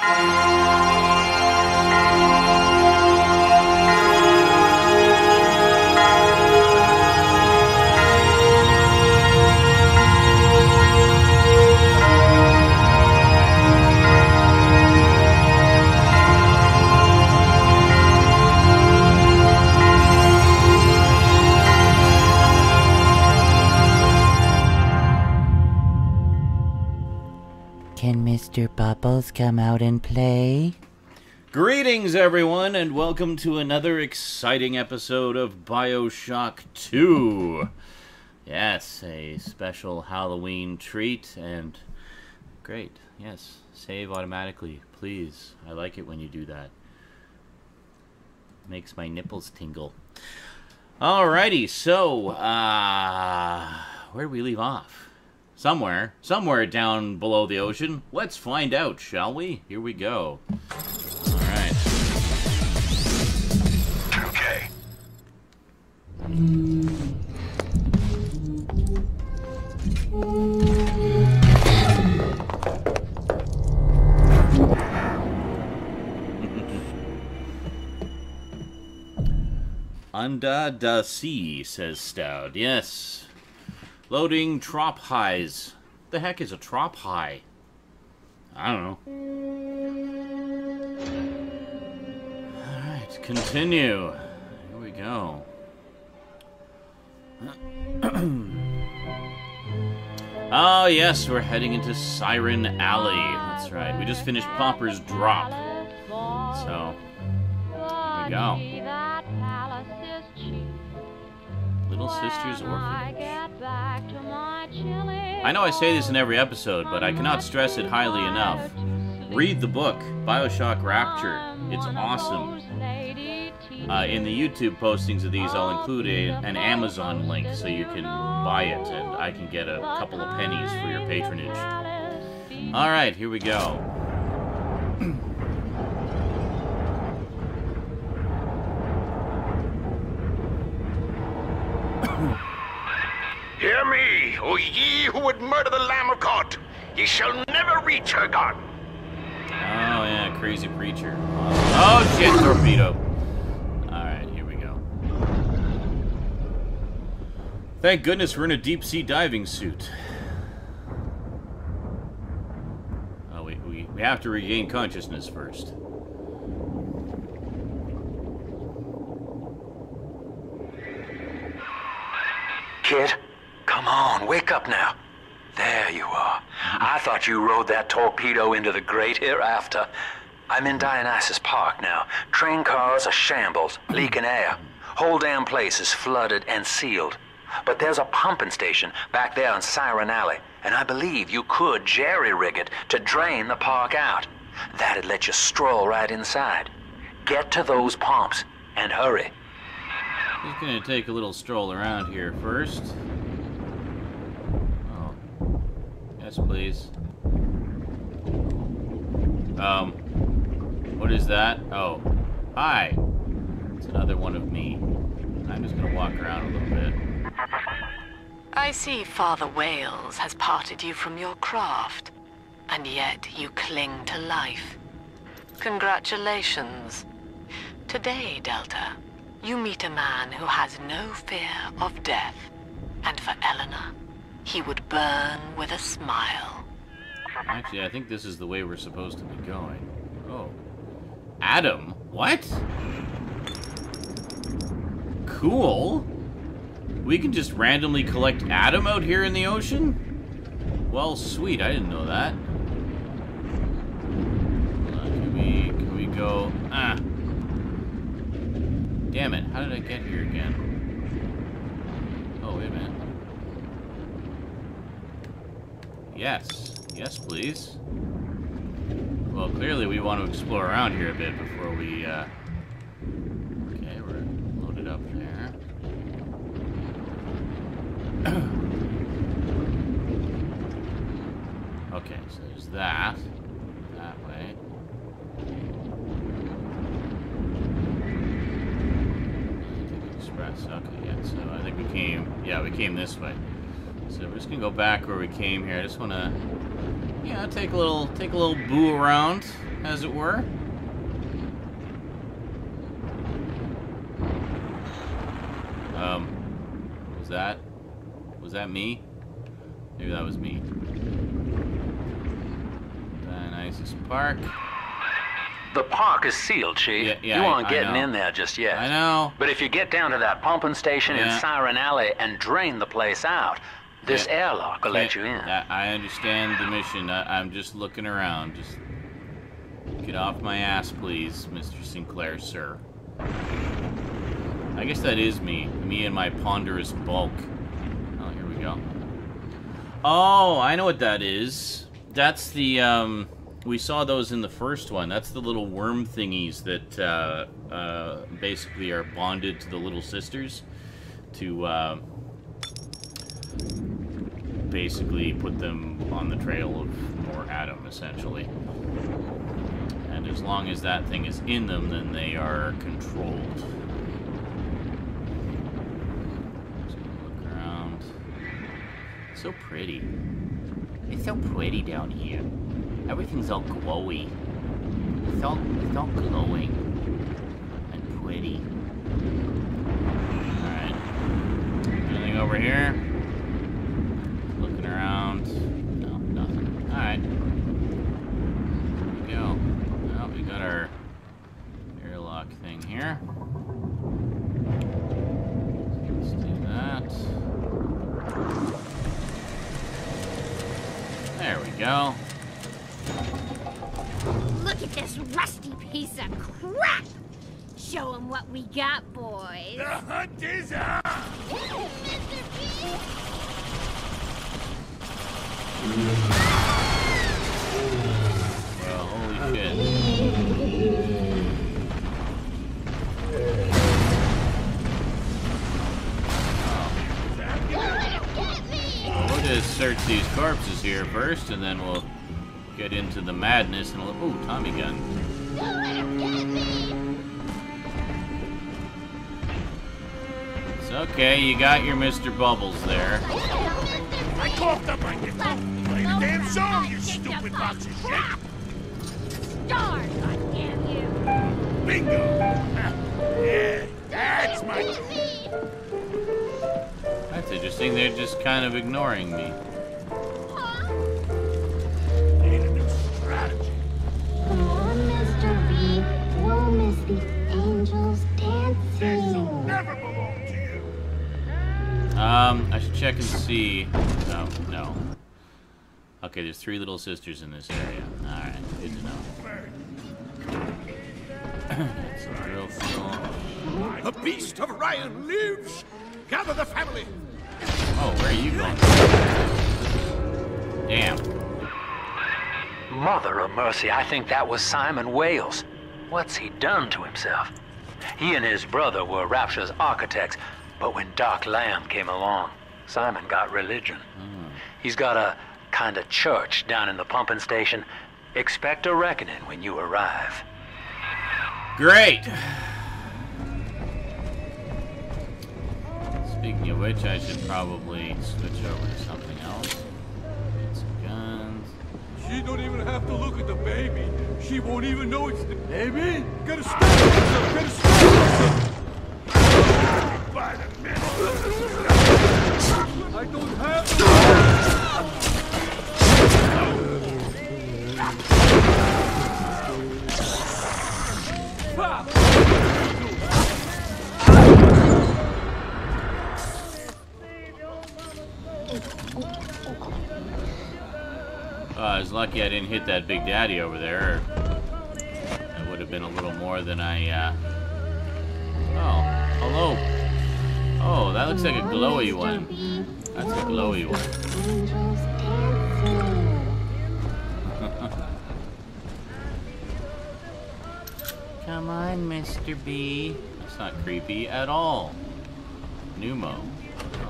Can Mr. Bubbles come out and play? Greetings, everyone, and welcome to another exciting episode of Bioshock 2. Yes, a special Halloween treat, and great. Yes, save automatically, please. I like it when you do that. Makes my nipples tingle. Alrighty, so, uh, where do we leave off? Somewhere, somewhere down below the ocean. Let's find out, shall we? Here we go. Alright. Okay. Under the sea, says Stout. Yes. Loading trop highs. The heck is a trop high? I don't know. Alright, continue. Here we go. oh, yes, we're heading into Siren Alley. That's right. We just finished Pauper's Drop. So, here we go. Little Sisters Orphanage. I know I say this in every episode, but I cannot stress it highly enough. Read the book, Bioshock Rapture. It's awesome. Uh, in the YouTube postings of these, I'll include a, an Amazon link so you can buy it, and I can get a couple of pennies for your patronage. Alright, here we go. Hear me, O ye who would murder the Lamb of God. Ye shall never reach her God. Oh, yeah, crazy preacher. Oh, shit, torpedo. Alright, here we go. Thank goodness we're in a deep sea diving suit. Oh, we, we, we have to regain consciousness first. Kid, come on, wake up now. There you are. I thought you rode that torpedo into the great hereafter. I'm in Dionysus Park now. Train cars are shambles, leaking air. Whole damn place is flooded and sealed. But there's a pumping station back there in Siren Alley, and I believe you could jerry-rig it to drain the park out. That'd let you stroll right inside. Get to those pumps, and hurry. Just gonna take a little stroll around here first. Oh. Yes, please. Um. What is that? Oh. Hi. It's another one of me. I'm just gonna walk around a little bit. I see Father Wales has parted you from your craft, and yet you cling to life. Congratulations. Today, Delta, you meet a man who has no fear of death, and for Eleanor, he would burn with a smile. Actually, I think this is the way we're supposed to be going. Oh. Adam? What? Cool. We can just randomly collect Adam out here in the ocean? Well, sweet. I didn't know that. On, Can we, can we go... Ah. Damn it. How did I get here again? Oh, wait a minute. Yes. Yes, please. Well, clearly we want to explore around here a bit before we, uh... Okay, we're loaded up there. okay, so there's that. That way. Express. Okay, yeah, so I think we came... Yeah, we came this way. So we're just gonna go back where we came here. I just wanna you know, take a little, take a little boo around, as it were. Um, was that, was that me? Maybe that was me. Dionysus Park. The park is sealed, Chief. Yeah, yeah, you aren't I getting know. in there just yet. I know. But if you get down to that pumping station Yeah. in Siren Alley and drain the place out, this Yeah. airlock will let you in. I, I understand the mission. I, I'm just looking around. Just get off my ass, please, Mr. Sinclair, sir. I guess that is me. Me and my ponderous bulk. Oh, here we go. Oh, I know what that is. That's the, um... We saw those in the first one. That's the little worm thingies that, uh, uh, basically are bonded to the little sisters to, uh, basically put them on the trail of more Adam, essentially. And as long as that thing is in them, then they are controlled. Look around. So pretty. It's so pretty down here. Everything's all glowy. It's all, it's all glowing. And pretty. Alright. Anything over here? Looking around. No, nothing. Alright. Here we go. Well, we got our airlock thing here. Let's do that. There we go. Look at this rusty piece of crap! Show Show 'em what we got, boys. The hunt is on! Well, holy shit. Just search these corpses here first, and then we'll get into the madness and we'll... Ooh, Tommy gun. It's okay, you got your Mr. Bubbles there. I coughed up my. Damn song, you stupid box of shit! Stars, goddamn you! Bingo! Yeah, that's my... That's interesting, they're just kind of ignoring me. Need a new strategy. Come Mr. B. We'll miss the angels This will never belong to you. Um, I should check and see. No, no. Okay, there's three little sisters in this area. Alright, good to know. Get some drill fuel. The beast of Ryan lives! Gather the family! Oh, where are you going? Damn. Mother of mercy, I think that was Simon Wales. What's he done to himself? He and his brother were Rapture's architects, but when Doc Lamb came along, Simon got religion. Hmm. He's got a kind of church down in the pumping station. Expect a reckoning when you arrive. Great! Speaking of which, I should probably switch over to something else. Get some guns. She don't even have to look at the baby. She won't even know it's the baby. Gotta stop yourself. Gotta stop yourself. By the minute! I don't have. Uh, I was lucky I didn't hit that Big Daddy over there. That would have been a little more than I, uh... Oh, hello. Oh, that looks like a glowy one. That's a glowy one. Come on, Mr. B. That's not creepy at all. Pneumo.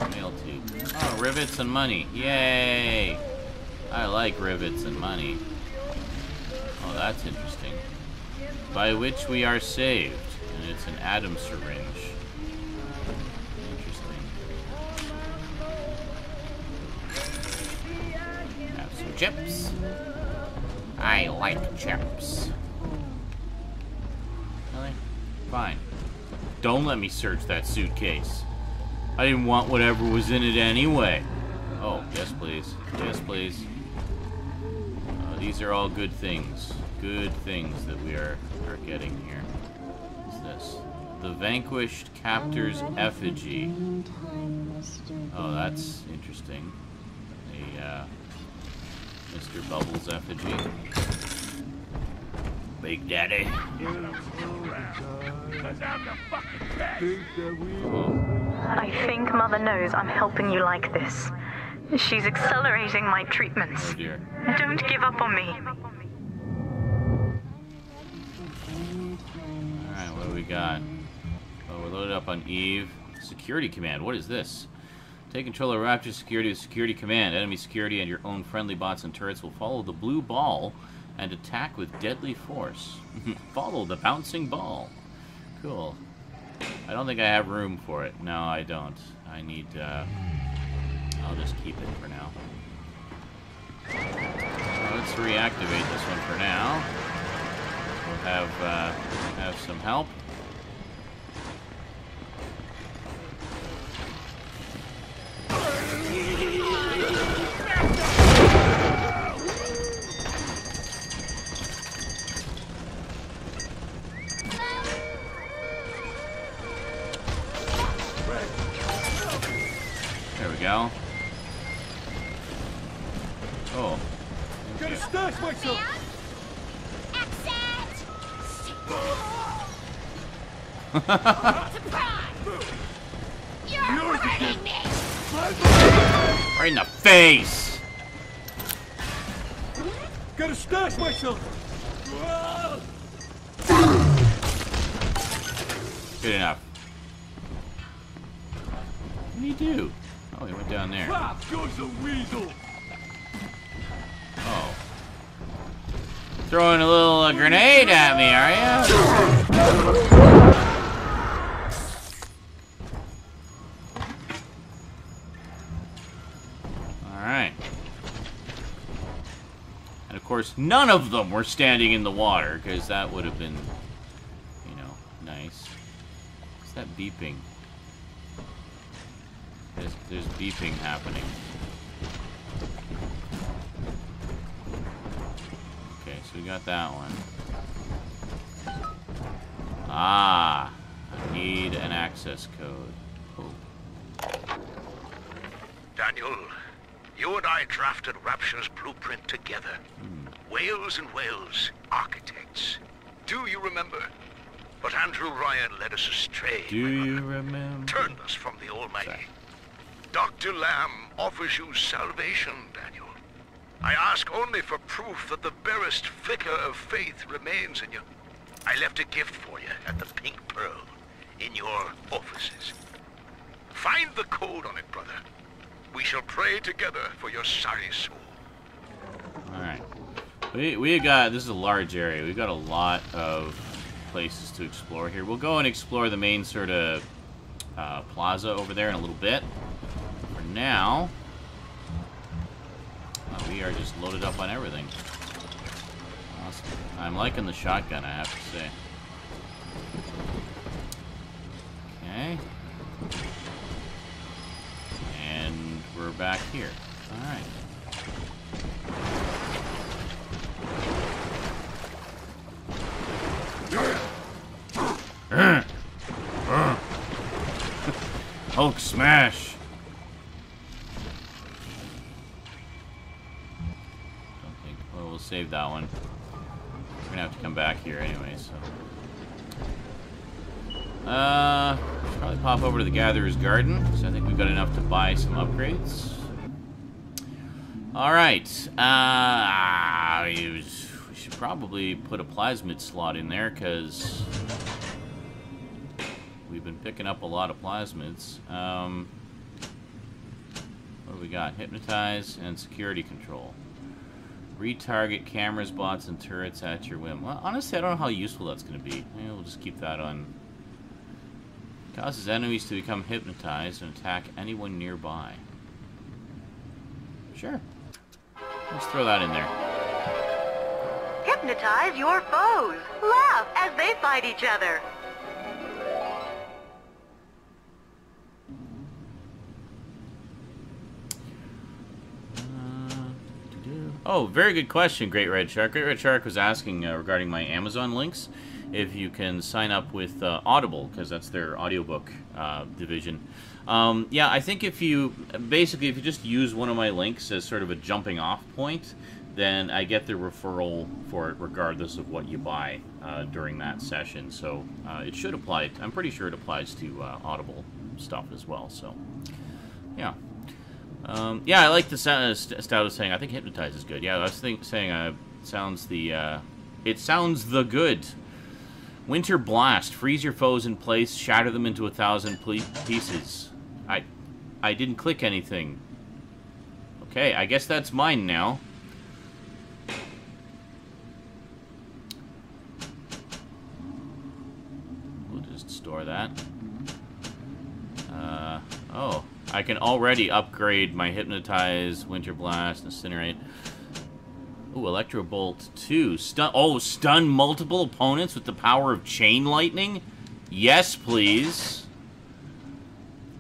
Oh, mail tube. Oh, rivets and money. Yay! I like rivets and money. Oh, that's interesting. By which we are saved. And it's an Adam syringe. Interesting. Have some chips? I like chips. Really? Fine. Don't let me search that suitcase. I didn't want whatever was in it anyway. Oh, yes please. Yes please. Uh, these are all good things. Good things that we are, are getting here. What's this? The Vanquished Captor's Effigy. Oh, that's interesting. A, uh, Mr. Bubbles effigy. Big Daddy. I think Mother knows I'm helping you like this. She's accelerating my treatments. oh. Don't give up on me. Alright, what do we got? Oh, we're loaded up on Eve. Security command. What is this? Take control of Rapture Security with Security Command. Enemy security and your own friendly bots and turrets will follow the blue ball and attack with deadly force. follow the bouncing ball. Cool. I don't think I have room for it. No, I don't. I need, uh... I'll just keep it for now. Let's reactivate this one for now. We'll have, uh, have some help. You're hurting me! Right in the face! None of them were standing in the water, because that would have been, you know, nice. What's that beeping? There's, there's beeping happening. Okay, so we got that one. Ah, I need an access code. Oh, Daniel, you and I drafted Rapture's blueprint together. Wales and Wales, architects. Do you remember? But Andrew Ryan led us astray. do you remember? Turned us from the Almighty. Dr. Lamb offers you salvation, Daniel. I ask only for proof that the barest flicker of faith remains in you. I left a gift for you at the Pink Pearl, in your offices. Find the code on it, brother. We shall pray together for your sorry soul. Alright. We, we got, this is a large area. We've got a lot of places to explore here. We'll go and explore the main sort of uh, plaza over there in a little bit. For now, uh, we are just loaded up on everything. Awesome. I'm liking the shotgun, I have to say. Okay. And we're back here. Alright. Hulk smash! Don't think. Well, we'll save that one. We're gonna have to come back here anyway, so. Uh, probably pop over to the Gatherer's Garden, so I think we've got enough to buy some upgrades. Alright, uh, we should probably put a plasmid slot in there, because we've been picking up a lot of plasmids. Um, what do we got? Hypnotize and security control. Retarget cameras, bots, and turrets at your whim. Well, honestly, I don't know how useful that's going to be. Maybe we'll just keep that on. Causes enemies to become hypnotized and attack anyone nearby. Sure. Let's throw that in there. Hypnotize your foes. Laugh as they fight each other. Oh, very good question, Great Red Shark. Great Red Shark was asking uh, regarding my Amazon links if you can sign up with uh, Audible, because that's their audiobook uh, division. Um, yeah, I think if you basically if you just use one of my links as sort of a jumping off point, then I get the referral for it regardless of what you buy uh, during that session. So uh, it should apply. I'm pretty sure it applies to uh, Audible stuff as well. So yeah. Um, yeah, I like the sound. Stout is saying. I think hypnotize is good. Yeah, I was think, saying. Uh, sounds the. Uh, it sounds the good. Winter blast. Freeze your foes in place. Shatter them into a thousand pieces. I, I didn't click anything. Okay, I guess that's mine now. We'll just store that. Uh, oh. I can already upgrade my Hypnotize, Winter Blast, Incinerate. Ooh, Electro Bolt 2. Stun oh, stun multiple opponents with the power of Chain Lightning? Yes, please.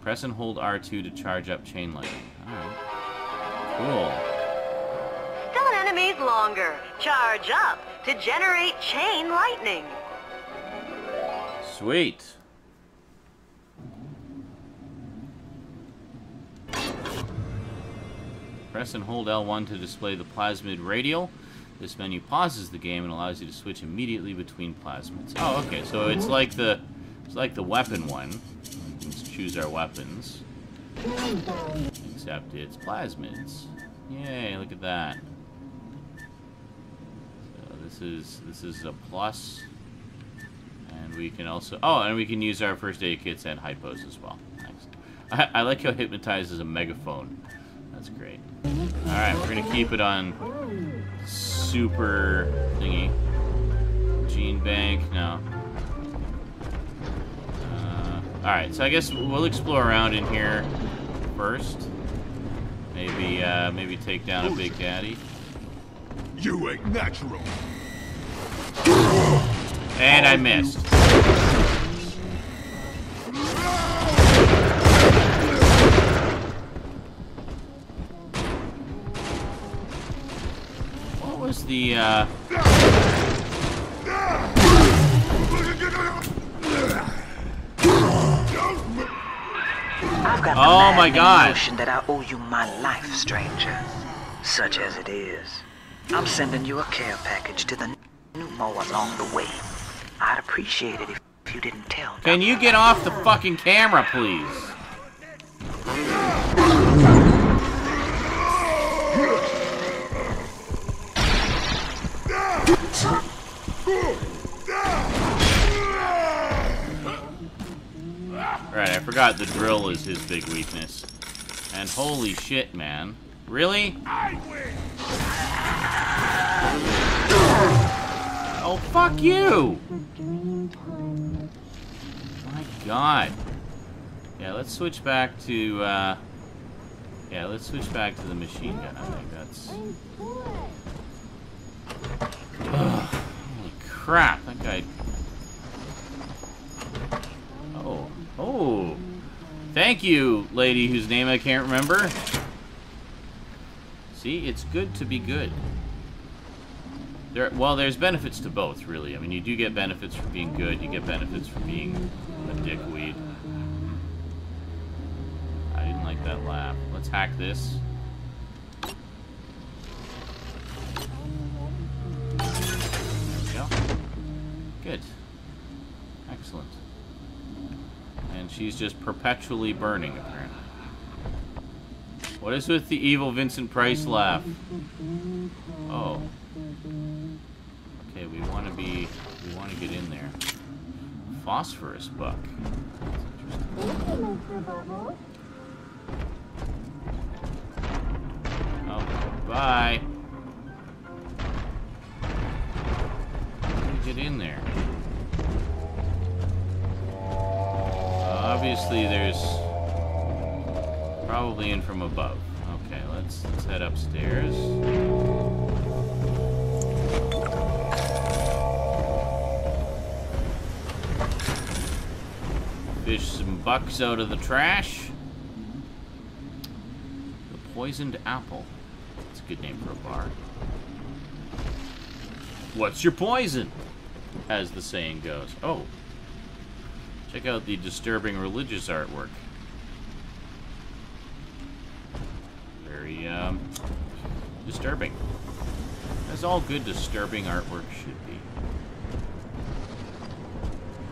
Press and hold R2 to charge up Chain Lightning. Alright. Cool. Stun enemies longer. Charge up to generate Chain Lightning. Sweet. Press and hold L1 to display the plasmid radial. This menu pauses the game and allows you to switch immediately between plasmids. Oh, okay, so it's like the it's like the weapon one. Let's choose our weapons. Except it's plasmids. Yay, look at that. So this is this is a plus. And we can also oh and we can use our first aid kits and hypos as well. I, I like how hypnotize is a megaphone. That's great. Alright, we're gonna keep it on super thingy. Gene Bank, no. Uh, Alright, so I guess we'll explore around in here first. Maybe, uh, maybe take down a Big Daddy. You ain't natural. And I missed. Was the, uh... I've got oh my god. notion that I owe you my life, stranger. Such as it is. I'm sending you a care package to the Pneumo along the way. I'd appreciate it if you didn't tell. Can you get off the fucking camera, please? I forgot the drill is his big weakness. And holy shit, man. Really? Oh, fuck you! My god. Yeah, let's switch back to, uh... Yeah, let's switch back to the machine gun. I think that's... Ugh, holy crap, that guy... Oh. Oh. Thank you, lady whose name I can't remember. See, it's good to be good. There, well, there's benefits to both, really. I mean, you do get benefits for being good. You get benefits for being a dickweed. I didn't like that laugh. Let's hack this. There we go. Good. Excellent. And she's just perpetually burning, apparently. What is with the evil Vincent Price laugh? Oh. Okay, we want to be... We want to get in there. Phosphorus buck. Oh, bye. Get in there. Obviously there's probably in from above. Okay, let's let's, head upstairs. Fish some bucks out of the trash. The poisoned apple. That's a good name for a bar. What's your poison? As the saying goes. Oh. Check out the disturbing religious artwork. Very, um, disturbing. As all good disturbing artwork should be.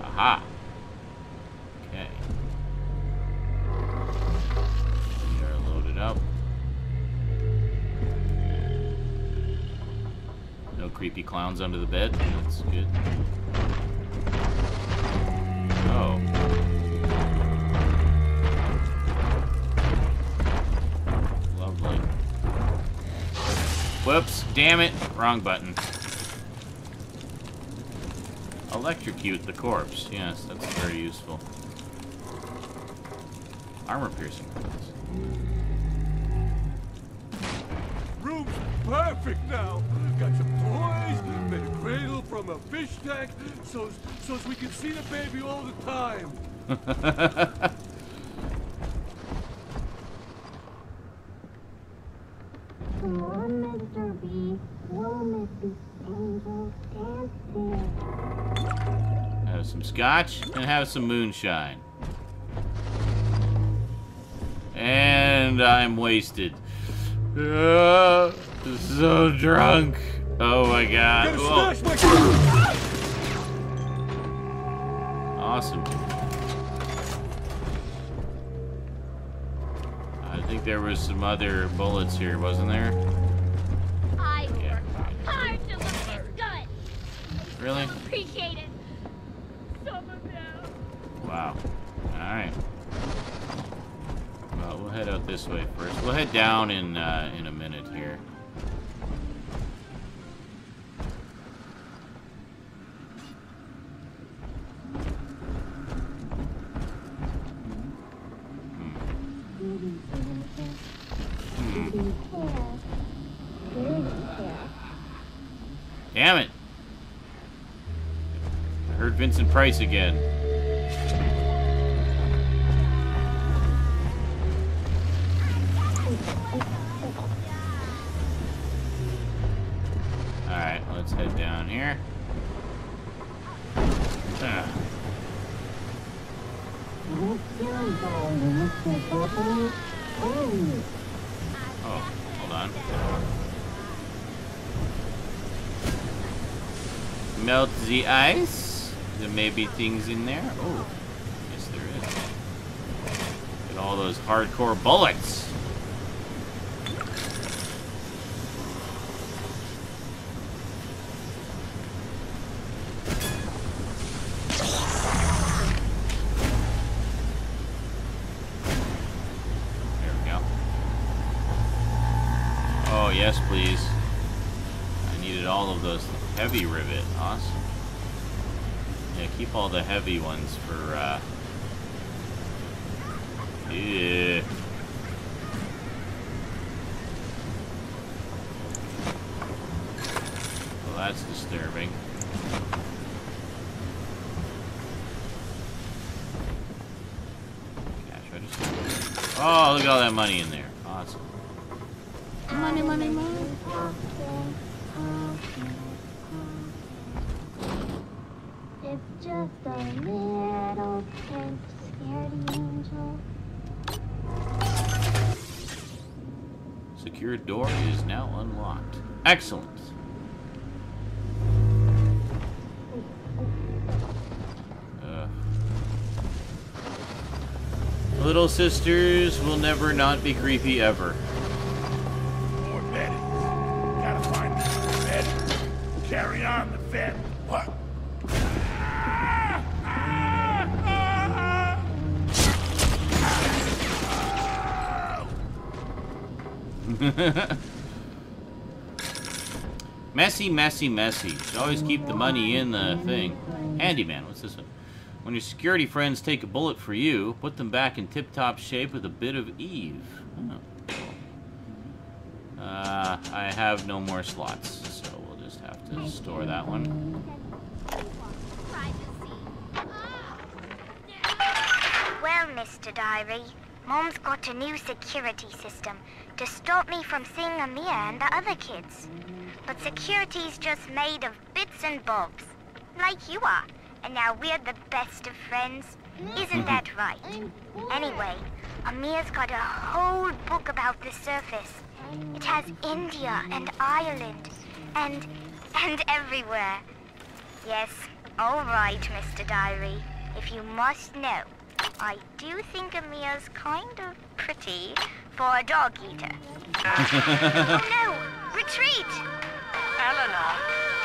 Aha. Okay. We are loaded up. No creepy clowns under the bed. That's good. Oh. Lovely. Whoops. Damn it. Wrong button. Electrocute the corpse. Yes, that's very useful. Armor piercing. Room's perfect now. Got some toys, cradle from a fish tank, so so we can see the baby all the time. Come Mr. B. We'll miss dancing. Have some scotch and have some moonshine. And I'm wasted. Uh, so drunk. Oh my god. Awesome. I think there was some other bullets here, wasn't there? I worked hard to look this good. Really? Appreciate it. Some of them. Wow. Alright. Well, we'll head out this way first. We'll head down in uh, in a minute here. Damn it! I heard Vincent Price again. Alright, let's head down here. Oh, hold on. Melt the ice. There may be things in there. Oh, yes there is. Get all those hardcore bullets. There we go. Oh, yes, please. I needed all of those heavy rivet. Awesome. Yeah, keep all the heavy ones for, uh, little sisters will never not be creepy ever. More Betty. Gotta find this Betty. Carry on the vet. What? messy, messy, messy. Should always keep the money in the thing. Handyman, what's this one? When your security friends take a bullet for you, put them back in tip-top shape with a bit of Eve. Oh. Uh, I have no more slots, so we'll just have to store that one. Well, Mr. Diary, Mom's got a new security system to stop me from seeing Amir and the other kids. But security's just made of bits and bobs, like you are. And now we're the best of friends. Isn't mm-hmm. that right? Anyway, Amir's got a whole book about the surface. It has India and Ireland and and everywhere. Yes, all right, Mr. Diary. If you must know, I do think Amir's kind of pretty for a dog eater. oh no! Retreat! Eleanor,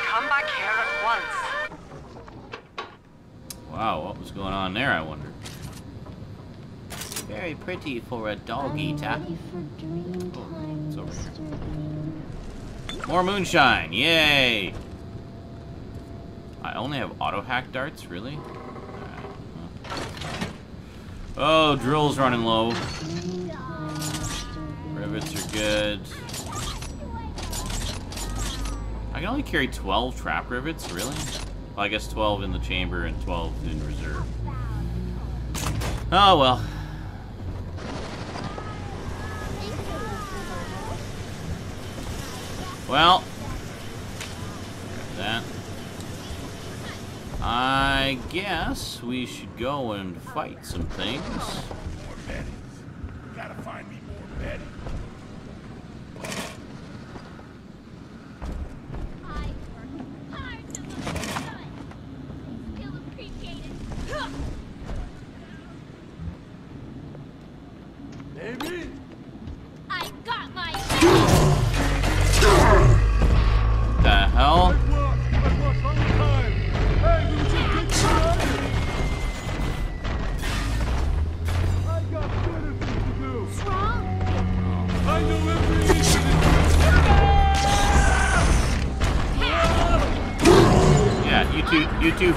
come back here at once. Wow, what was going on there, I wonder? Very pretty for a dog eater. Oh, it's over here. More moonshine, yay! I only have auto hack darts, really? Alright. Oh, drill's running low. Rivets are good. I can only carry 12 trap rivets, really? I guess 12 in the chamber and 12 in reserve. Oh, well. Well. That. I guess we should go and fight some things.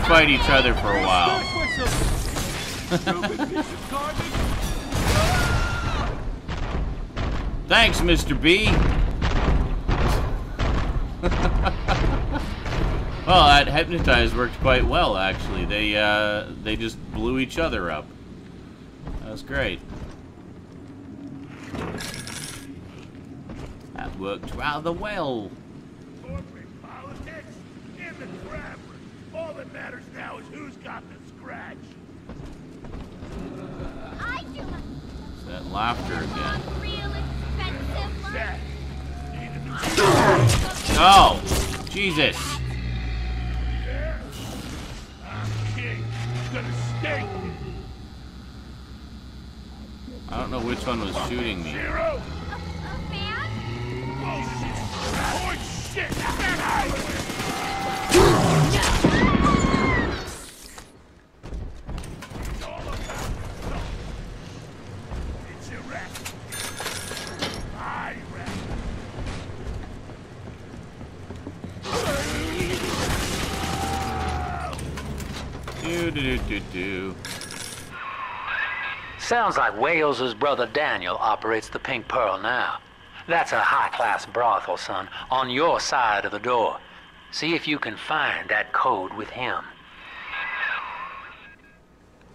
Fight each other for a while. Thanks, Mr. B. well, that hypnotize worked quite well, actually. They uh, they just blew each other up. That was great. That worked rather well. Corporate politics in the crap. All that matters now is who's got the scratch. I do It's that laughter again. real expensive lunch. That. Need a new Oh, Jesus! chair. I'm king. Gonna stay king. I don't know which one was shooting me. Zero. A fan? Bullshit. Oh, shit. Do do do do do. Sounds like Wales's brother Daniel operates the Pink Pearl now. That's a high-class brothel, son, on your side of the door. See if you can find that code with him.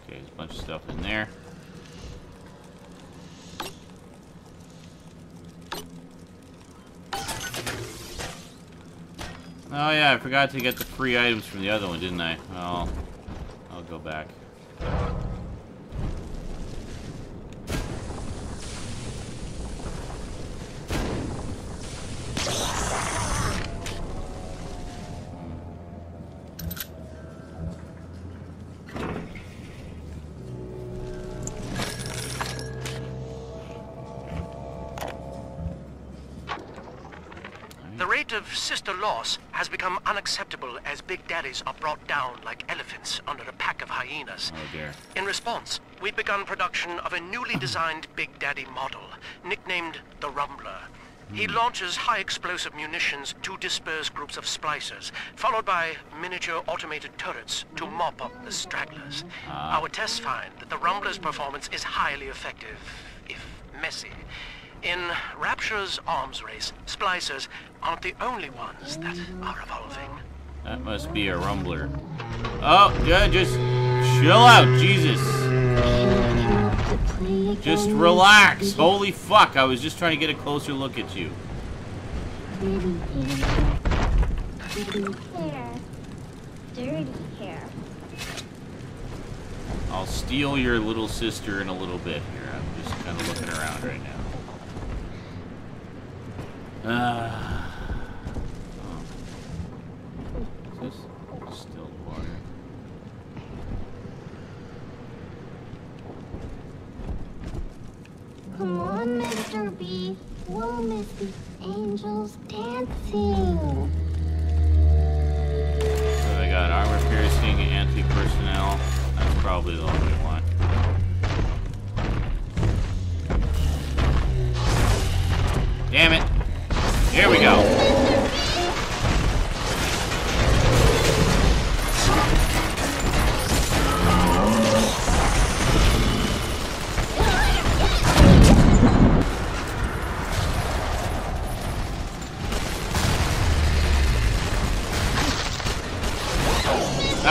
Okay, there's a bunch of stuff in there. Oh yeah, I forgot to get the free items from the other one, didn't I? Well, I'll go back. Rate of sister loss has become unacceptable as big daddies are brought down like elephants under a pack of hyenas. Oh dear. In response, we've begun production of a newly designed Big Daddy model, nicknamed the Rumbler. He hmm. launches high explosive munitions to disperse groups of splicers, followed by miniature automated turrets to mop up the stragglers. Ah. Our tests find that the Rumbler's performance is highly effective, if messy. In Rapture's arms race, splicers aren't the only ones that are evolving. That must be a rumbler. Oh, yeah, just chill out, Jesus. Just relax. Holy fuck, I was just trying to get a closer look at you. Dirty hair. Dirty hair. I'll steal your little sister in a little bit here. I'm just kind of looking around right now. Uh, oh. Is this distilled water? Come on, Mr. B. We'll miss the angels dancing. So they got armor piercing, anti-personnel. That's probably the only one. Damn it. Here we go.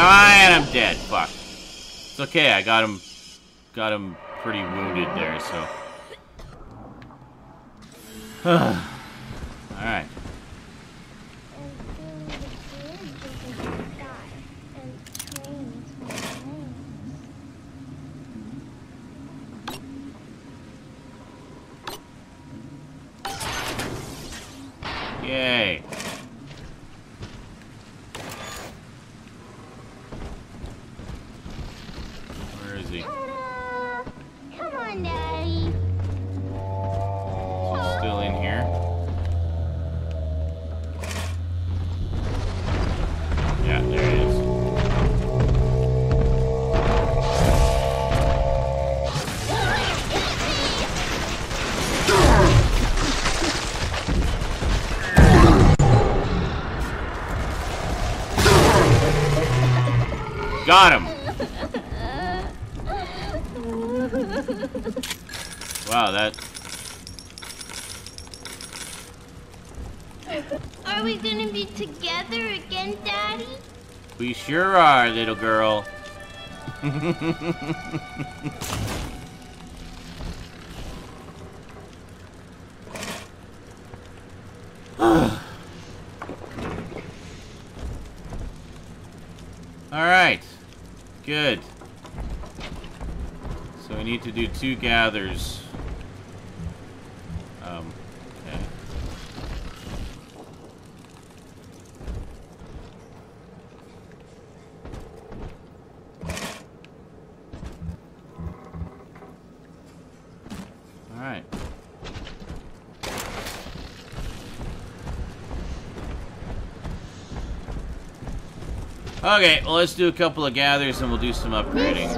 And I'm dead. Fuck. It's okay. I got him. Got him pretty wounded there. So. All right. Yay. He? Come on, Daddy. Still in here? Yeah, there it is. Got him! Wow, that Are we gonna be together again, Daddy? We sure are, little girl. Alright. Good. So we need to do two gathers. Um, okay. Alright. Okay, well let's do a couple of gathers and we'll do some upgrading.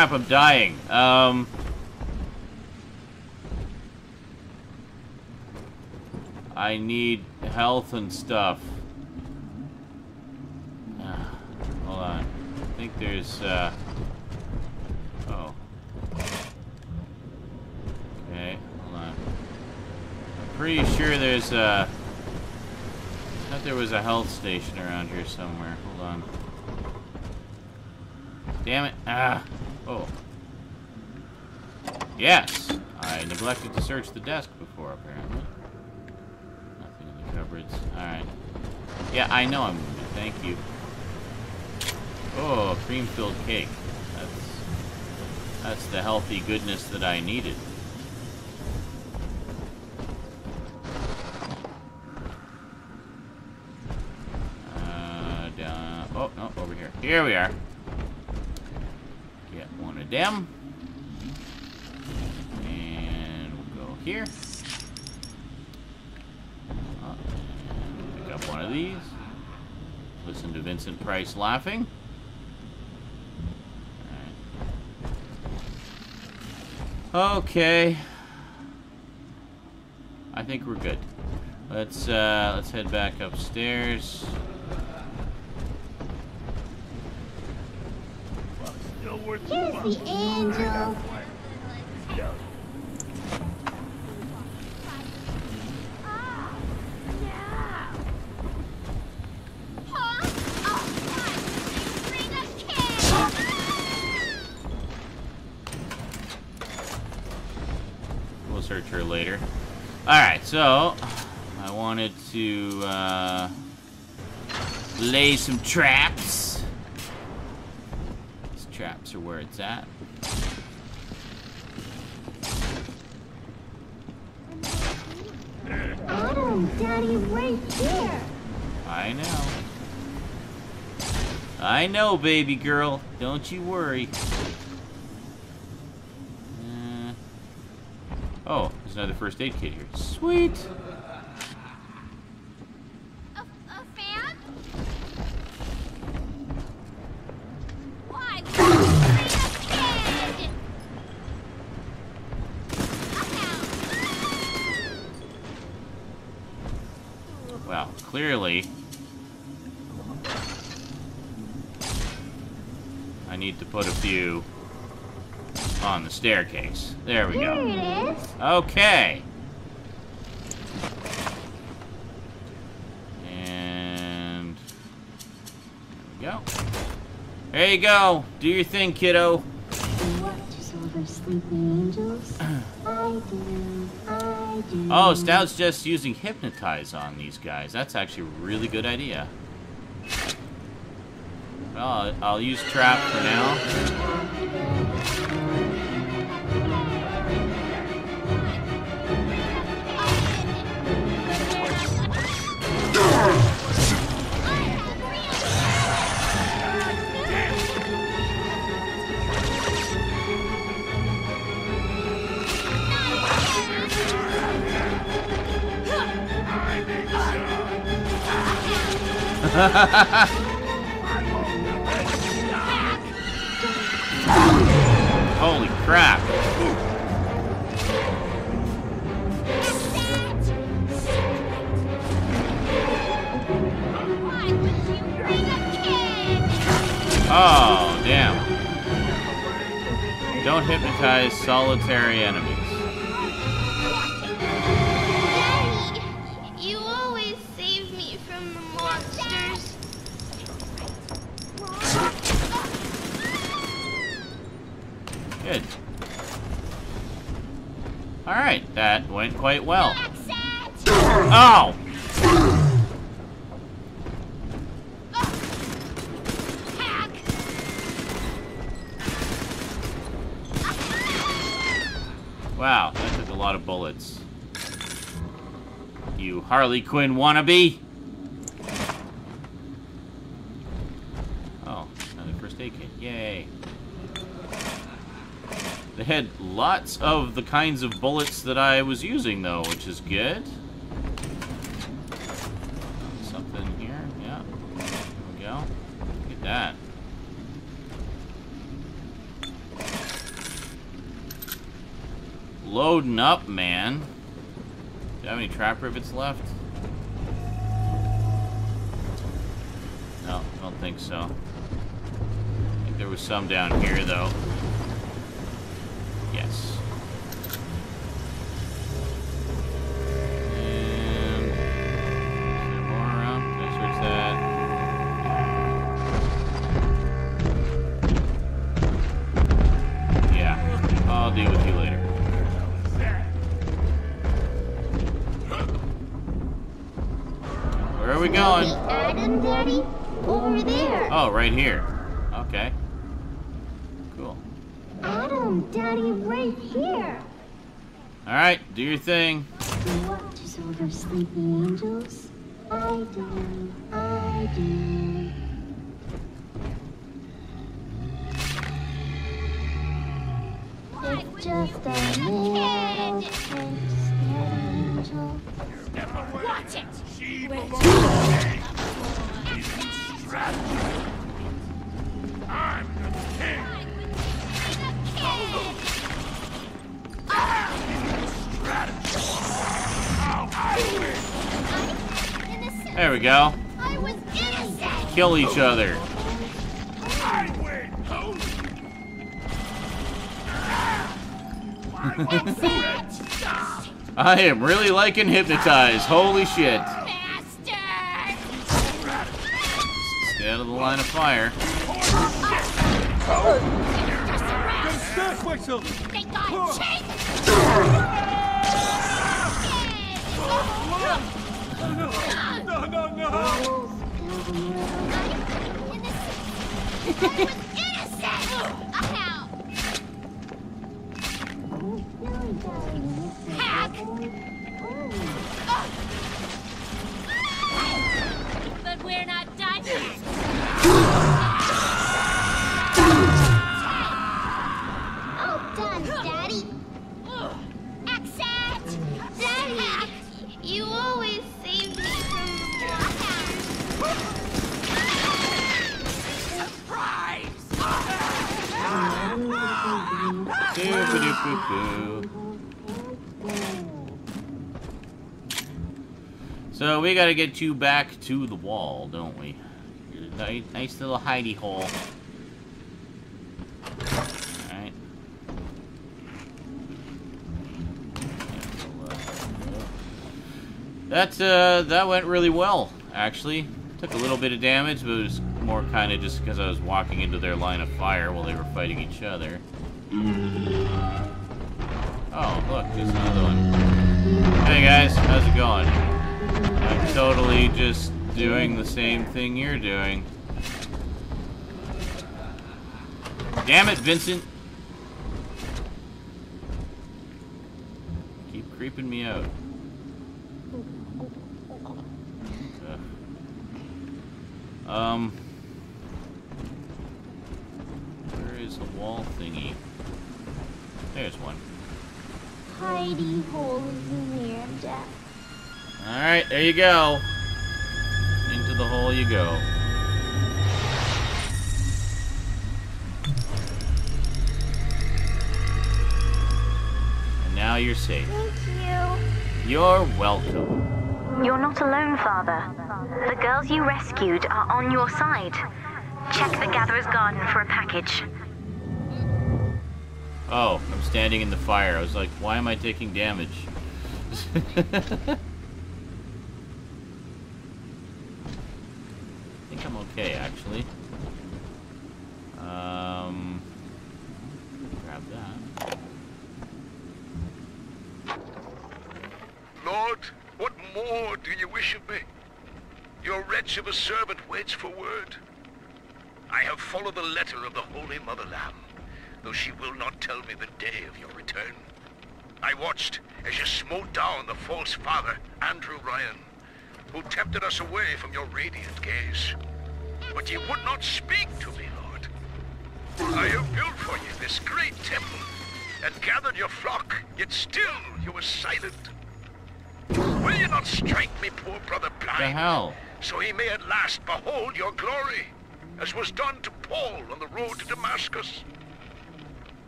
Crap, I'm dying. Um... I need health and stuff. Ah, hold on. I think there's, uh... Oh. Okay, hold on. I'm pretty sure there's, uh... I thought there was a health station around here somewhere. Hold on. Damn it. Ah. Oh. Yes. I neglected to search the desk before, apparently. Nothing in the cupboards. Alright. Yeah, I know I'm moving. Thank you. Oh, cream-filled cake. That's... That's the healthy goodness that I needed. Uh, down. Oh, no, over here. Here we are them. And we'll go here. Oh, pick up one of these. Listen to Vincent Price laughing. Okay. I think we're good. Let's uh, let's head back upstairs. Here's the angel. We'll search her later. Alright, so I wanted to uh, lay some traps. These traps are where it's at. Adam, Daddy, right here. I know. I know, baby girl. Don't you worry. Uh, oh, there's another first aid kit here. Sweet. Clearly. I need to put a few on the staircase. There we Here go. it is. Okay. And there we go. There you go. Do your thing, kiddo. Over sleeping angels. I do. Oh, Stout's just using hypnotize on these guys. That's actually a really good idea. Well, I'll use trap for now. Holy crap. Oh, damn. Don't hypnotize solitary enemies. Went quite well. Oh! Wow, that took a lot of bullets. You Harley Quinn wannabe! Oh, another first aid kit. Yay. They had lots of the kinds of bullets that I was using, though, which is good. Something here. Yeah. There we go. Look at that. Loading up, man. Do you have any trap rivets left? No, I don't think so. I think there was some down here, though. Right here. Okay. Cool. Adam, Daddy, right here. Alright, do your thing. Watches over sleeping angels. Each other. I win. I am really liking Hypnotize. Holy shit. Stay out of the line of fire. Gotta はい。Gotta get you back to the wall, don't we? Nice, little hidey hole. Alright. That, uh, that went really well, actually. Took a little bit of damage, but it was more kind of just because I was walking into their line of fire while they were fighting each other. Oh, look, there's another one. Hey guys, how's it going? I'm totally just doing the same thing you're doing. Damn it, Vincent! Keep creeping me out. Ugh. Um. Where is the wall thingy? There's one. hidey hole is near death. Alright, there you go. Into the hole you go. And now you're safe. Thank you. You're welcome. You're not alone, Father. The girls you rescued are on your side. Check the Gatherer's Garden for a package. Oh, I'm standing in the fire. I was like, why am I taking damage? think I'm okay, actually. Um, grab that. Lord, what more do you wish of me? Your wretch of a servant waits for word. I have followed the letter of the Holy Mother Lamb, though she will not tell me the day of your return. I watched as you smote down the false father, Andrew Ryan, who tempted us away from your radiant gaze. But ye would not speak to me, Lord. I have built for you this great temple, and gathered your flock, yet still you were silent. Will you not strike me, poor brother blind? The hell? So he may at last behold your glory, as was done to Paul on the road to Damascus.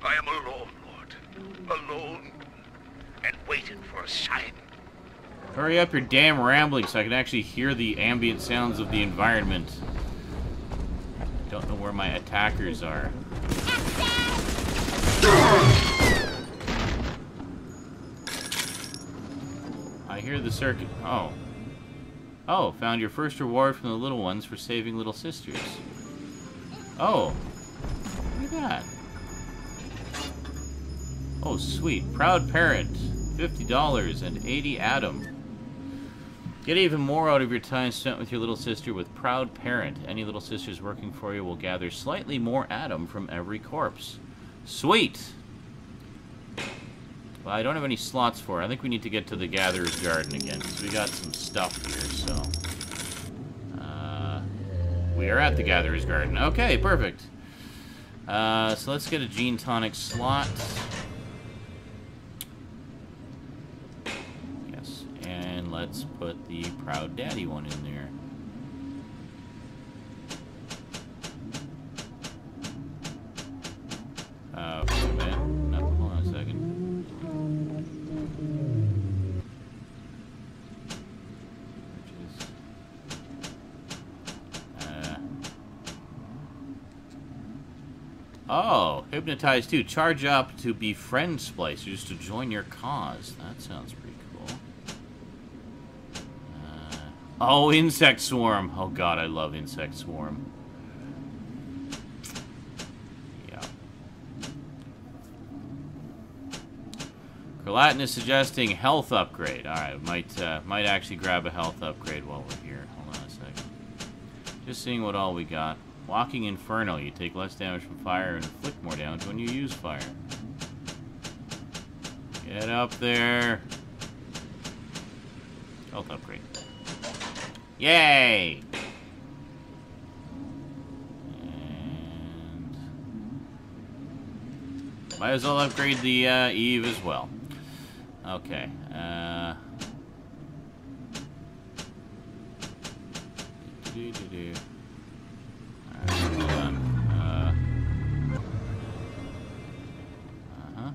I am alone, Lord, alone, and waiting for a sign. Hurry up your damn rambling so I can actually hear the ambient sounds of the environment. Don't know where my attackers are. I hear the circuit. Oh. Oh, found your first reward from the little ones for saving little sisters. Oh. Look at that. Oh, sweet. Proud parent. $50 and 80 Adam. Get even more out of your time spent with your little sister with Proud Parent. Any little sisters working for you will gather slightly more Adam from every corpse. Sweet! Well, I don't have any slots for it. I think we need to get to the Gatherer's Garden again, because we got some stuff here, so... Uh, we are at the Gatherer's Garden. Okay, perfect. Uh, so let's get a Gene Tonic slot. Yes, put the Proud Daddy one in there. Uh. Uh, oh, hypnotize too. Charge up to befriend splicers to join your cause. That sounds pretty cool. Uh, oh, insect swarm. Oh god, I love insect swarm. Yeah. Is suggesting health upgrade. All right, might uh, might actually grab a health upgrade while we're here. Hold on a second. Just seeing what all we got. Walking Inferno. You take less damage from fire and inflict more damage when you use fire. Get up there. Health upgrade. Yay! And might as well upgrade the uh, Eve as well. Okay. Uh. Alright, hold on. Uh, uh-huh.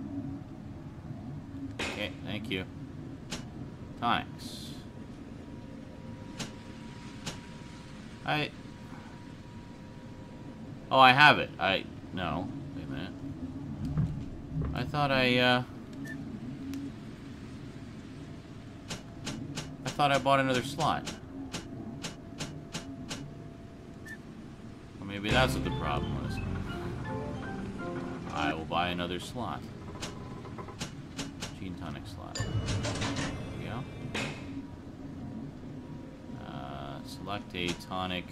Okay, thank you. I... Oh, I have it. I... No. Wait a minute. I thought I, uh... I thought I bought another slot. Maybe that's what the problem was. I will buy another slot. Gene tonic slot. A tonic.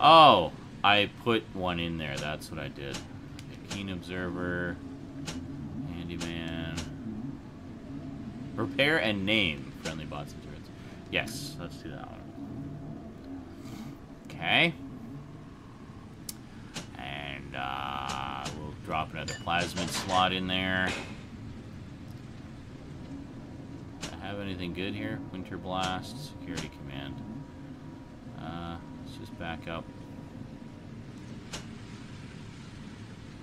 Oh! I put one in there. That's what I did. Keen observer. Handyman. Repair and name friendly bots and turrets. Yes, let's do that one. Okay. And uh, we'll drop another plasmid slot in there. Do I have anything good here? Winter Blast, Security Command. Uh, let's just back up.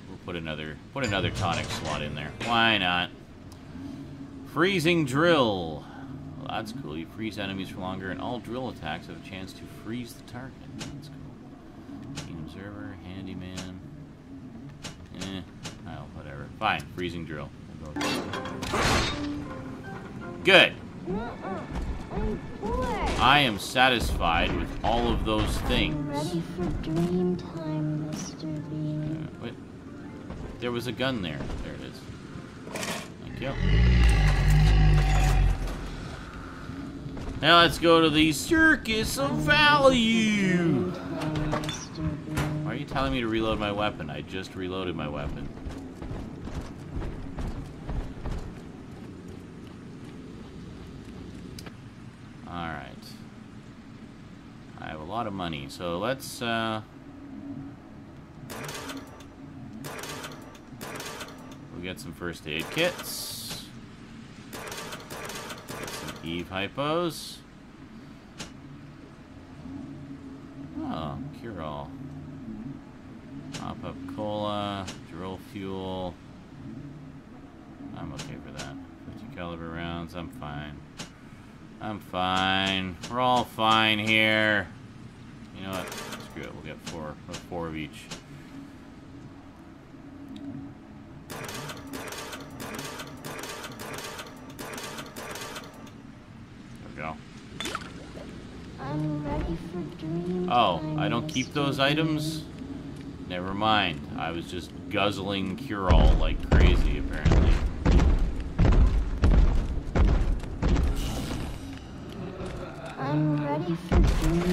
We'll put another put another tonic slot in there. Why not? Freezing drill. Well, that's cool. You freeze enemies for longer, and all drill attacks have a chance to freeze the target. That's cool. Keen observer, handyman. Eh, oh, whatever. Fine. Freezing drill. Good. I am satisfied with all of those things. Ready for dream time, Mr. Bean. Uh, wait. There was a gun there. There it is. Thank you. Now let's go to the Circus of Value. Why are you telling me to reload my weapon? I just reloaded my weapon. Alright. I have a lot of money, so let's, uh... We'll get some first aid kits. Get some Eve hypos. Oh, cure all. Pop up cola, drill fuel. I'm okay for that. 50 caliber rounds, I'm fine. I'm fine. We're all fine here. You know what? Screw it. We'll get four, four of each. There we go. I'm ready for dream Oh, I don't keep those items? Never mind. I was just guzzling cure-all like crazy, apparently. I'm ready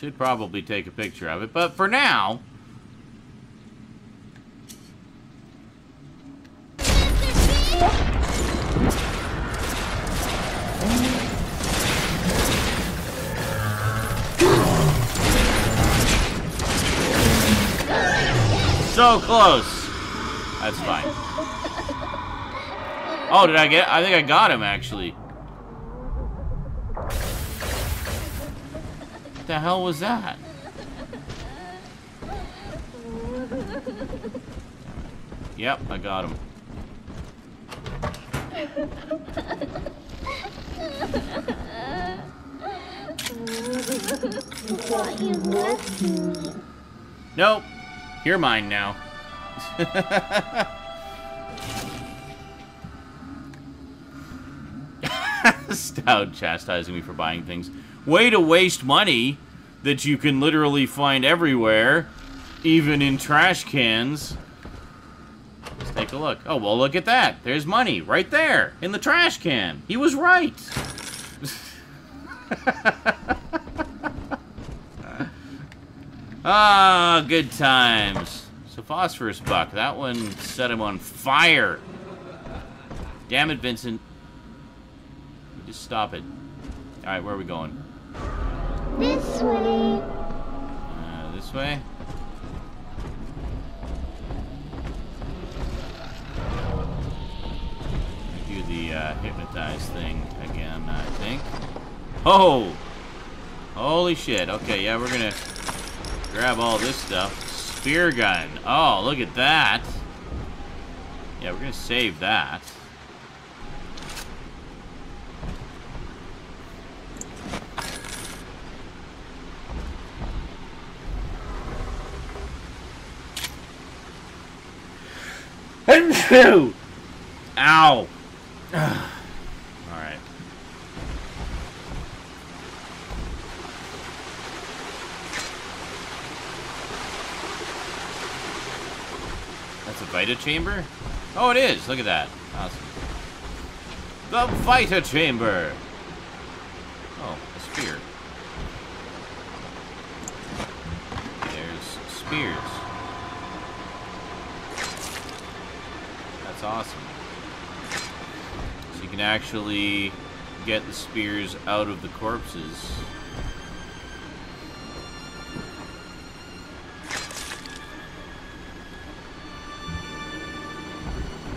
should probably take a picture of it, but for now... So close! That's fine. Oh, did I get... I think I got him, actually. Hell was that? Yep, I got him. Nope. You're mine now. Stout chastising me for buying things. Way to waste money that you can literally find everywhere, even in trash cans. Let's take a look. Oh, well, look at that. There's money right there in the trash can. He was right. ah, good times. So phosphorus buck. That one set him on fire. Damn it, Vincent. Just stop it. Alright, where are we going? This way. Uh, this way? Do the uh, hypnotize thing again, I think. Oh! Holy shit. Okay, yeah, we're gonna grab all this stuff. Spear gun. Oh, look at that. Yeah, we're gonna save that. Ow! Alright. That's a Vita chamber? Oh, it is! Look at that. Awesome. The Vita chamber! Oh, a spear. There's spears. That's awesome. So you can actually get the spears out of the corpses.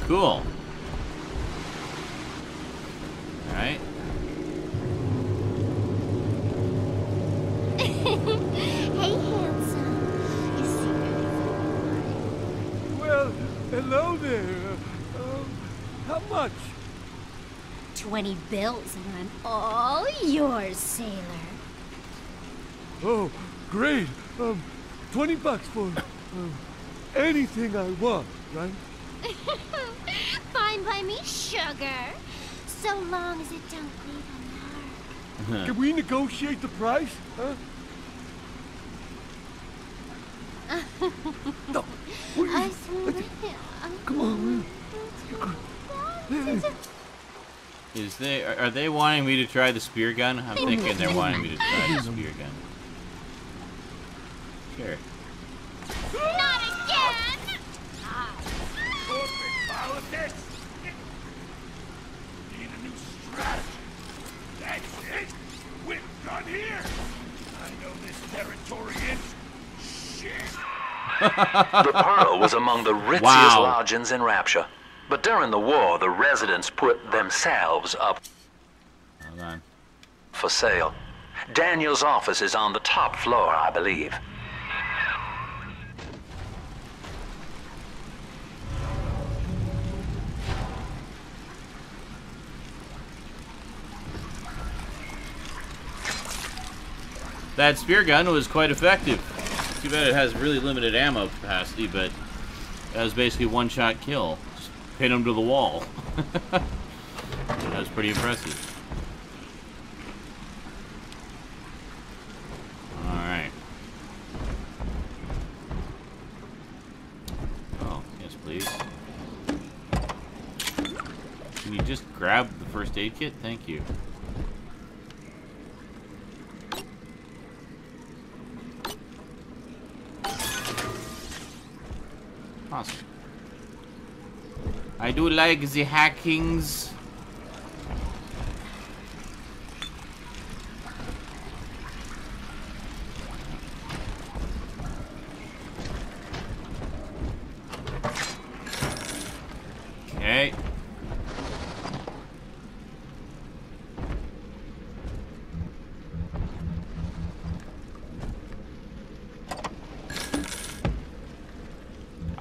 Cool. Alright. hey, handsome. You see Well, hello there. How much? 20 bills and I'm all yours, sailor. Oh, great. Um, 20 bucks for um, anything I want, right? Fine by me, sugar. So long as it don't leave a mark. Can we negotiate the price? Huh? No. I swear. Come on, Is they are are they wanting me to try the spear gun? I'm thinking they're wanting me to try the spear gun. Sure. Not again! Need a new strategy. That's it. We're done here. I know this territory is shit. the Pearl was among the ritziest Wow. lodgings in Rapture. But during the war, the residents put themselves up for sale. Daniel's office is on the top floor, I believe. That spear gun was quite effective. Too bad it has really limited ammo capacity, but it was basically one shot kill. Pin him to the wall. that was pretty impressive. Alright. Oh, yes please. Can you just grab the first aid kit? Thank you. Awesome. I do like the hackings.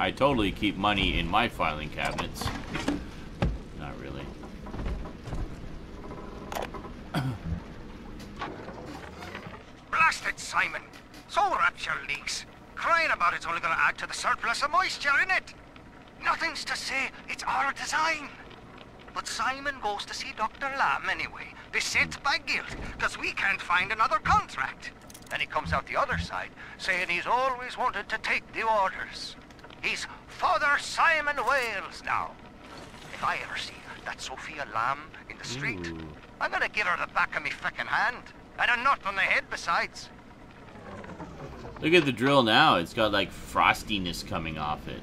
I totally keep money in my filing cabinets. Surplus of moisture in it. Nothing's to say it's our design. But Simon goes to see Dr. Lamb anyway, beset by guilt, because we can't find another contract. Then he comes out the other side, saying he's always wanted to take the orders. He's Father Simon Wales now. If I ever see that Sophia Lamb in the street, Ooh. I'm gonna give her the back of me frickin' hand. And a nut on the head besides. Look at the drill now. It's got like frostiness coming off it.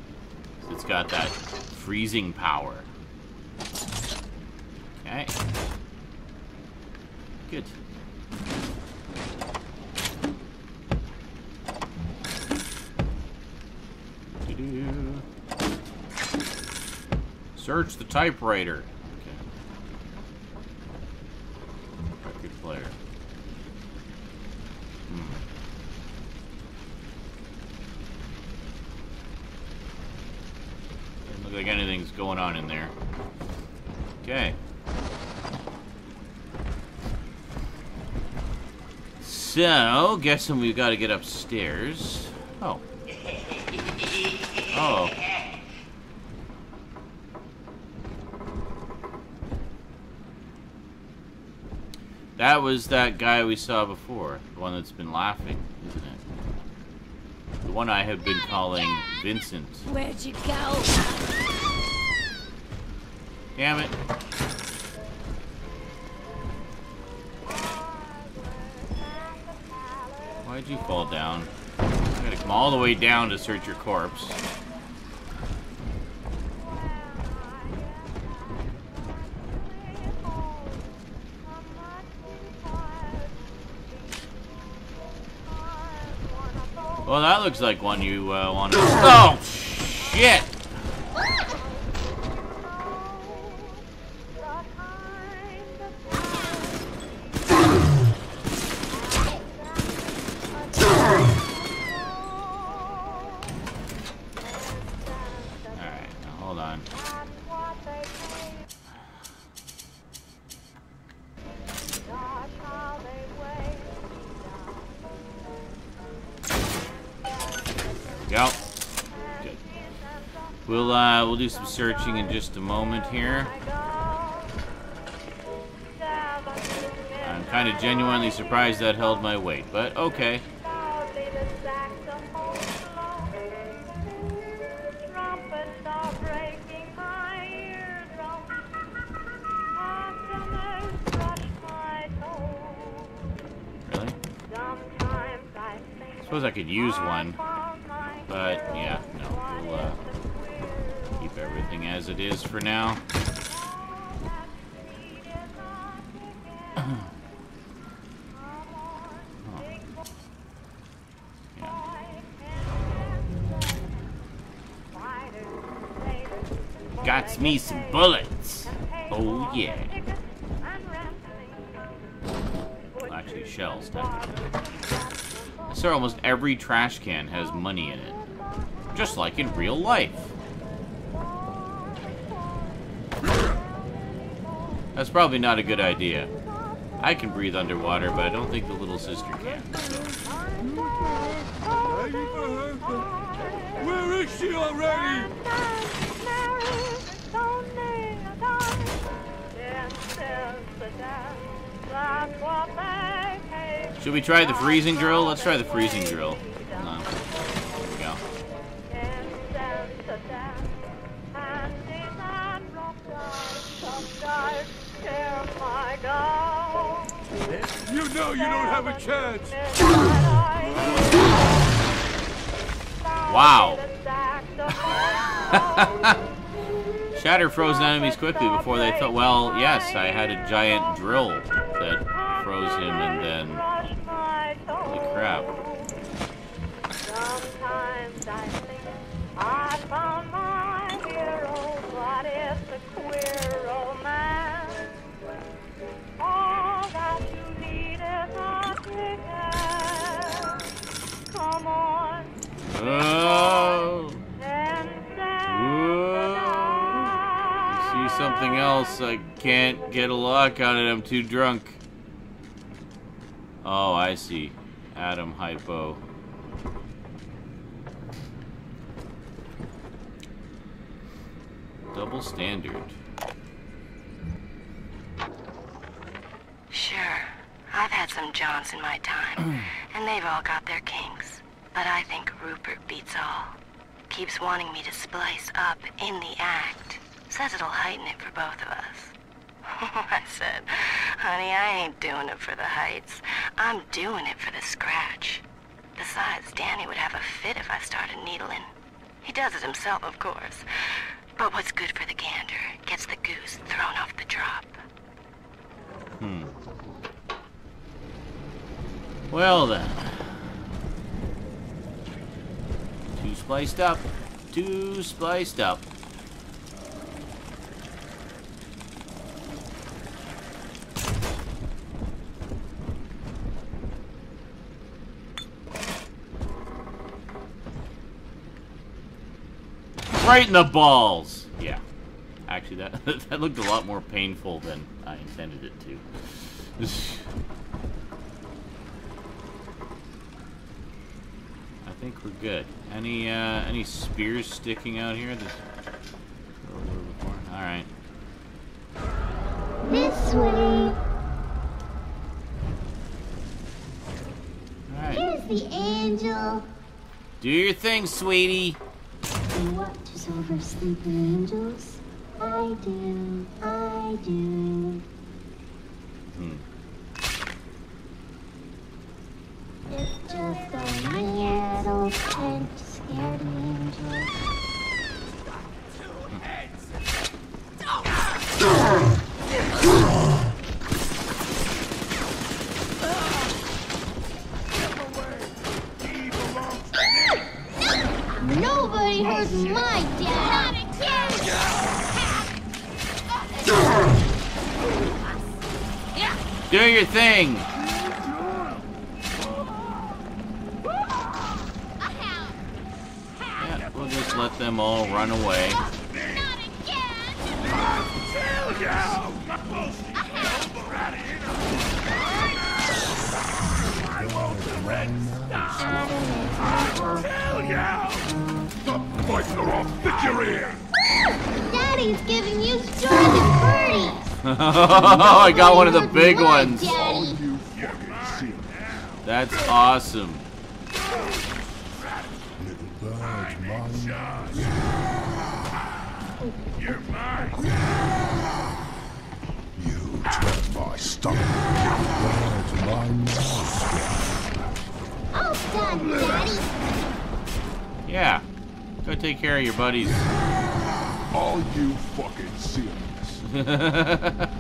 It's got that freezing power. Okay. Good. Search the typewriter. Okay. Record player. Hmm. Doesn't look like anything's going on in there. Okay. So, guessing we've got to get upstairs. Oh. Oh. That was that guy we saw before. The one that's been laughing, isn't it? The one I have been calling Vincent. Where'd you go? Damn it. You fall down? I gotta come all the way down to search your corpse. Well, that looks like one you uh, want to. Oh, shit! Searching in just a moment here. I'm kind of genuinely surprised that held my weight, but okay. Shells. Technically. I almost every trash can has money in it, just like in real life. That's probably not a good idea. I can breathe underwater, but I don't think the little sister can. Where is she already? Should we try the freezing drill? Let's try the freezing drill. There we go. You know you don't have a chance. Wow. Shatter frozen enemies quickly before they thought, well, yes, I had a giant drill that froze him and then... Crap. Sometimes I think I found my hero, but it's a queer romance. All that you need is a ticket. Come on. Oh! See something else. I can't get a lock on it. I'm too drunk. Oh, I see. Adam Hypo. Double standard. Sure, I've had some Johns in my time, and they've all got their kinks. But I think Rupert beats all. Keeps wanting me to splice up in the act. Says it'll heighten it for both of us. I said, honey, I ain't doing it for the heights. I'm doing it for the scratch. Besides, Danny would have a fit if I started needling. He does it himself, of course. But what's good for the gander gets the goose thrown off the drop. Hmm. Well then. Two spliced up. Two spliced up. Right in the balls! Yeah. Actually, that, that looked a lot more painful than I intended it to. I think we're good. Any uh, any spears sticking out here? This... All right. This way. Here's the angel. Do your thing, sweetie. Who watches over sleeping angels? I do. I do. Hmm. It's just a little tent scared angel. Nobody hurt my dad. Do your thing. Yeah, we'll just let them all run away. Tell ya! Stop fighting or I'll fit your ear! Daddy's giving you straws and birdies. I got one of the big ones. Daddy. That's awesome. You're mine! You tread my stomach. All done, Daddy. Yeah. Go take care of your buddies. Are you fucking serious?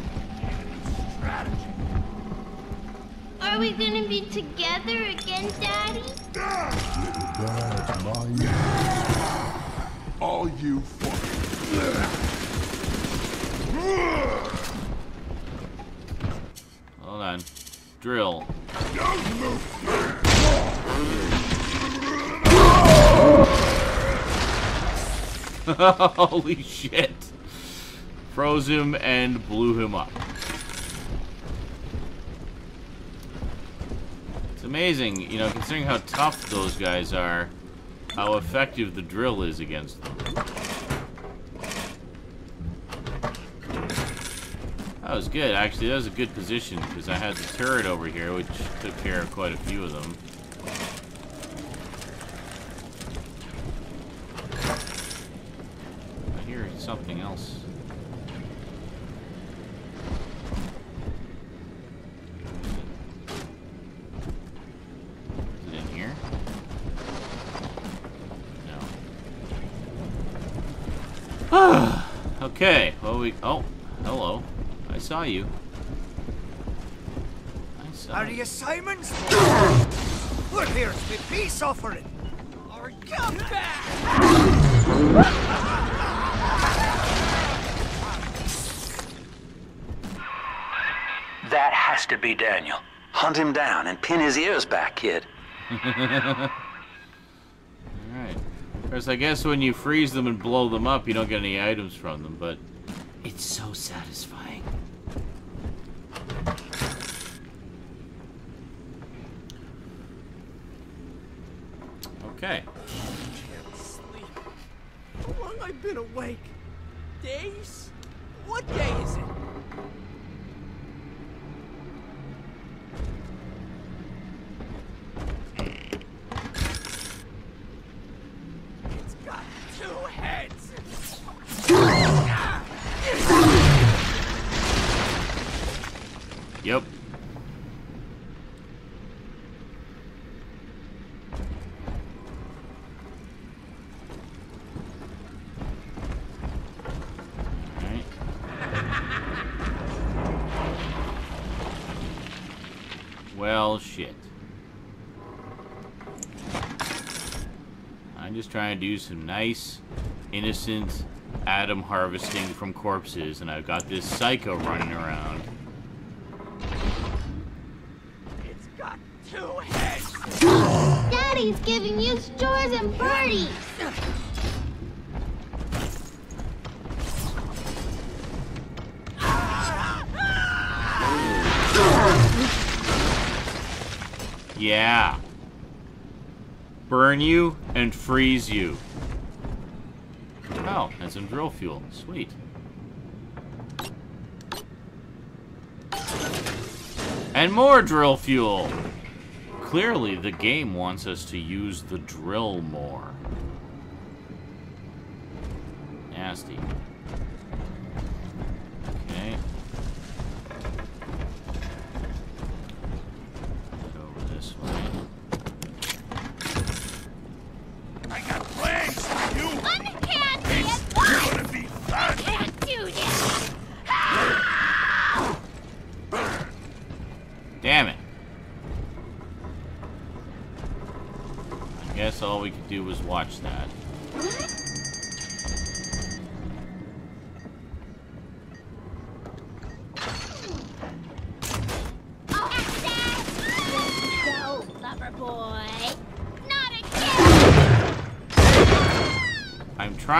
Are we gonna be together again, Daddy? Are you fucking. Hold on. Drill. Holy shit. Froze him and blew him up. It's amazing, you know, considering how tough those guys are, how effective the drill is against them. That was good. Actually, that was a good position because I had the turret over here, which took care of quite a few of them. something else. Is it in here? No. okay, well we... Oh, hello. I saw you. I saw Are you Simon's? We're here to be peace offering. Or come back! That has to be Daniel. Hunt him down and pin his ears back, kid. Alright. Whereas I guess when you freeze them and blow them up, you don't get any items from them, but it's so satisfying. Okay. Can't sleep. How long I've been awake? Days? What day is it? It's got two heads. Yep. Alright. Well, shit. I'm just trying to do some nice, innocent Adam harvesting from corpses, and I've got this psycho running around. It's got two heads. Daddy's giving you stores and parties. Yeah. Burn you and freeze you. Oh, and some drill fuel. Sweet. And more drill fuel! Clearly, the game wants us to use the drill more. Nasty.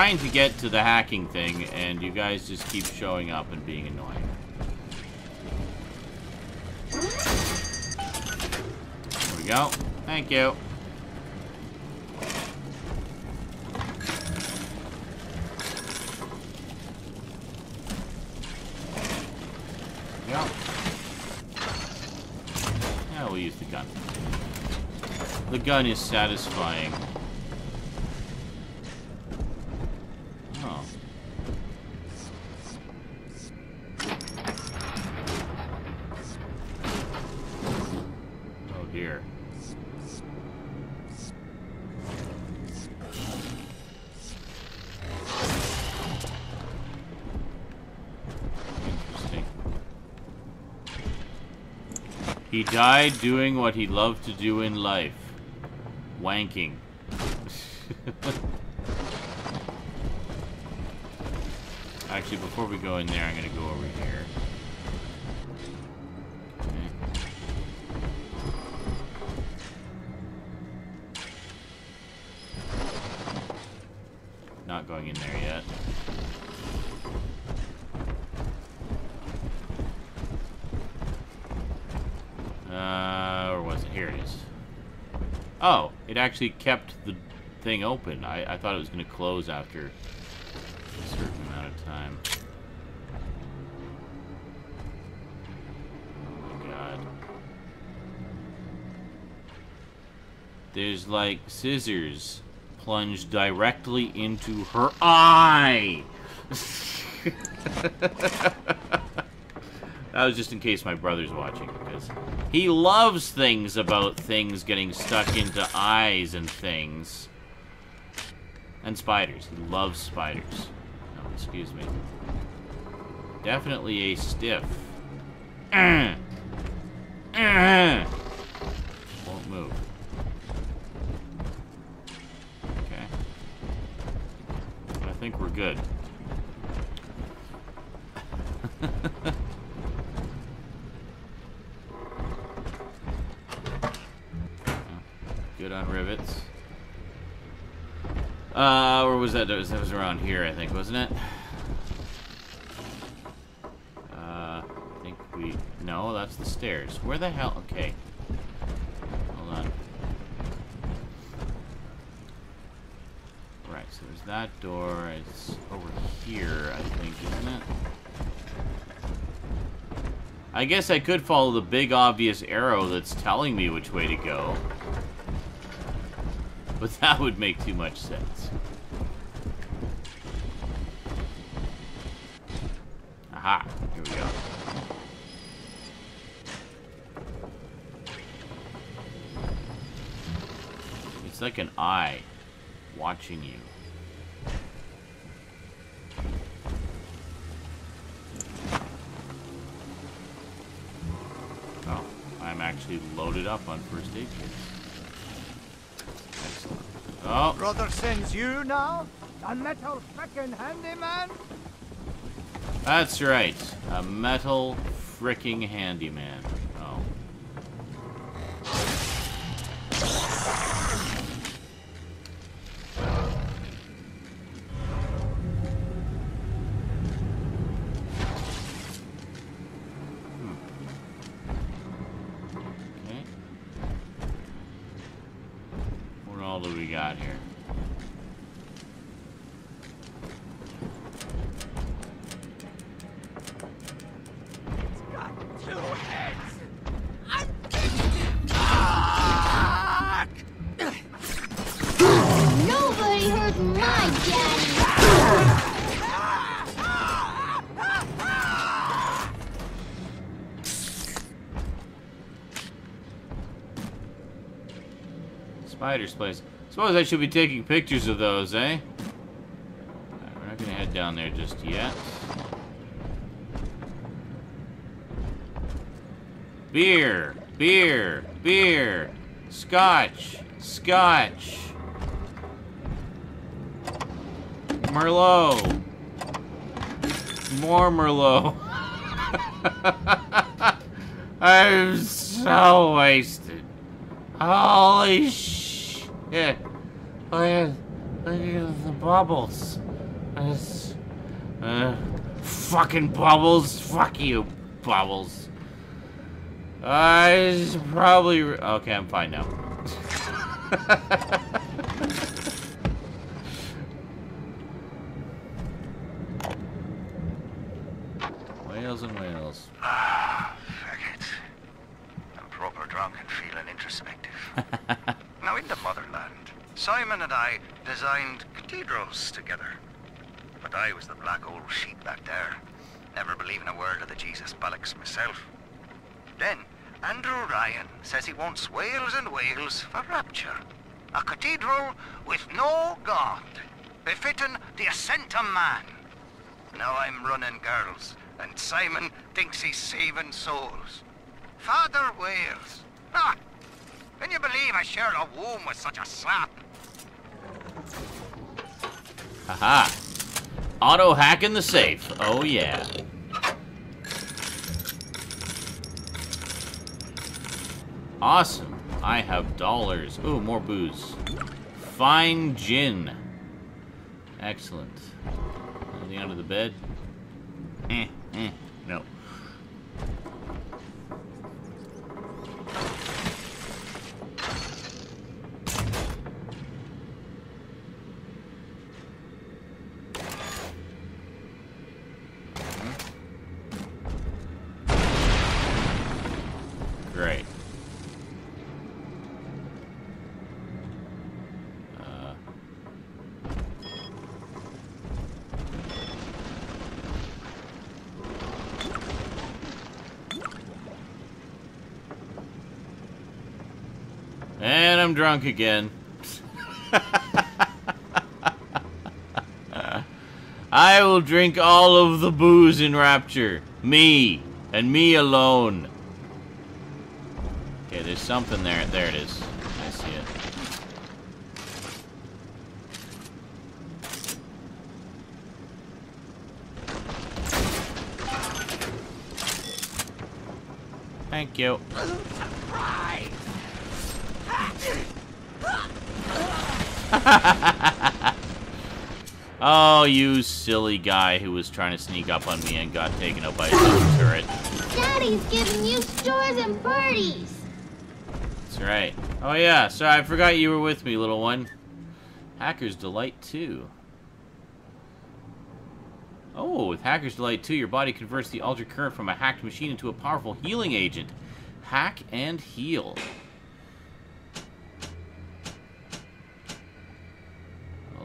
Trying to get to the hacking thing, and you guys just keep showing up and being annoying. There we go. Thank you. Yeah. Yeah, we'll use the gun. The gun is satisfying. He died doing what he loved to do in life. Wanking. Actually, before we go in there, I'm gonna go over here. Actually kept the thing open. I, I thought it was going to close after a certain amount of time. Oh my god. There's like scissors plunged directly into her eye! That was just in case my brother's watching, because he loves things about things getting stuck into eyes and things. And spiders. He loves spiders. No, excuse me. Definitely a stiff. Won't move. Okay. I think we're. Good Uh, where was that? That was, that was around here, I think, wasn't it? Uh, I think we... No, that's the stairs. Where the hell... Okay. Hold on. Right, so there's that door. It's over here, I think, isn't it? I guess I could follow the big obvious arrow that's telling me which way to go. But that would make too much sense. Aha, here we go. It's like an eye watching you. Oh, I'm actually loaded up on first aid kits. Oh, Brother sends you now? A metal frickin' handyman? that's right. A metal fricking handyman. Spider's place. Suppose I should be taking pictures of those, eh? Alright, we're not gonna head down there just yet. Beer, beer, beer, scotch, scotch. Merlot. More Merlot. I'm so wasted. Holy shit. Look at, look at the bubbles. It's, uh, fucking bubbles. Fuck you, bubbles. I should probably... Okay, I'm fine now. Wales and Wales. Ah, faggot. I'm proper drunk and feeling introspective. now, in the motherland, Simon and I designed cathedrals together. But I was the black old sheep back there, never believing a word of the Jesus bollocks myself. Then, Andrew Ryan says he wants Wales and Wales for rapture. A cathedral with no God, befitting the ascent of man. Now I'm running girls, and Simon thinks he's saving souls. Father Wales. Ah! Can you believe I share a womb with such a sap? Haha. Auto hacking the safe. Oh yeah. Awesome. I have dollars. Ooh, more booze. Fine gin. Excellent. Anything under the bed? Eh, eh, no. Great. Uh, and I'm drunk again. I will drink all of the booze in Rapture. Me. And me alone. Okay, there's something there. There it is. I see it. Thank you. oh, you silly guy who was trying to sneak up on me and got taken out by a turret. Daddy's giving you stores and birdies. That's right. Oh yeah, sorry, I forgot you were with me, little one. Hacker's Delight 2. Oh, with Hacker's Delight 2, your body converts the altered current from a hacked machine into a powerful healing agent. Hack and heal.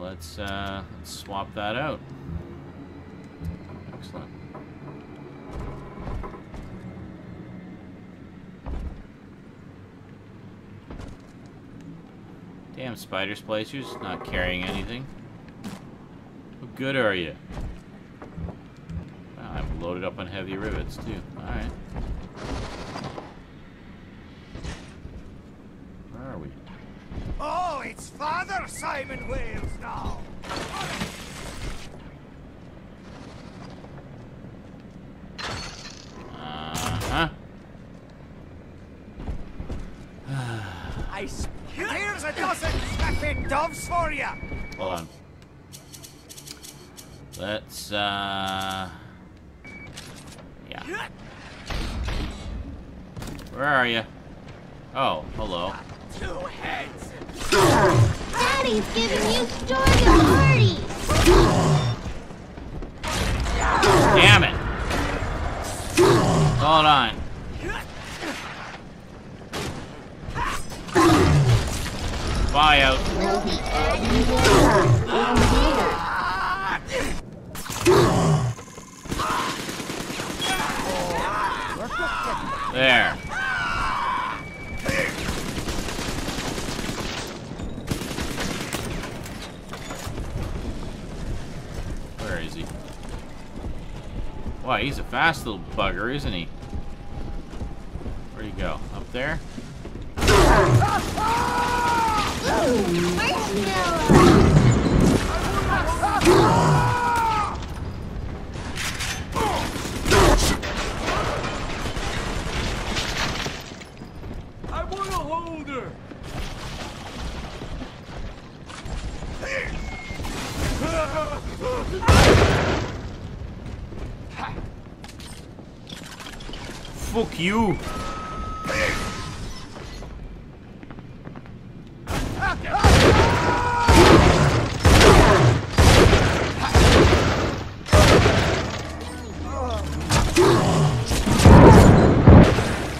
Let's, uh, let's swap that out. Excellent. Damn spider splicers, not carrying anything. What good are you? Wow, I'm loaded up on heavy rivets too. Alright. Where are we? Oh, it's Father Simon Wales now. Uh-huh. I Here's a dozen snapping doves for you. Hold on. Let's, uh... Yeah. Where are you? Oh, hello. Two heads. Daddy's giving you stores and. Damn it! Hold on. Bye out. There. Where is he? Wow, he's a fast little bugger, isn't he? Where'd he go? Up there? Fuck you!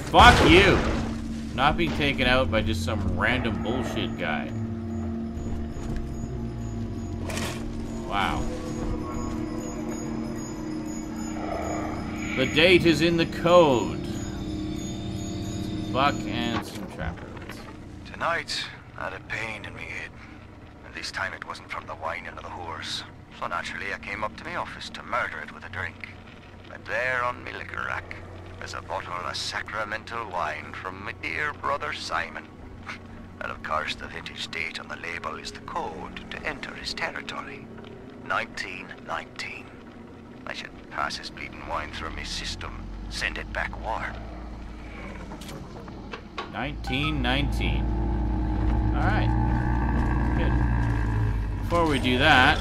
Fuck you! Not being taken out by just some random bullshit guy. Wow. The date is in the code. Buck and some. Tonight, I had a pain in me head. And this time it wasn't from the wine and the horse. So naturally, I came up to my office to murder it with a drink. But there on my liquor rack, there's a bottle of sacramental wine from my dear brother Simon. and of course, the vintage date on the label is the code to enter his territory. 1919. I should pass this bleeding wine through my system, send it back warm. 1919. Alright. Good. Before we do that...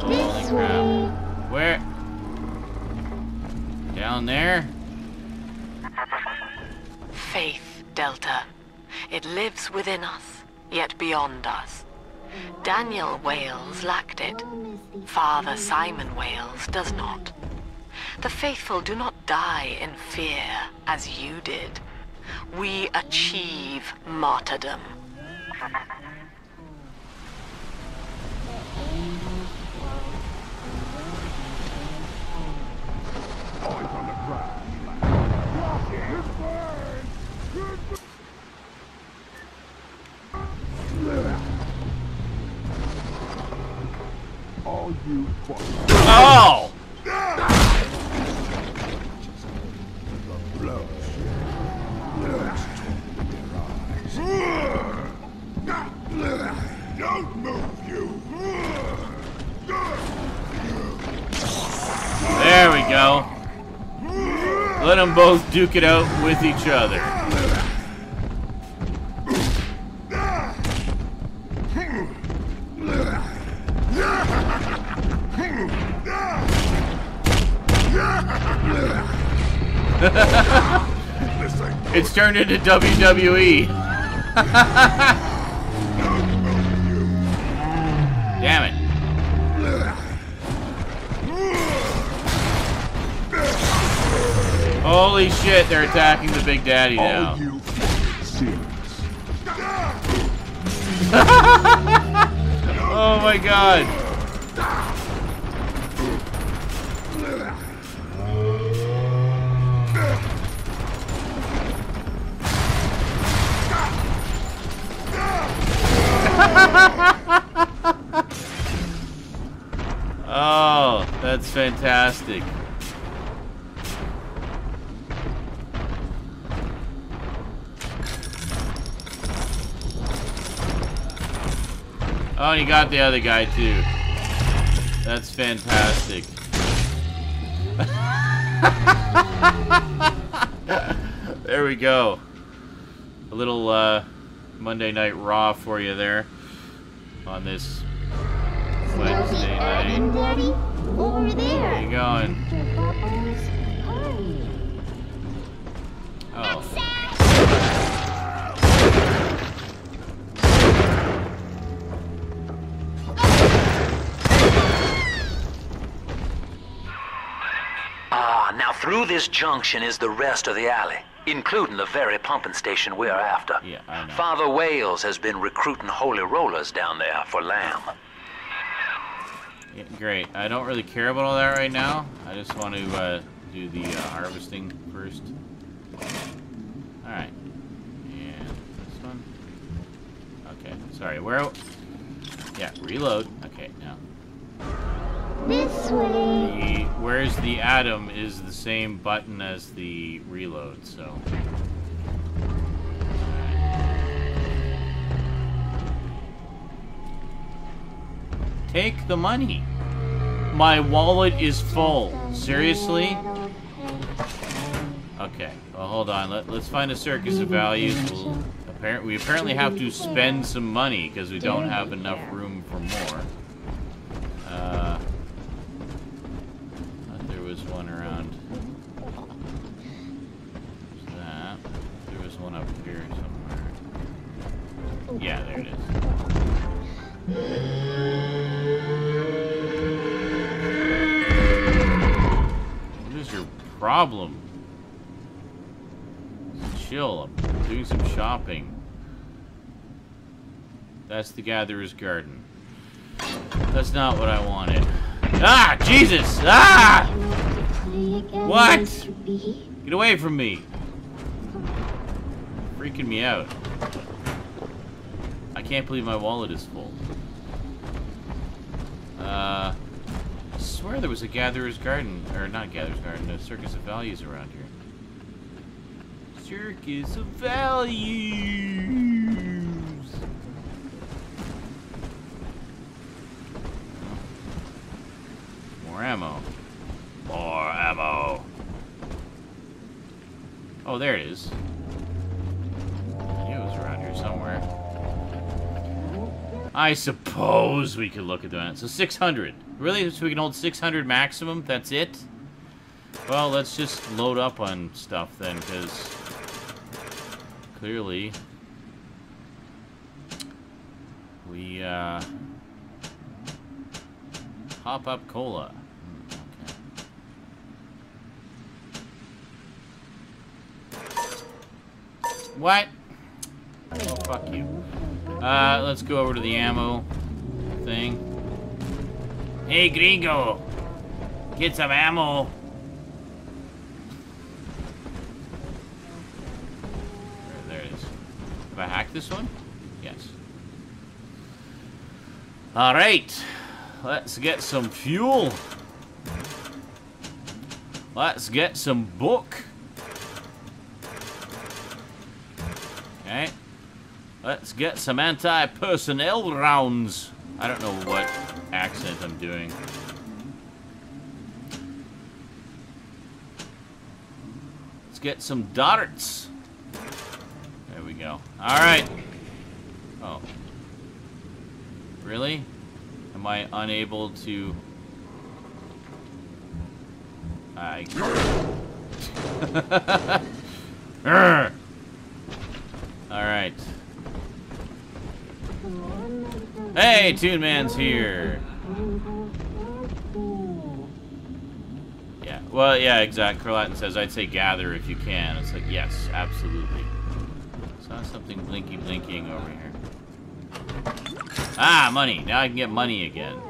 Holy crap. Where? Down there? Faith, Delta. It lives within us, yet beyond us. Daniel Wales lacked it. Father Simon Wales does not. The faithful do not die in fear, as you did. We achieve martyrdom. All go. Let them both duke it out with each other. it's turned into. WWE. Damn it. Holy shit, they're attacking the Big Daddy now. oh my god. oh, that's fantastic. Oh, and you got the other guy too. That's fantastic. there we go. A little uh, Monday Night Raw for you there on this Wednesday night. Daddy, over there. Where you going? Oh. Through this junction is the rest of the alley, including the very pumping station we're after. Yeah, I know. Father Wales has been recruiting holy rollers down there for lamb. Yeah, great. I don't really care about all that right now. I just want to uh, do the uh, harvesting first. Alright. And this one. Okay, sorry. Where? Yeah, reload. Okay, now. This way. The, where's the Adam is the same button as the reload, so. Take the money. My wallet is full. Seriously? Okay. Well, hold on. Let, let's find a circus of values. We'll, apparent, we apparently have to spend some money because we don't have enough room for more. Uh, one around. That. There was one up here somewhere. Yeah, there it is. What is your problem? Chill. I'm doing some shopping. That's the Gatherer's Garden. That's not what I wanted. Ah! Jesus! Ah! What? Get away from me. Freaking me out. I can't believe my wallet is full. Uh, I swear there was a Gatherer's Garden, or not Gatherer's Garden, a Circus of Values around here. Circus of Values! More ammo. More ammo. Oh, there it is. I it was around here somewhere. I suppose we could look at that. So 600. Really? So we can hold 600 maximum? That's it? Well, let's just load up on stuff then, because clearly we uh, pop up cola. What? Oh, fuck you. Uh, let's go over to the ammo thing. Hey, gringo! Get some ammo! There, it is. Have I hacked this one? Yes. Alright. Let's get some fuel. Let's get some book. Okay. Let's get some anti-personnel rounds. I don't know what accent I'm doing. Let's get some darts. There we go. All right. Oh. Really? Am I unable to... I... Urgh. All right. Hey, Toon Man's here. Yeah. Well, yeah, exact. Curlatin says, I'd say gather if you can. It's like, yes, absolutely. Saw something blinky blinking over here. Ah, money. Now I can get money again.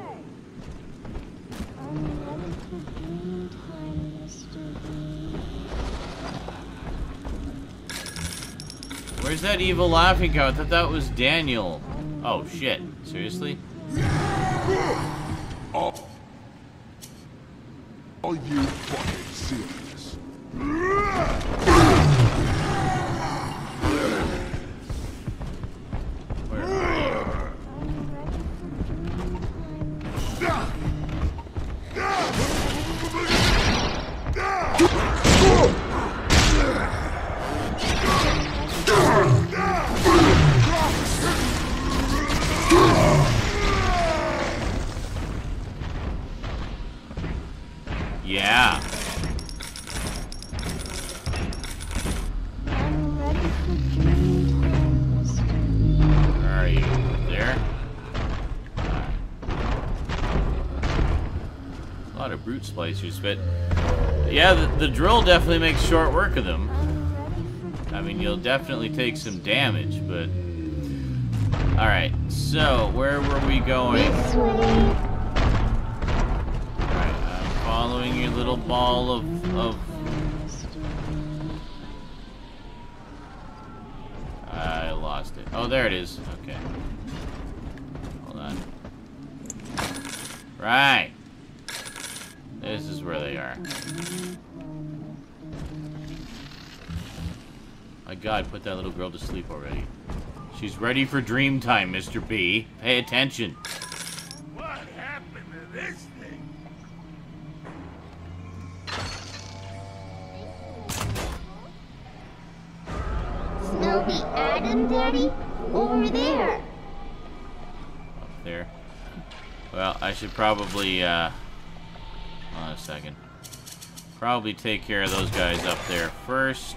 Where's that evil laughing cow? I thought that was Daniel. Oh, shit. Seriously? Oh. Are you fucking serious? Yeah. There? A lot of brute splicers, but yeah, the, the drill definitely makes short work of them. I mean, you'll definitely take some damage, but... Alright, so, where were we going? Following your little ball of, of... I lost it. Oh, there it is. Okay. Hold on. Right. This is where they are. My god, put that little girl to sleep already. She's ready for dream time, Mr. B. Pay attention. Daddy? Over there. Up there. Well, I should probably, uh... Hold on a second. Probably take care of those guys up there first.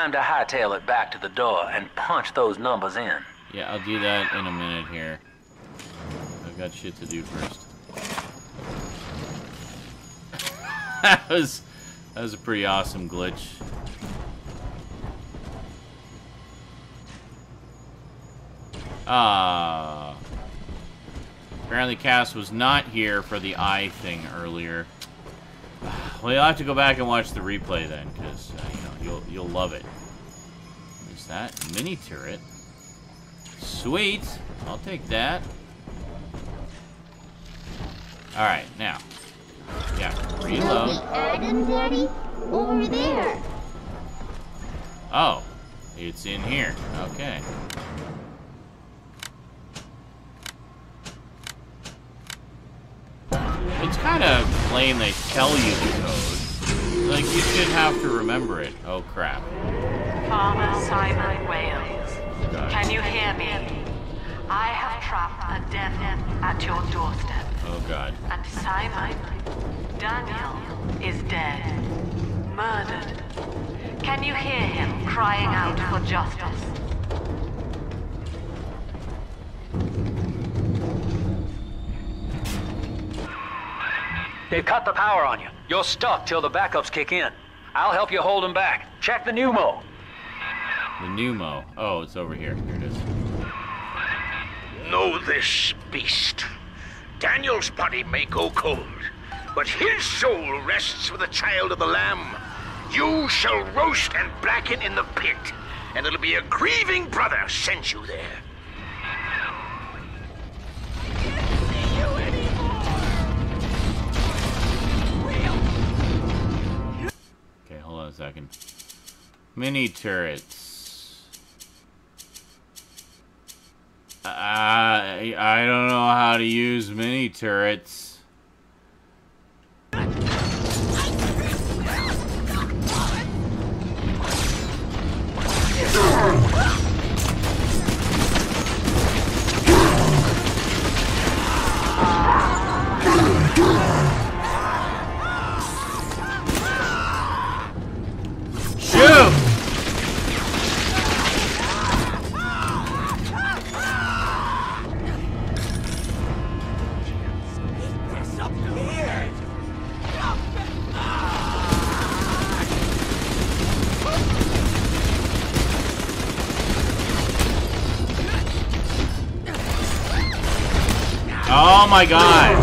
Time to hightail it back to the door and punch those numbers in. Yeah, I'll do that in a minute here. I've got shit to do first. that was that was a pretty awesome glitch. Ah. Apparently Cass was not here for the eye thing earlier. Well, you'll have to go back and watch the replay then, because uh, you know you'll you'll love it. There's that mini turret. Sweet, I'll take that. All right, now, yeah, reload. Adam, Daddy? Over there. Oh, it's in here. Okay. It's kind of plain they tell you the code. Like, you should have to remember it. Oh, crap. Father Simon Wales, God. can you hear me? I have trapped a devil at your doorstep. Oh, God. And Simon, Daniel, is dead. Murdered. Can you hear him crying out for justice? They cut the power on you. You're stuck till the backups kick in. I'll help you hold them back. Check the pneumo. The pneumo. Oh, it's over here. Here it is. Know this, beast. Daniel's body may go cold, but his soul rests with the child of the Lamb. You shall roast and blacken in the pit, and it'll be a grieving brother sent you there. Second. Mini turrets. I I don't know how to use mini turrets. My god!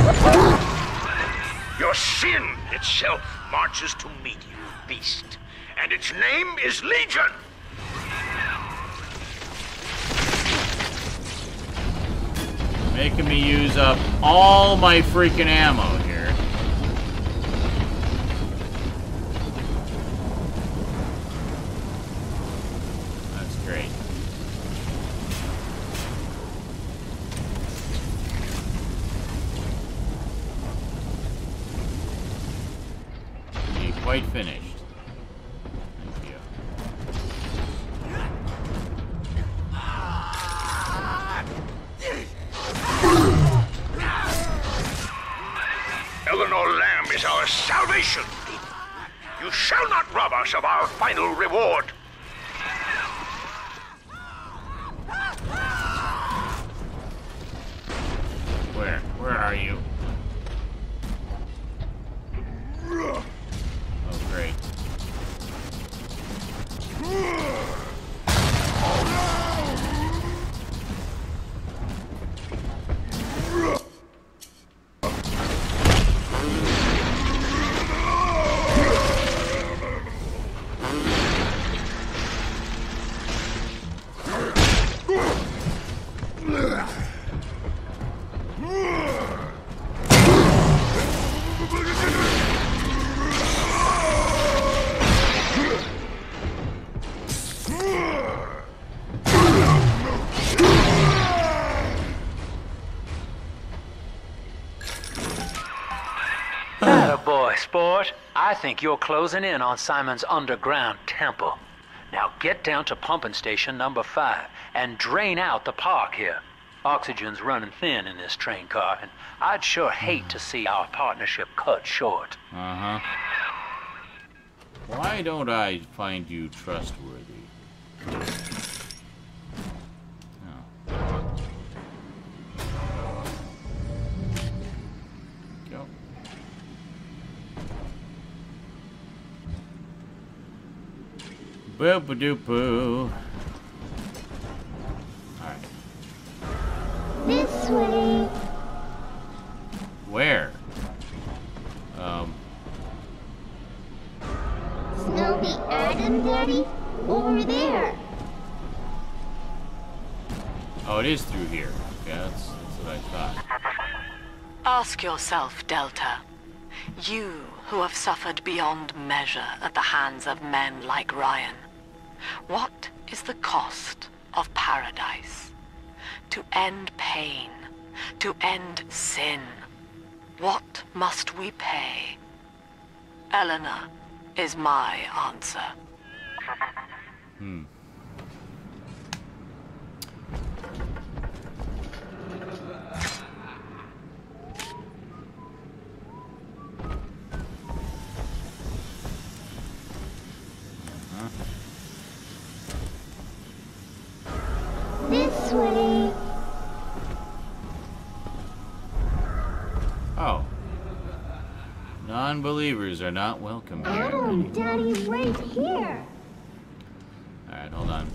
Your sin itself marches to meet you, beast. And its name is Legion. Making me use up all my freaking ammo here. That's great. Ain't think you're closing in on Simon's underground temple. Now get down to pumping station number five and drain out the park here. Oxygen's running thin in this train car, and I'd sure hate to see our partnership cut short. Uh huh. Why don't I find you trustworthy? Boop a doop boo. Alright. This way. Where? Um. Snowy Adam, Daddy? Over there. Oh, it is through here. Okay, that's, that's what I thought. Ask yourself, Delta. You who have suffered beyond measure at the hands of men like Ryan. What is the cost of paradise? To end pain, to end sin. What must we pay? Eleanor is my answer. Hmm. This way. Oh. Non-believers are not welcome here. Adam, Daddy's right here. Alright, hold on.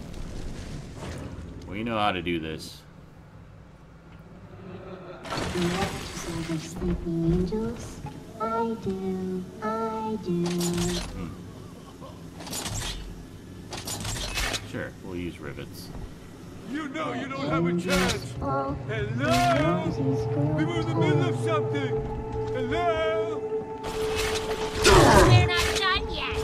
We know how to do this. You want to sleeping angels? I do. I do. Hmm. Sure, we'll use rivets. You know you don't have a chance. Hello? We were in the middle of something. Hello? We're not done yet.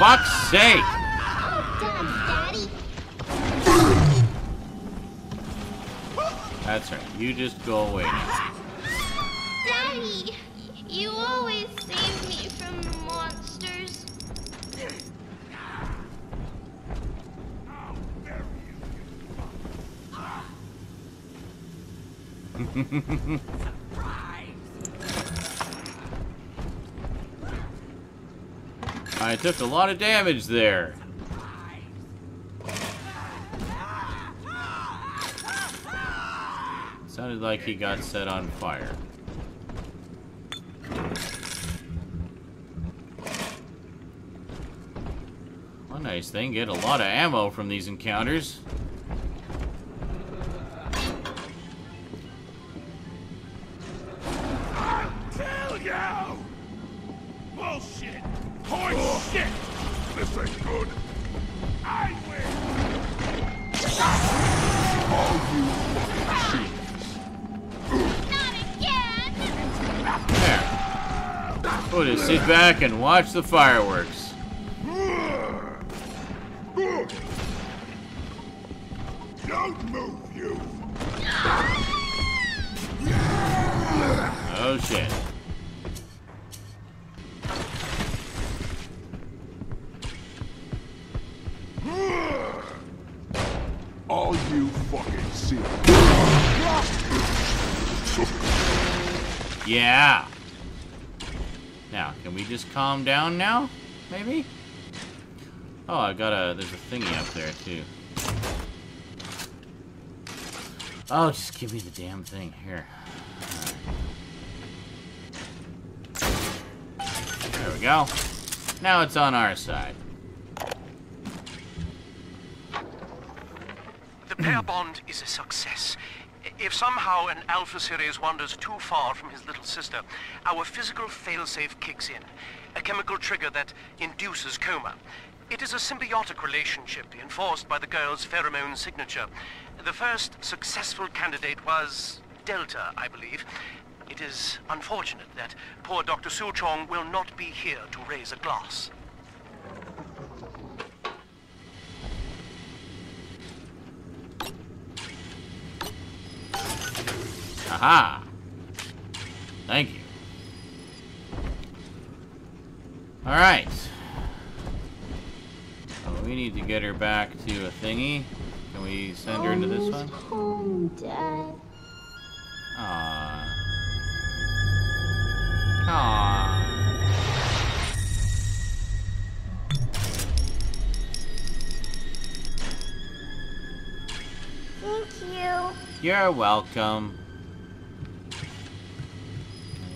Fuck's sake! That's right. You just go away now. Daddy, I took a lot of damage there. Sounded like he got set on fire. One nice thing, get a lot of ammo from these encounters. You! Bullshit! Horse shit! This ain't good. I win! All you fucking We'll just sit back and watch the fireworks. Don't move, you! Oh shit. All you fucking see. Yeah. Now, can we just calm down now? Maybe? Oh, I got a... There's a thingy up there, too. Oh, just give me the damn thing. Here. Alright. There we go. Now it's on our side. The pair bond is a success. If somehow an Alpha Series wanders too far from his little sister, our physical failsafe kicks in. A chemical trigger that induces coma. It is a symbiotic relationship enforced by the girl's pheromone signature. The first successful candidate was Delta, I believe. It is unfortunate that poor Dr. Suchong will not be here to raise a glass. Aha! Thank you. Alright. So we need to get her back to a thingy. Can we send her into this one? Home, Dad. Aww. Aww. Thank you. You're welcome.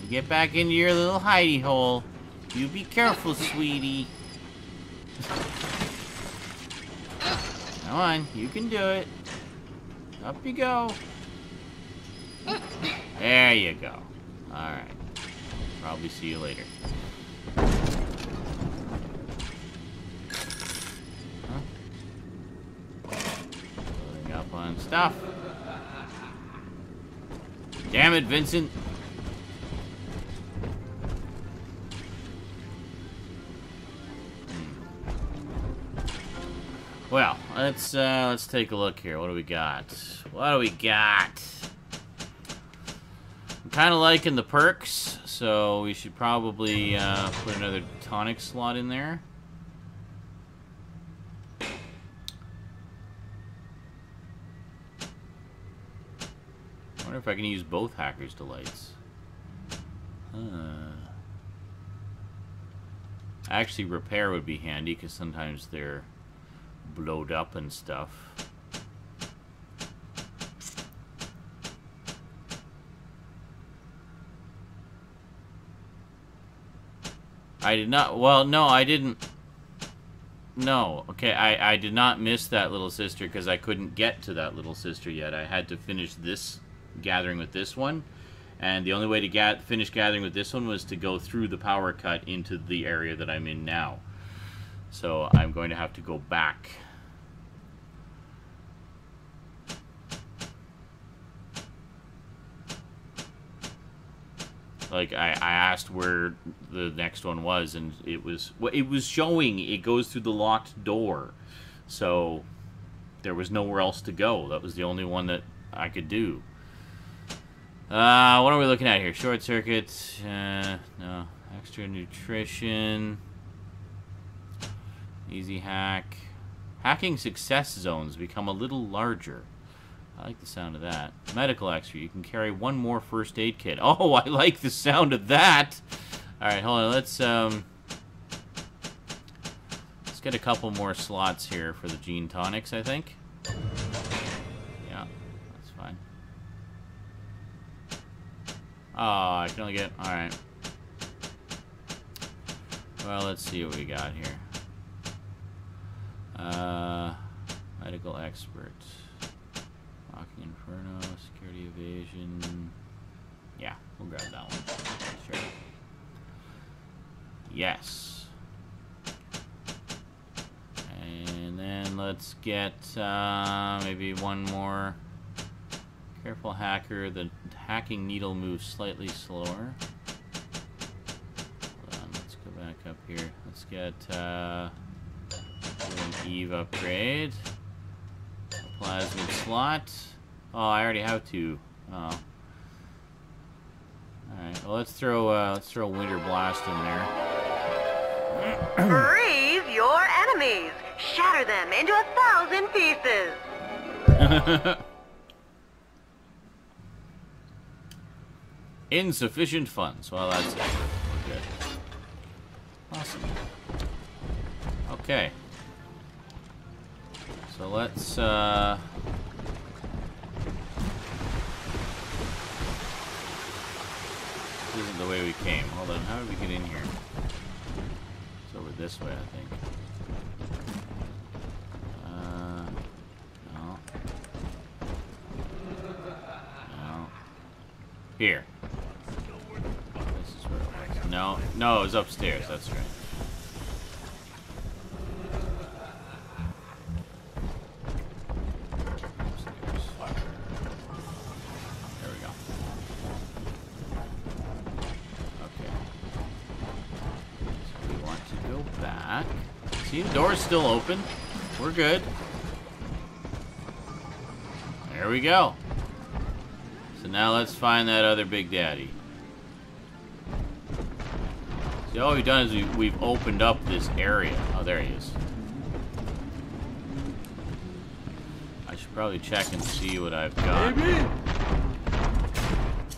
Get back into your little hidey hole. You be careful, sweetie. Come on, you can do it. Up you go. There you go. Alright. Probably see you later. Huh? Up on stuff. Damn it, Vincent. Well, let's uh, let's take a look here. What do we got? What do we got? I'm kind of liking the perks, so we should probably uh, put another tonic slot in there. Wonder if I can use both Hacker's Delights. Huh. Actually, repair would be handy, because sometimes they're blowed up and stuff. I did not, well, no, I didn't. No. Okay, I, I did not miss that little sister because I couldn't get to that little sister yet. I had to finish this gathering with this one. And the only way to finish gathering with this one was to go through the power cut into the area that I'm in now. So I'm going to have to go back. Like I, I asked where the next one was, and it was well, it was showing it goes through the locked door, so there was nowhere else to go. That was the only one that I could do. Uh, what are we looking at here? Short circuit, uh, no, extra nutrition, easy hack. Hacking success zones become a little larger. I like the sound of that. Medical extra. You can carry one more first aid kit. Oh, I like the sound of that. All right, hold on. Let's um, let's get a couple more slots here for the gene tonics. I think. Oh, I can only get. All right. Well, let's see what we got here. Uh, medical expert. Locking Inferno, security evasion. Yeah, we'll grab that one. Sure. Yes. And then let's get uh, maybe one more. Careful hacker. The hacking needle moves slightly slower. Hold on, let's go back up here. Let's get uh, an Eve upgrade. A plasmid slot. Oh, I already have two. Oh. Alright, well let's throw uh, let's throw Winter Blast in there. Freeze your enemies. Shatter them into a thousand pieces. Insufficient funds. Well, that's it. We're good. Awesome. Okay. So let's, uh... This isn't the way we came. Hold on, how did we get in here? It's over this way, I think. Uh... No. No. Here. No, no, it was upstairs, that's right. There we go. Okay. We want to go back. See, the door's still open. We're good. There we go. So now let's find that other Big Daddy. See, all we've done is we, we've opened up this area. Oh, there he is. I should probably check and see what I've got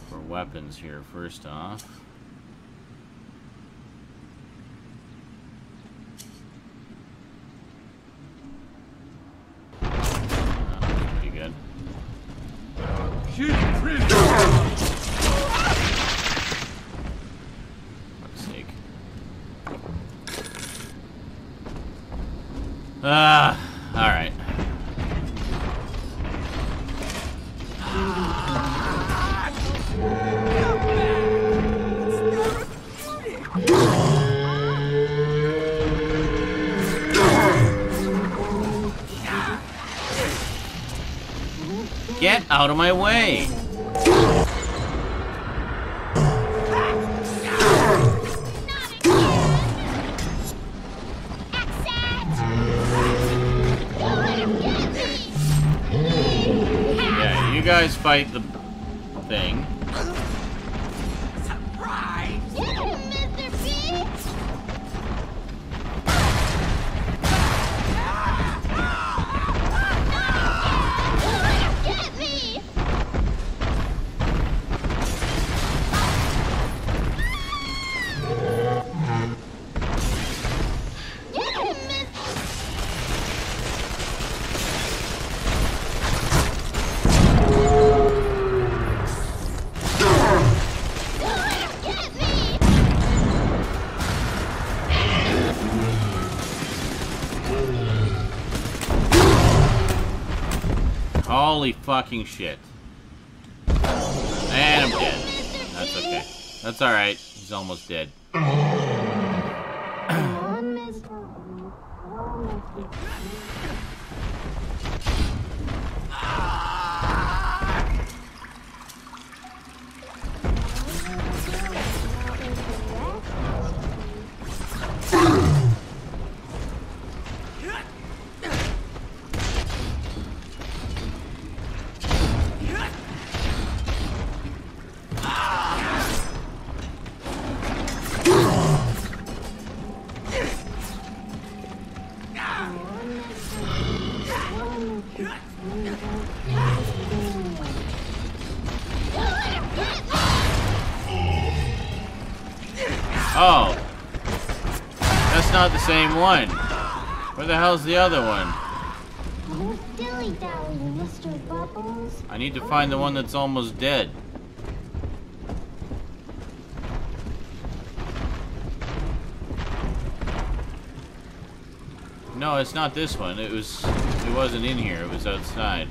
for weapons here, first off. Fucking shit. And I'm dead. That's okay. That's alright. He's almost dead. One. Where the hell's the other one? I need to find the one that's almost dead. No, it's not this one. It was it wasn't in here. It was outside.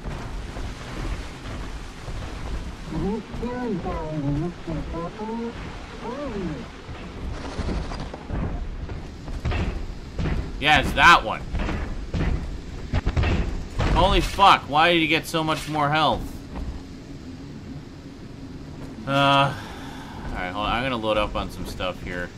Don't dilly-dally, Mr. Bubbles. Oh. Yeah, it's that one. Holy fuck, why did he get so much more health? Uh, alright, hold on. I'm gonna load up on some stuff here.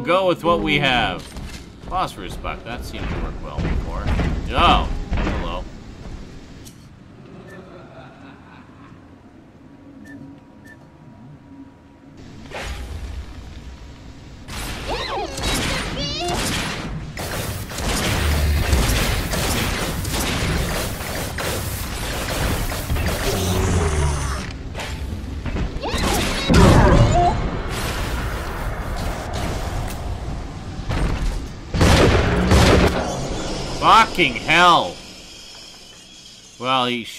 We'll go with what we have. Phosphorus buck. That seemed to work well before. Oh,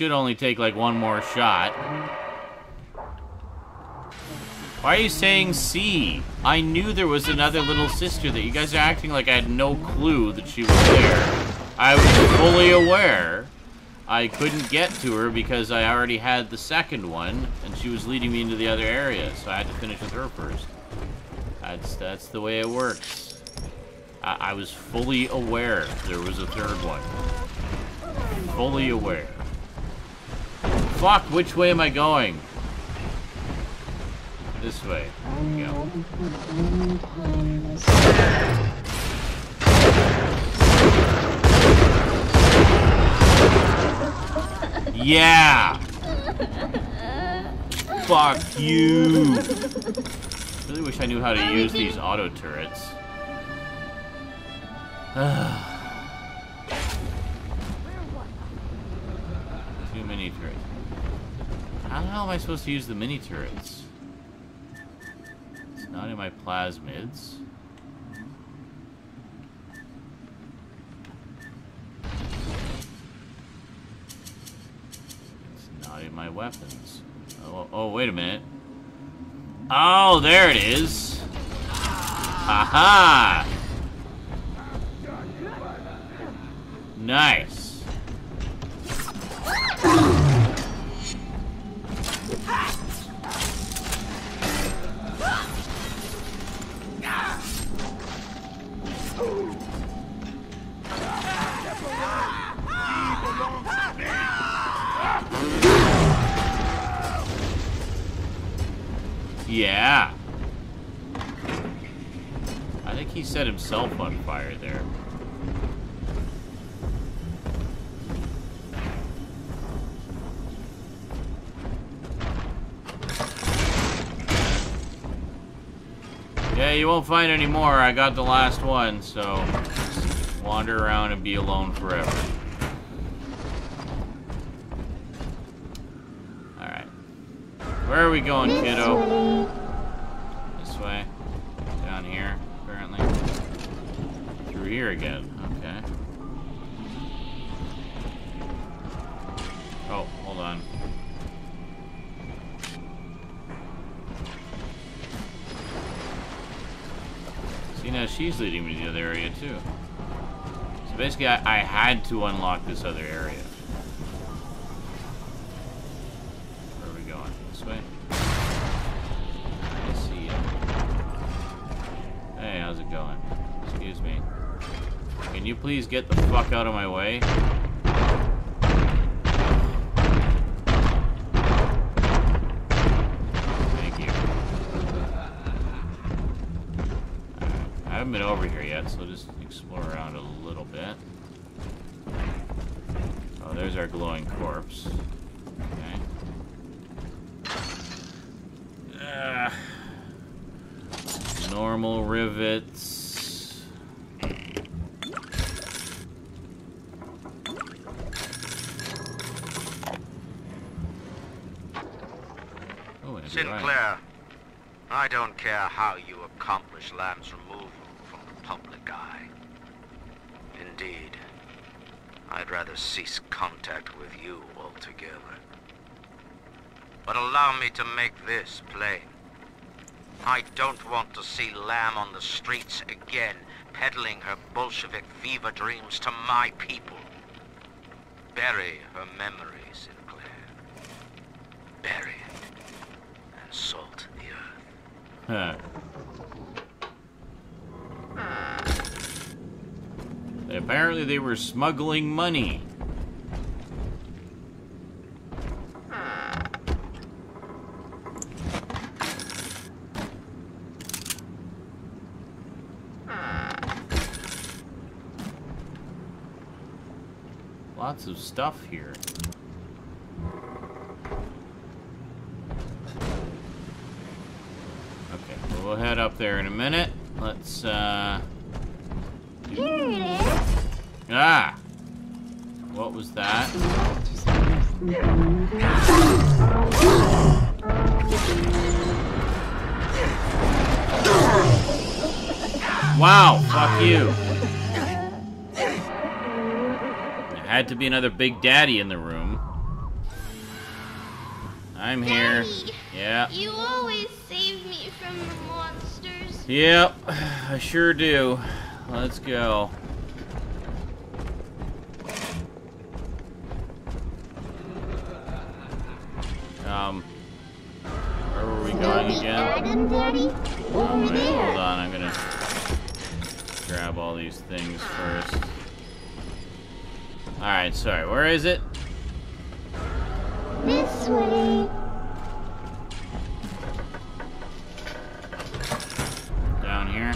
should only take like one more shot. Why are you saying C? I knew there was another little sister that you guys are acting like I had no clue that she was there. I was fully aware. I couldn't get to her because I already had the second one, and she was leading me into the other area, so I had to finish with her first. That's that's the way it works. I, I was fully aware there was a third one. Fully aware. Fuck, which way am I going? This way. Yeah! Fuck you! Really wish I knew how to use these auto turrets. Too many turrets. How the hell am I supposed to use the mini turrets? It's not in my plasmids. It's not in my weapons. Oh, oh, oh wait a minute. Oh, there it is. Aha! Nice. Yeah. I think he set himself on fire there. Yeah, you won't find any more. I got the last one, so wander around and be alone forever. Alright. Where are we going, kiddo? This way. Down here, apparently. Through here again. Okay. Oh, hold on. See, now she's leading me to the other area, too. So basically, I, I had to unlock this other area. Where are we going? This way? I see. Hey, how's it going? Excuse me. Can you please get the fuck out of my way? Haven't been over here yet, so just explore around a little bit. Oh, there's our glowing corpse. Okay. Ah. normal rivets. Oh. Sinclair, I don't care how you accomplish Lamb's removal public eye. Indeed, I'd rather cease contact with you altogether. But allow me to make this plain. I don't want to see Lamb on the streets again, peddling her Bolshevik fever dreams to my people. Bury her memory, Sinclair. Bury it and salt the earth. Huh. Apparently they were smuggling money. Lots of stuff here. Okay, well, head up there in a minute. Let's, uh... Here it is. Ah! What was that? Wow, fuck you. There had to be another Big Daddy in the room. I'm here. Daddy, Yeah. You always save me from. Yep, I sure do. Let's go. Um, where were we going again? Oh, wait, hold on, I'm gonna grab all these things first. Alright, sorry, where is it? This way. Down here?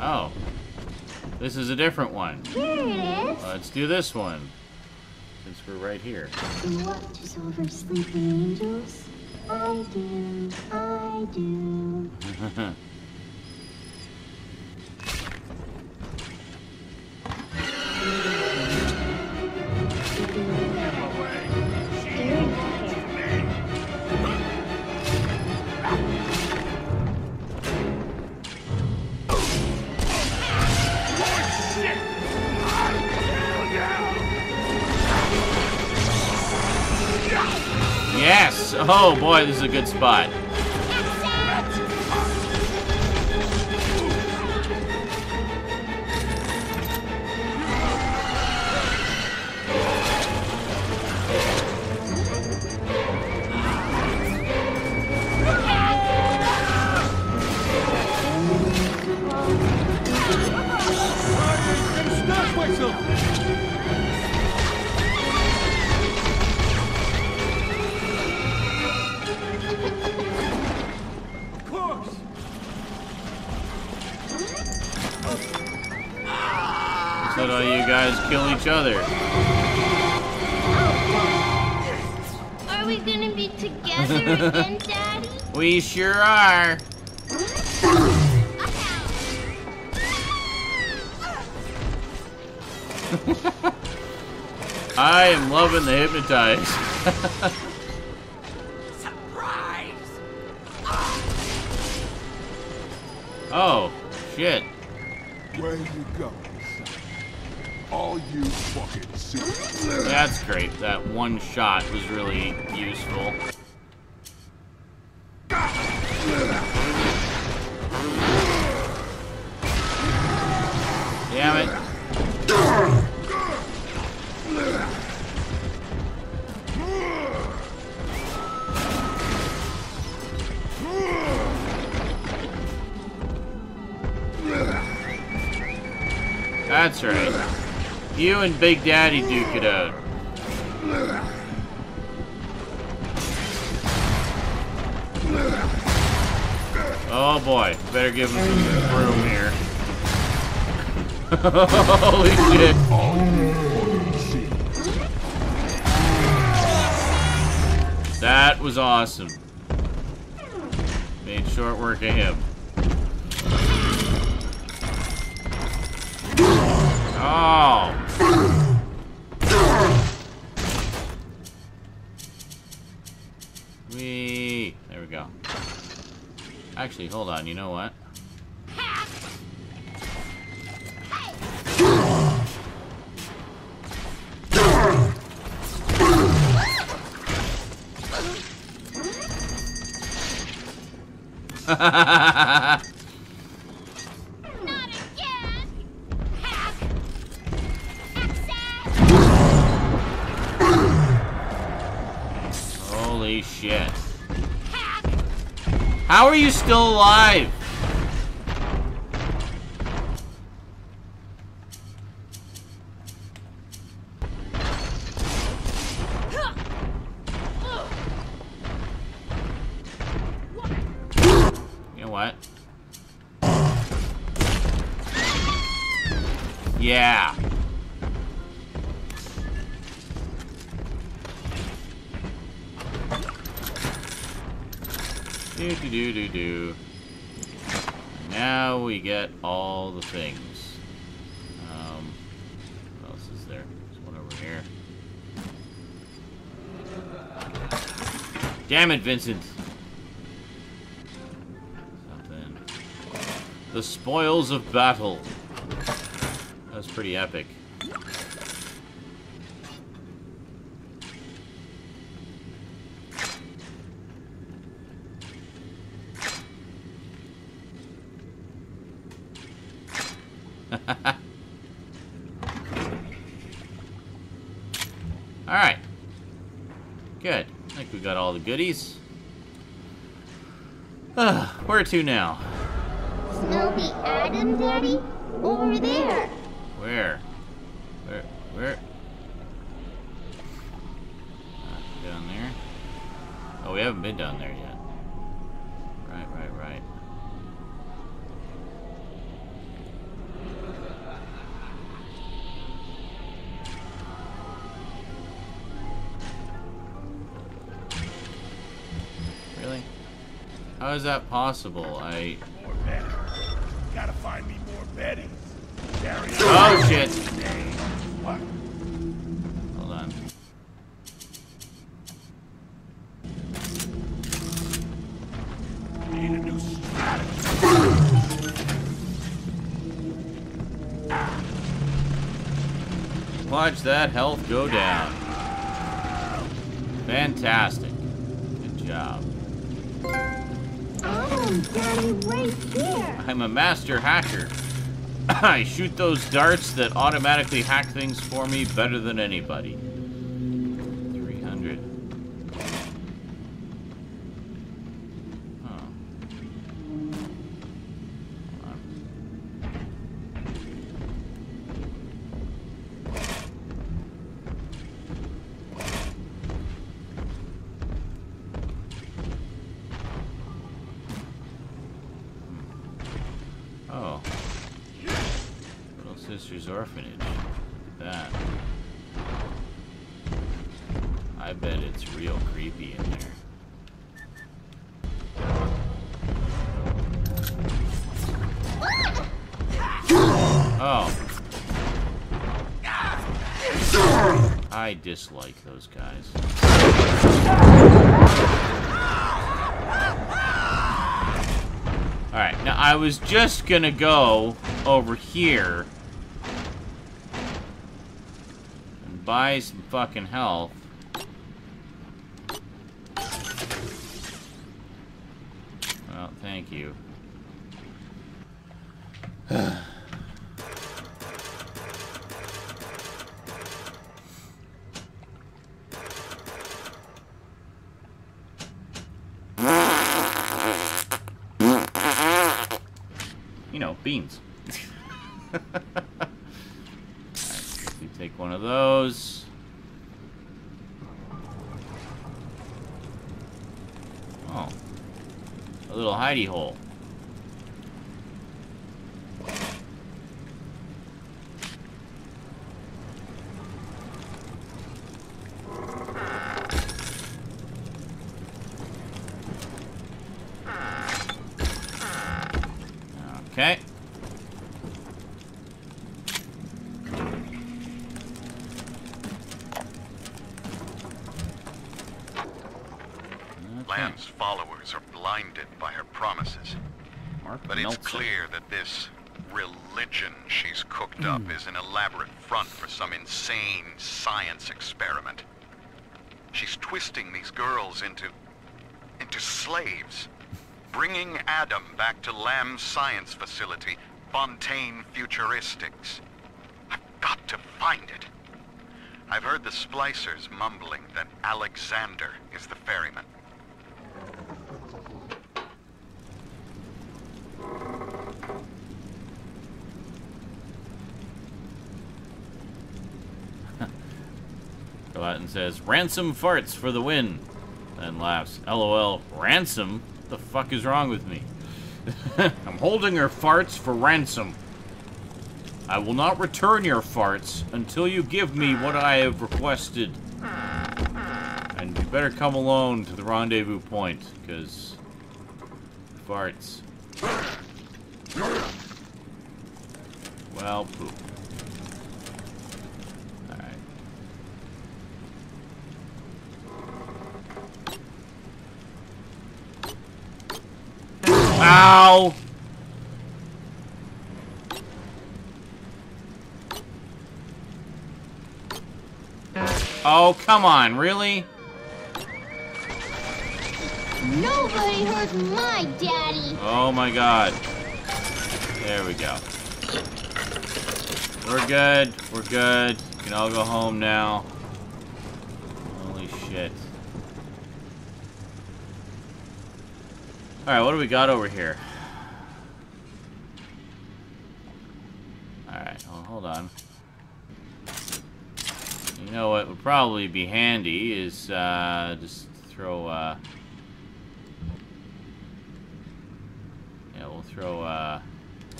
Oh. This is a different one. Here it is. Let's do this one. Since we're right here. You watches over sleeping angels? I do, I do. Oh boy, this is a good spot. I am loving the hypnotize. Surprise! oh, shit. Where you go, son? All you fucking see. That's great. That one shot was really Big Daddy duke it out. Oh boy, better give him some room here. Holy shit. That was awesome. Made short work of him. Oh. Wee. There we go. Actually, hold on. You know what? How are you still alive? Vincent. Something. The spoils of battle. That's pretty epic. Alright. We got all the goodies. Uh, where to now? Snowy Adam, Daddy? Over there. Where? Where? Where? Uh, down there? Oh, we haven't been down there yet. How is that possible? I... More Betty. Gotta find me more. Darius. Oh, shit. What? Hold on. Need a new strategy. Watch that health go down. Fantastic. Good job. Daddy, right there. I'm a master hacker. I shoot those darts that automatically hack things for me better than anybody. Dislike those guys. Alright, now I was just gonna go over here and buy some fucking health. Well, thank you. you know, beans. Alright, we take one of those. Oh. A little hidey hole. Okay. Lamb's followers are blinded by her promises. but it's Meltzer. clear that this religion she's cooked up is an elaborate front for some insane science experiment. She's twisting these girls into... into slaves. Bringing Adam back to Lamb's science facility, Fontaine Futuristics. I've got to find it. I've heard the splicers mumbling that Alexander is the ferryman. And says, Ransom farts for the win. Then laughs, LOL, ransom? the fuck is wrong with me? I'm holding your farts for ransom. I will not return your farts until you give me what I have requested. And you better come alone to the rendezvous point, because farts. Well, poop. Alright. Ow! Oh, come on, really? Nobody hurt my daddy. Oh my god. There we go. We're good. We're good. You can all go home now. Holy shit. Alright, what do we got over here? Alright, well, hold on. You know what would probably be handy is uh, just throw uh, Yeah, we'll throw uh,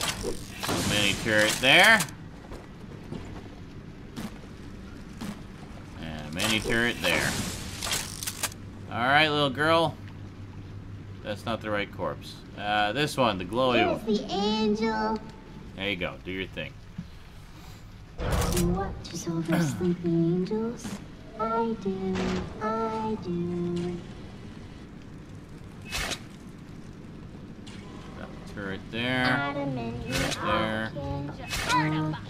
a mini turret there. And a mini turret there. Alright, little girl. That's not the right corpse. Uh, this one, the glowy There's one. the angel. There you go. Do your thing. You watch over sleeping angels. I do. I do. Turret there. Adam and Turret there.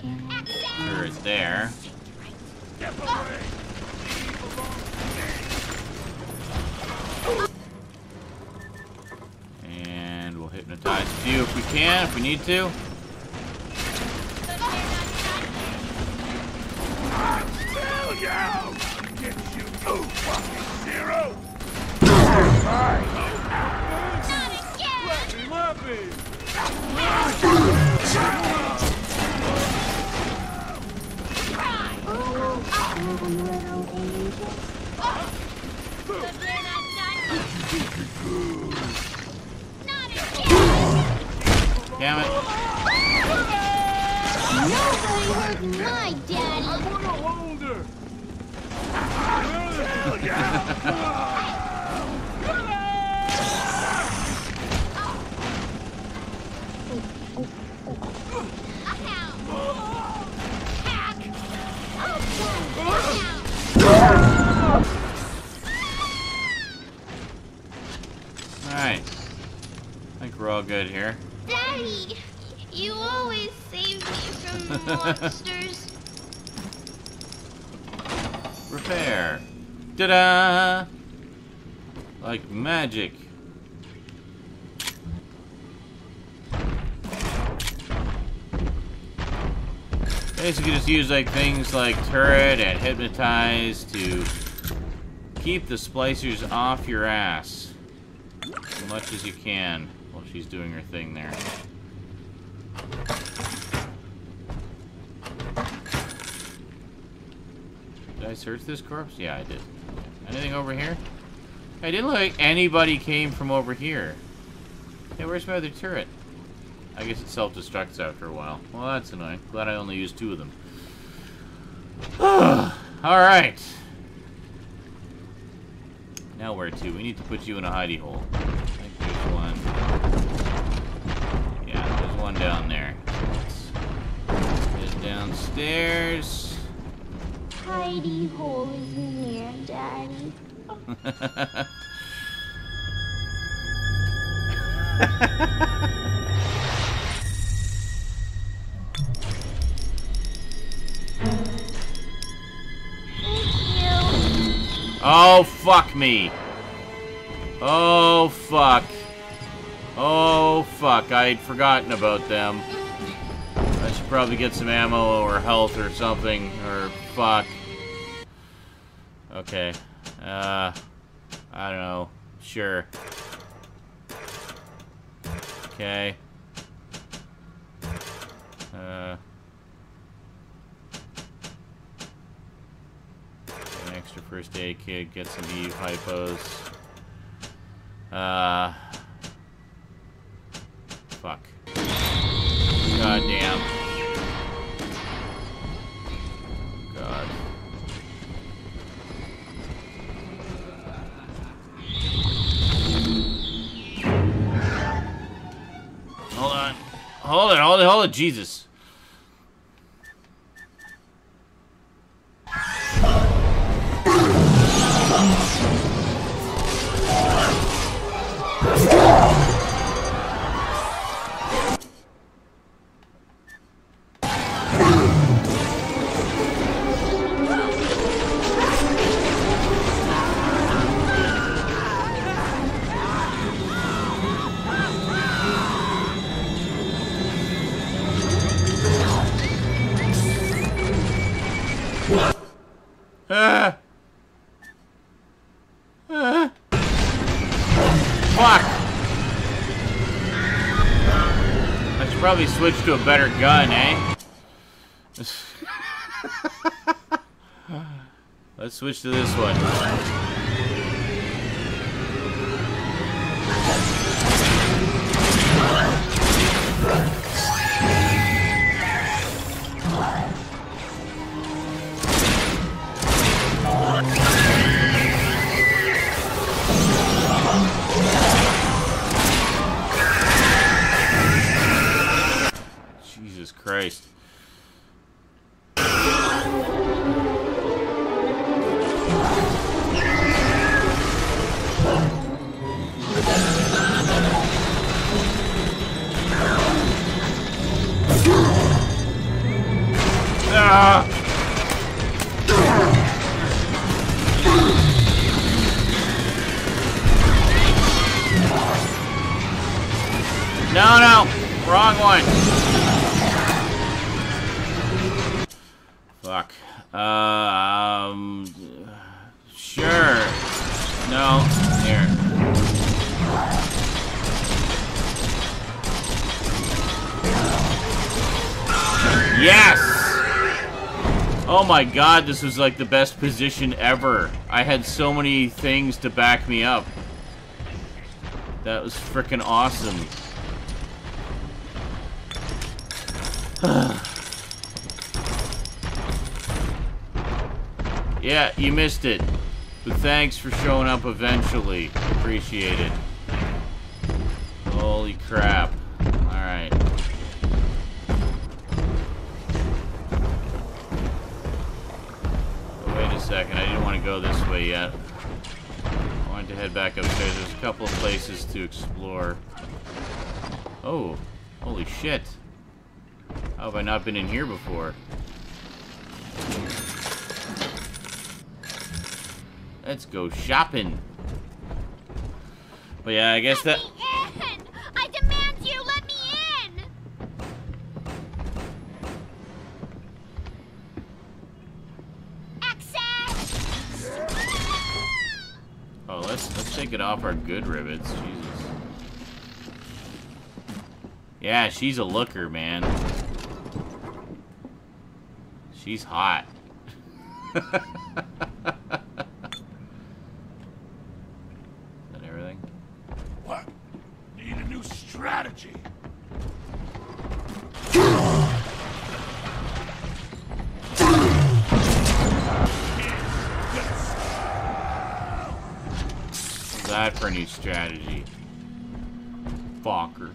Turret there. And we'll hypnotize a few if we can, if we need to. Hell yeah! Damn it. Nobody hurt my daddy. I want to hold her. I think we're all good here. Daddy, you always save me from monsters. Repair. Ta-da! Like magic. Basically just use like things like turret and hypnotize to keep the splicers off your ass as much as you can while she's doing her thing there. Did I search this corpse? Yeah, I did. Anything over here? I didn't look like anybody came from over here. Hey, where's my other turret? I guess it self-destructs after a while. Well, that's annoying. Glad I only used two of them. Alright. Now where to? We need to put you in a hidey hole. I think there's one. Yeah, there's one down there. Let's downstairs. Hidey hole is near, Daddy. Oh, fuck me. Oh, fuck. Oh, fuck. I'd forgotten about them. I should probably get some ammo or health or something. Or fuck. Okay. Uh, I don't know. Sure. Okay. Uh... An extra first aid kit, get some Eve hypos. Uh. Fuck. God damn. God. Hold on. Hold it, hold it, hold it, Jesus. A better gun, eh? Let's switch to this one. My god, this was like the best position ever. I had so many things to back me up. That was freaking awesome. yeah, you missed it. But thanks for showing up eventually. Appreciate it. Holy crap. Go this way yet. I wanted to head back upstairs. There's a couple of places to explore. Oh, holy shit. How have I not been in here before? Let's go shopping. But yeah, I guess that... it off our good rivets. Jesus. Yeah, she's a looker, man. She's hot. strategy? Fucker.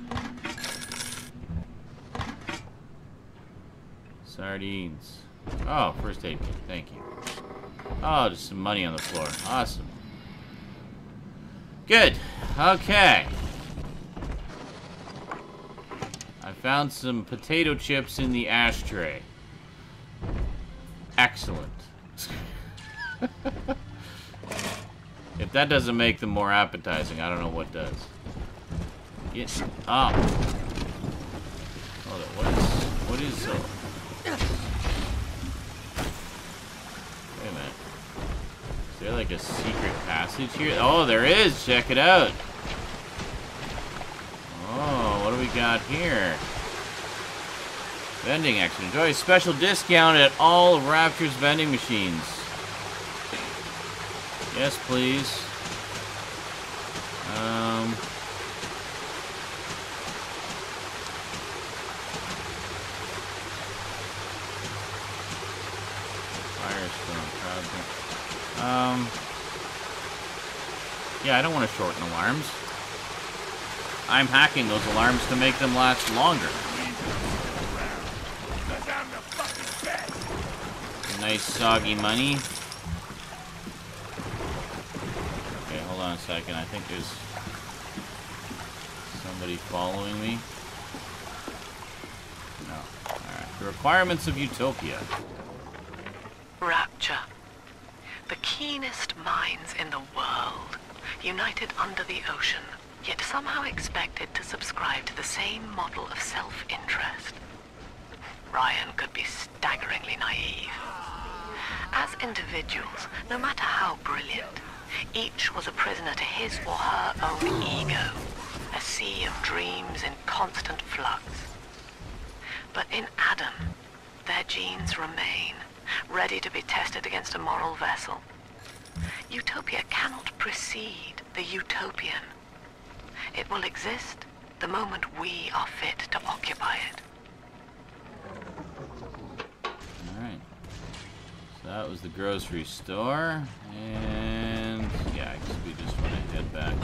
Sardines. Oh, first aid kit. Thank you. Oh, just some money on the floor. Awesome. Good. Okay. I found some potato chips in the ashtray. Excellent. if that doesn't make them more appetizing, I don't know what does. Get up. Hold on, what is... What is... Uh, wait a minute. Is there like a secret passage here? Oh, there is! Check it out! Oh, what do we got here? Vending action. Enjoy a special discount at all Rapture's vending machines. Yes, please. Um... Firestone. Um... Yeah, I don't want to shorten alarms. I'm hacking those alarms to make them last longer. Nice soggy money. Okay, hold on a second. I think there's somebody following me. No. Alright. The requirements of Utopia. Rapture. The keenest minds in the world, united under the ocean, yet somehow expected to subscribe to the same model of self-interest. Ryan could be staggeringly naive. As individuals, no matter how brilliant, each was a prisoner to his or her own ego, a sea of dreams in constant flux. But in Adam, their genes remain, ready to be tested against a moral vessel. Utopia cannot precede the utopian. It will exist the moment we are fit to occupy it. So that was the grocery store. And yeah, I guess we just want to head back.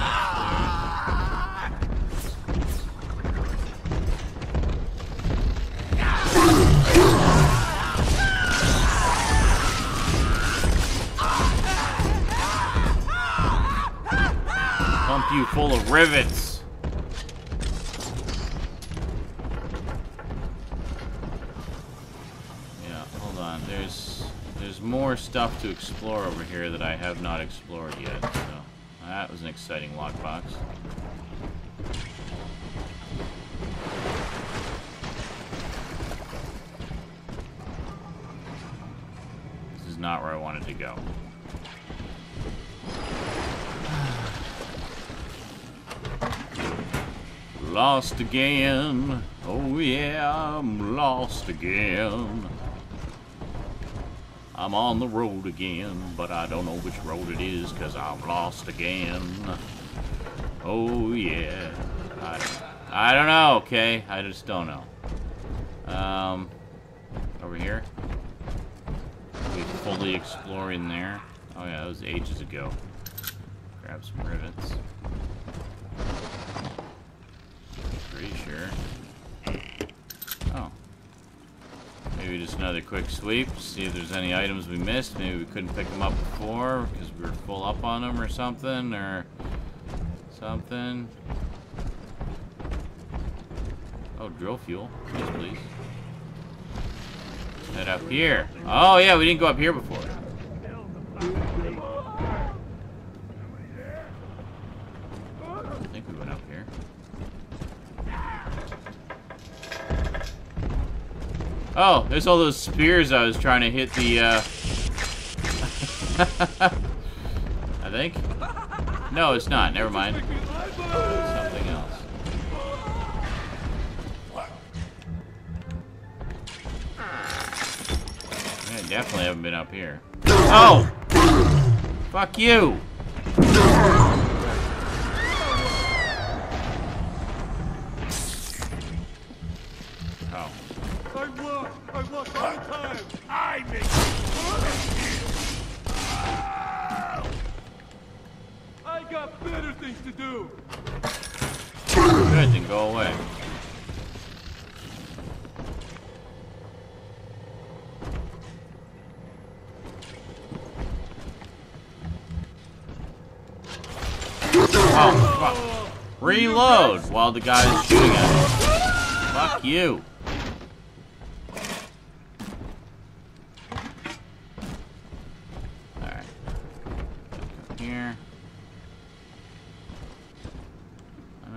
Pump you full of rivets. Yeah, hold on. There's there's more stuff to explore over here that I have not explored yet. So that was an exciting lockbox. This is not where I wanted to go. Lost again. Oh yeah, I'm lost again. I'm on the road again, but I don't know which road it is because I'm lost again. Oh yeah. I, I don't know, okay? I just don't know. Um, over here. We fully explore in there. Oh yeah, that was ages ago. Grab some rivets. Pretty sure. Maybe just another quick sweep, see if there's any items we missed. Maybe we couldn't pick them up before because we were full up on them or something, or Something. Oh, drill fuel. Yes, please. Head up here. Oh, yeah, we didn't go up here before. I think we went up here. Oh, there's all those spears I was trying to hit the, uh... I think. No, it's not. Never mind. Something else. I definitely haven't been up here. Oh! Fuck you! While the guy's shooting at me. Fuck you. Alright. Here.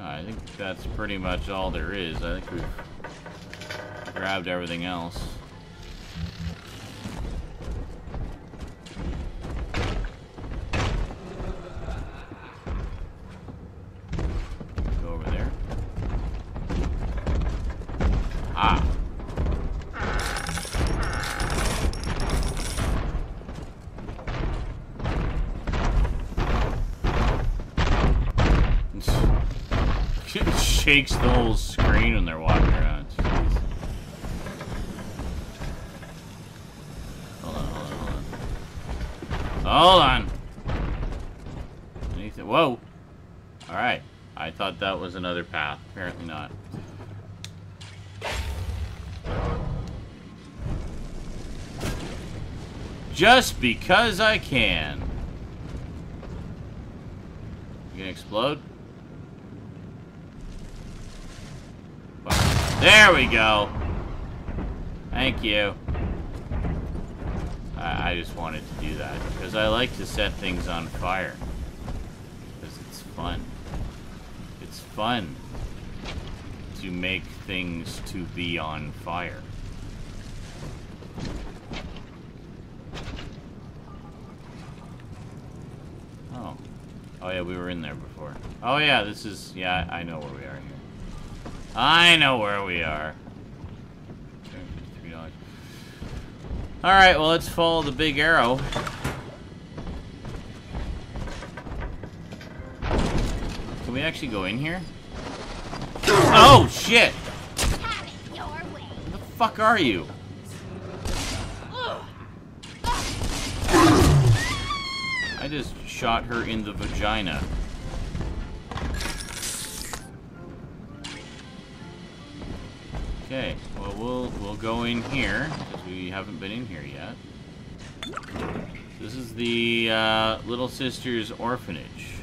I think that's pretty much all there is. I think we've grabbed everything else. It shakes the whole screen when they're walking around. Jeez. Hold on, hold on, hold on. Hold on. Anything? Whoa. Alright. I thought that was another path. Apparently not. Just because I can. You gonna explode? There we go. Thank you. I, I just wanted to do that because I like to set things on fire. Because it's fun. It's fun to make things to be on fire. Oh. Oh yeah, we were in there before. Oh yeah, this is... Yeah, I know where we are. I know where we are. Alright, well let's follow the big arrow. Can we actually go in here? Oh, shit! Where the fuck are you? I just shot her in the vagina. Go in here because we haven't been in here yet. This is the uh, Little Sisters Orphanage.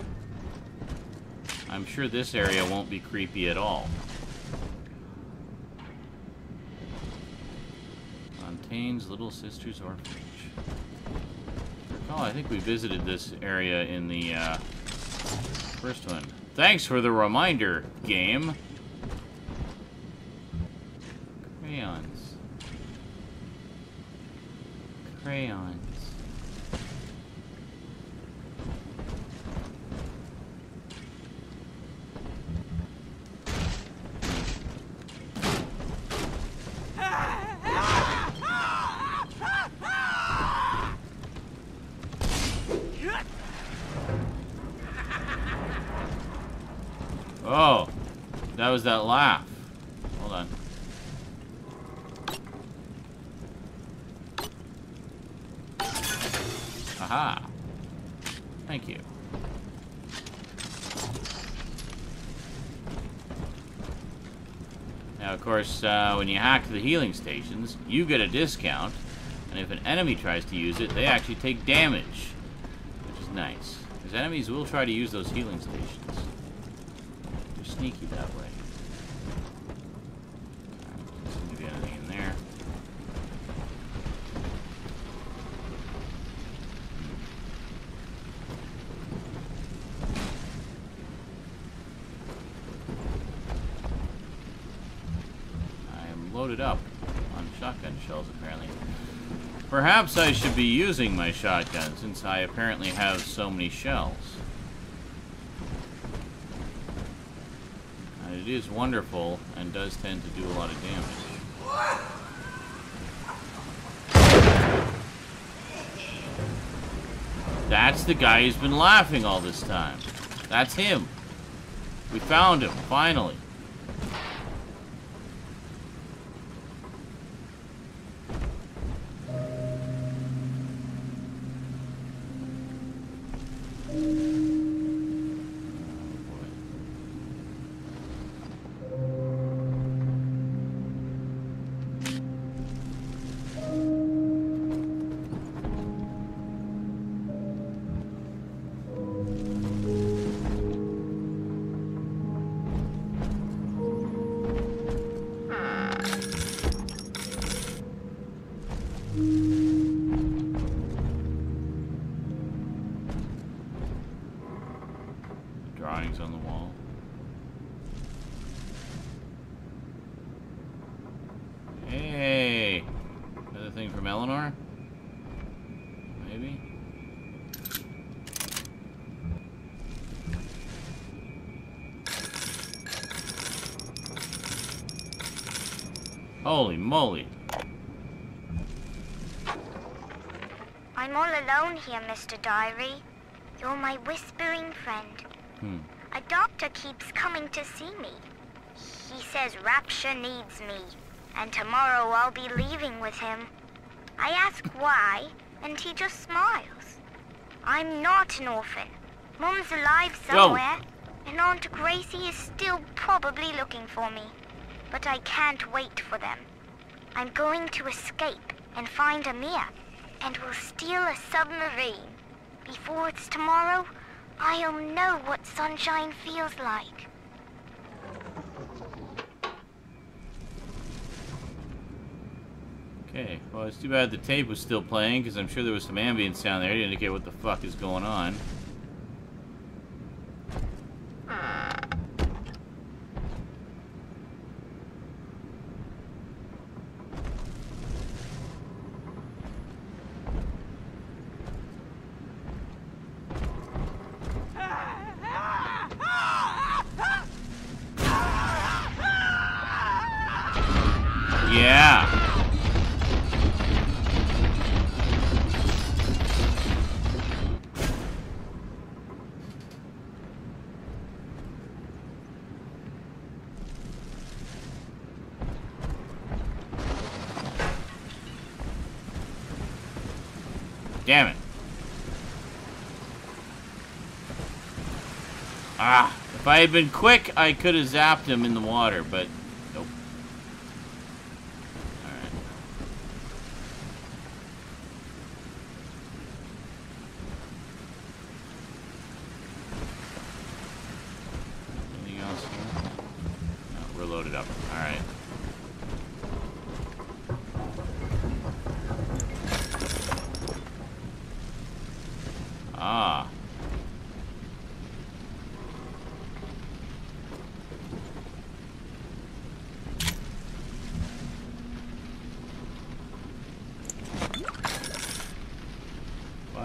I'm sure this area won't be creepy at all. Contains Little Sisters Orphanage. Oh, I think we visited this area in the uh, first one. Thanks for the reminder, game. Crayons. Crayons. Oh, that was that laugh. Hold on. Aha. Thank you. Now, of course, uh, when you hack the healing stations, you get a discount, and if an enemy tries to use it, they actually take damage, which is nice. Because enemies will try to use those healing stations. They're sneaky that way. Doesn't seem to be anything in there. I am loaded up on shotgun shells, apparently. Perhaps I should be using my shotgun, since I apparently have so many shells. And it is wonderful, and does tend to do a lot of damage. That's the guy who's been laughing all this time. That's him. We found him, finally. Mr. Diary. You're my whispering friend. Hmm. A doctor keeps coming to see me. He says Rapture needs me, and tomorrow I'll be leaving with him. I ask why, and he just smiles. I'm not an orphan. Mum's alive somewhere, and Aunt Gracie is still probably looking for me. But I can't wait for them. I'm going to escape and find Amir, and we'll steal a submarine. Before it's tomorrow, I'll know what sunshine feels like. Okay, well, it's too bad the tape was still playing, because I'm sure there was some ambient sound there to indicate what the fuck is going on. Yeah! Damn it. Ah, if I had been quick, I could have zapped him in the water, but nope. Alright. Anything else here? No, we're loaded up. Alright. Ah.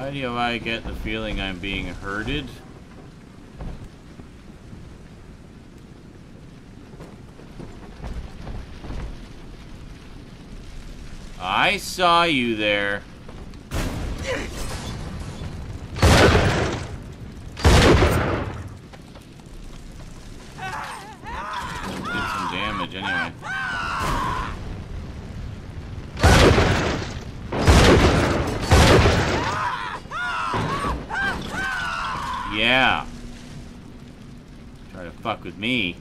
Why I get the feeling I'm being herded? I saw you there. me.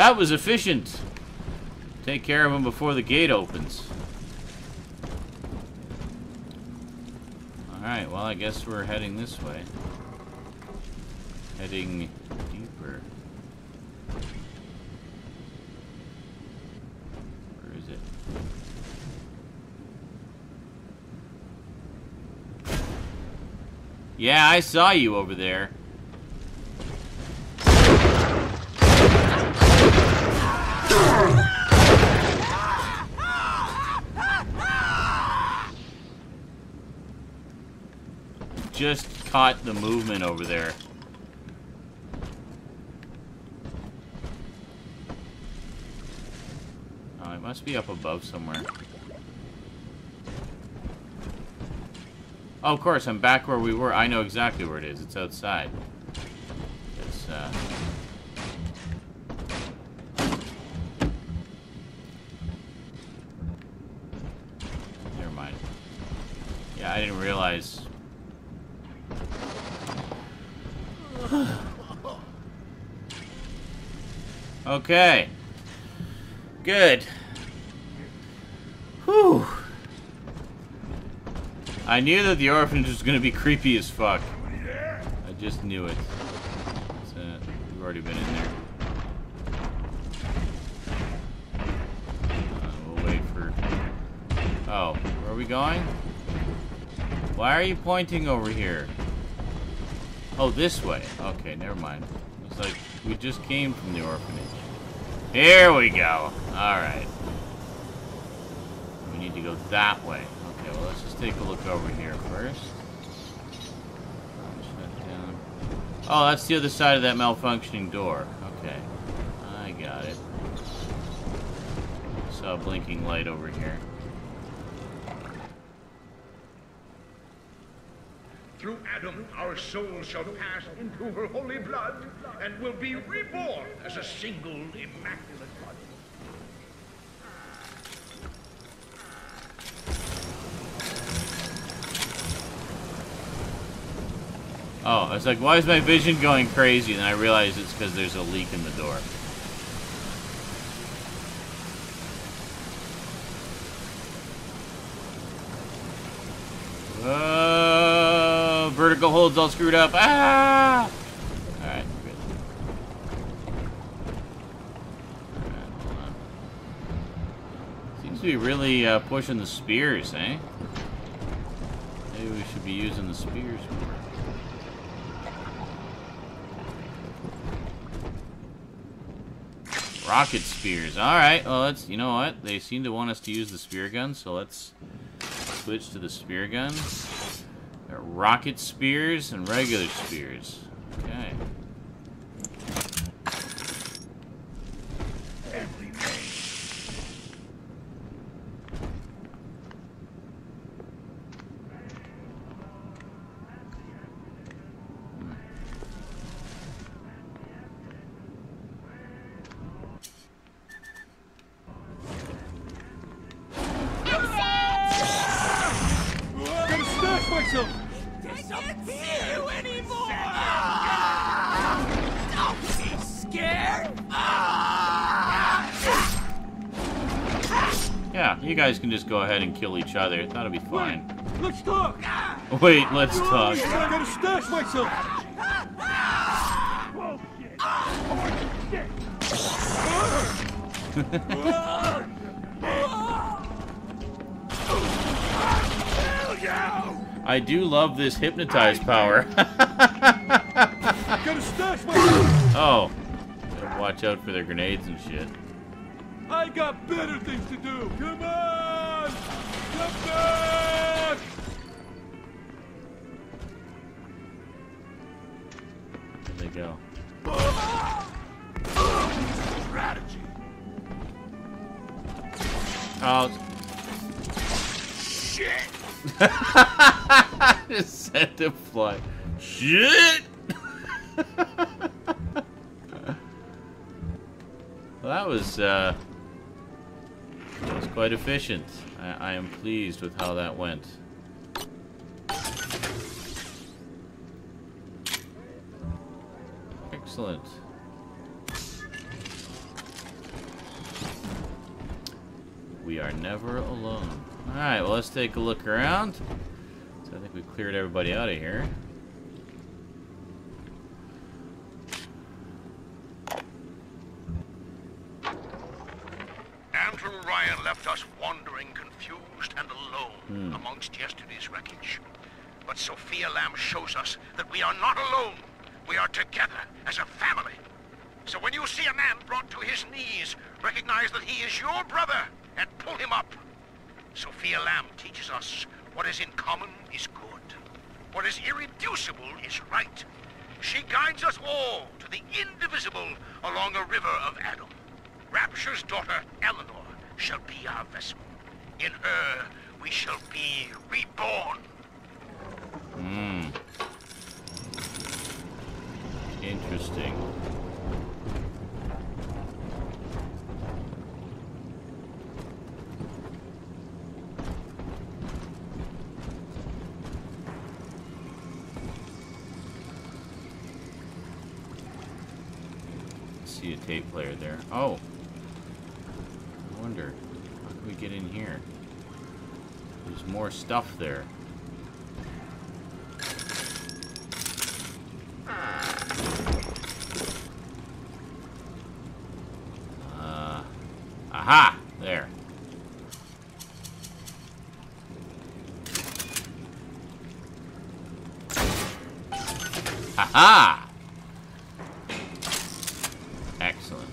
That was efficient. Take care of him before the gate opens. I guess we're heading this way. Heading deeper. Where is it? Yeah, I saw you over there. Caught the movement over there. Oh, it must be up above somewhere. Oh, of course, I'm back where we were. I know exactly where it is. It's outside. It's, uh... Never mind. Yeah, I didn't realize... okay. Good. Whew. I knew that the orphanage was going to be creepy as fuck. I just knew it. Uh, we've already been in there. Uh, we'll wait for... Oh, where are we going? Why are you pointing over here? Oh, this way. Okay, never mind. It's like we just came from the orphanage. Here we go. Alright. We need to go that way. Okay, well, let's just take a look over here first. Oh, that's the other side of that malfunctioning door. Okay. I got it. Saw a blinking light over here. Through Adam, our souls shall pass into her holy blood and will be reborn as a single immaculate body. Oh, I was like, why is my vision going crazy? And I realized it's because there's a leak in the door. Oh, vertical holds all screwed up. Ah! Alright, good. Alright, hold on. Seems to be really uh, pushing the spears, eh? Maybe we should be using the spears more. Rocket spears. Alright, well, let's, you know what? They seem to want us to use the spear gun, so let's switch to the spear gun. Rocket spears and regular spears. Okay. Kill each other. That'll be fine. Let's talk! Wait, let's talk. I gotta stash myself! I do love this hypnotize power. Gotta stash myself! oh. Watch out for their grenades and shit. I got better things to do! Come on! Oh. Shit! Just set to fly. Shit! well, that was, uh, that was quite efficient. I am pleased with how that went. Excellent. We are never alone. Alright, well let's take a look around. So I think we cleared everybody out of here. But Sophia Lamb shows us that we are not alone. We are together as a family. So when you see a man brought to his knees, recognize that he is your brother and pull him up. Sophia Lamb teaches us what is in common is good. What is irreducible is right. She guides us all to the indivisible along a river of Adam. Rapture's daughter, Eleanor, shall be our vessel. In her, we shall be reborn. Hmm. Interesting. See a tape player there. Oh. I wonder. How can we get in here? There's more stuff there. Uh, aha! There. Aha! Excellent.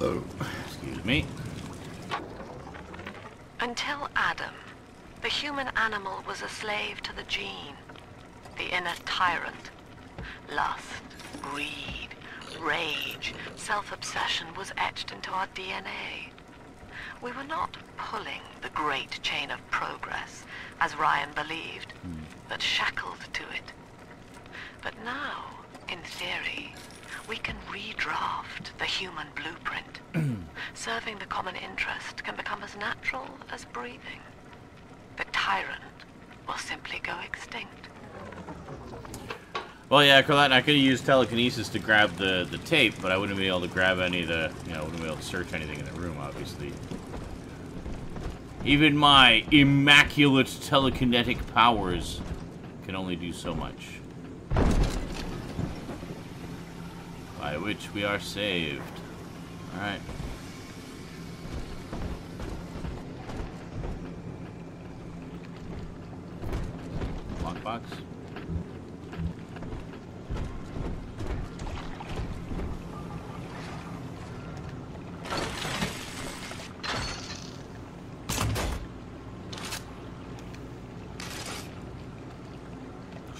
Oh, excuse me. Until Adam, the human animal was a slave to the gene, the inner tyrant. Lust, greed, rage, self-obsession was etched into our DNA. We were not pulling the great chain of progress, as Ryan believed, hmm. but shackled to it. But now, in theory, we can redraft the human blueprint. Serving the common interest can become as natural as breathing. The tyrant will simply go extinct. Well, yeah, Colette, I could have used telekinesis to grab the, the tape, but I wouldn't be able to grab any of the, you know, wouldn't be able to search anything in the room, obviously. Even my immaculate telekinetic powers can only do so much. By which we are saved. Alright. Lockbox?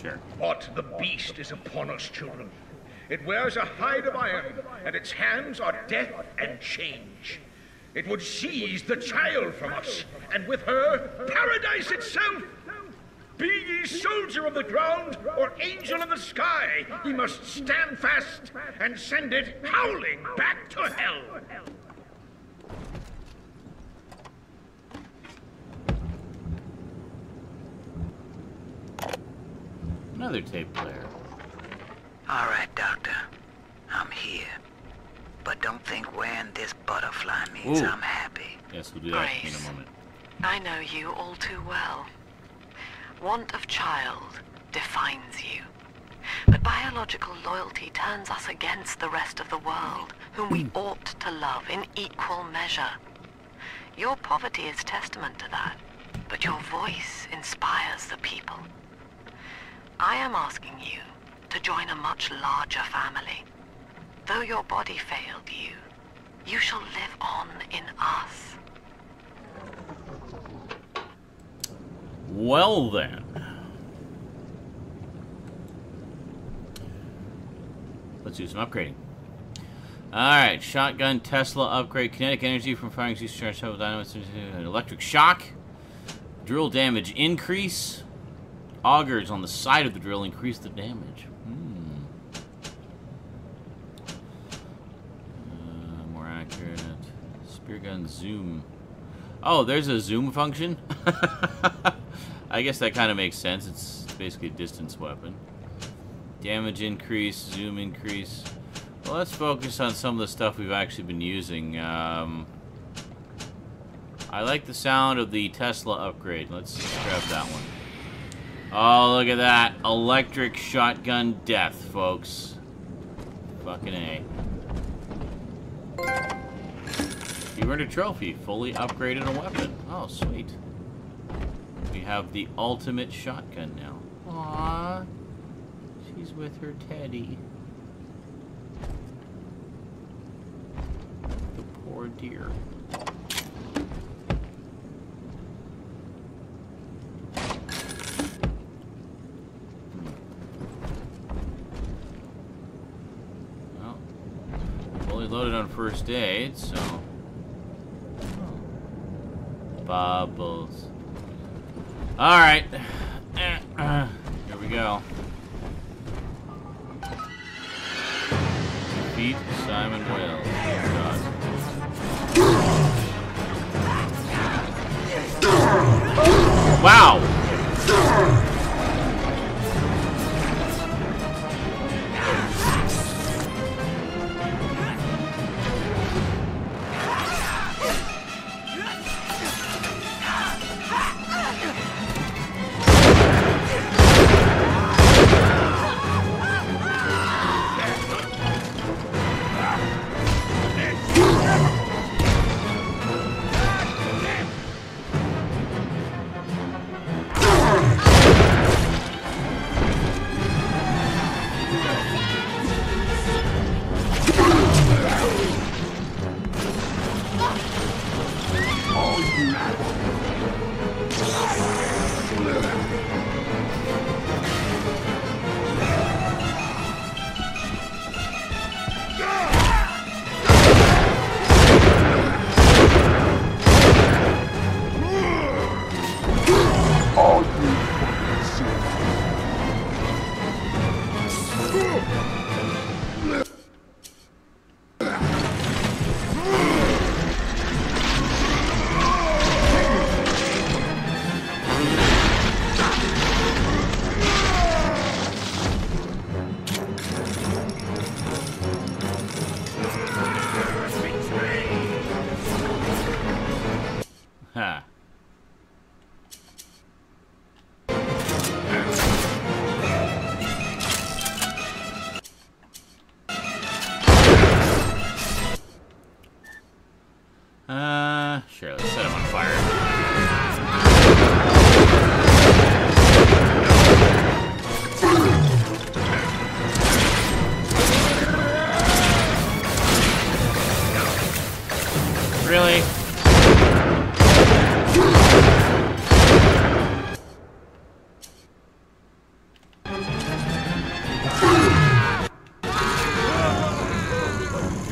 Sure. What the beast is upon us, children. It wears a hide of iron, and its hands are death and change. It would seize the child from us, and with her, paradise itself. Be ye soldier of the ground or angel of the sky, ye must stand fast and send it howling back to hell. Another tape player. All right, Doctor. I'm here. But don't think wearing this butterfly means Ooh. I'm happy. Yes, we'll do that in Grace. a moment. I know you all too well. Want of child defines you. But biological loyalty turns us against the rest of the world, whom we hmm. ought to love in equal measure. Your poverty is testament to that, but your voice inspires the people. I am asking you to join a much larger family. Though your body failed you, you shall live on in us. Well then. Let's do some upgrading. Alright, shotgun Tesla upgrade. Kinetic energy from firing cease charge with dynamite. Electric shock. Drill damage increase. Augers on the side of the drill increase the damage. Hmm. Uh, more accurate. Spear gun zoom. Oh, there's a zoom function? I guess that kind of makes sense. It's basically a distance weapon. Damage increase, zoom increase. Well, let's focus on some of the stuff we've actually been using. Um, I like the sound of the Tesla upgrade. Let's grab that one. Oh, look at that. Electric shotgun death, folks. Fucking A. You earned a trophy. Fully upgraded a weapon. Oh, sweet. We have the ultimate shotgun now. Aww. She's with her teddy. The poor dear. Hmm. Well, fully loaded on first aid, so... Bubbles. Alright. Here we go. Defeat Simon. God. Wow! Oh, you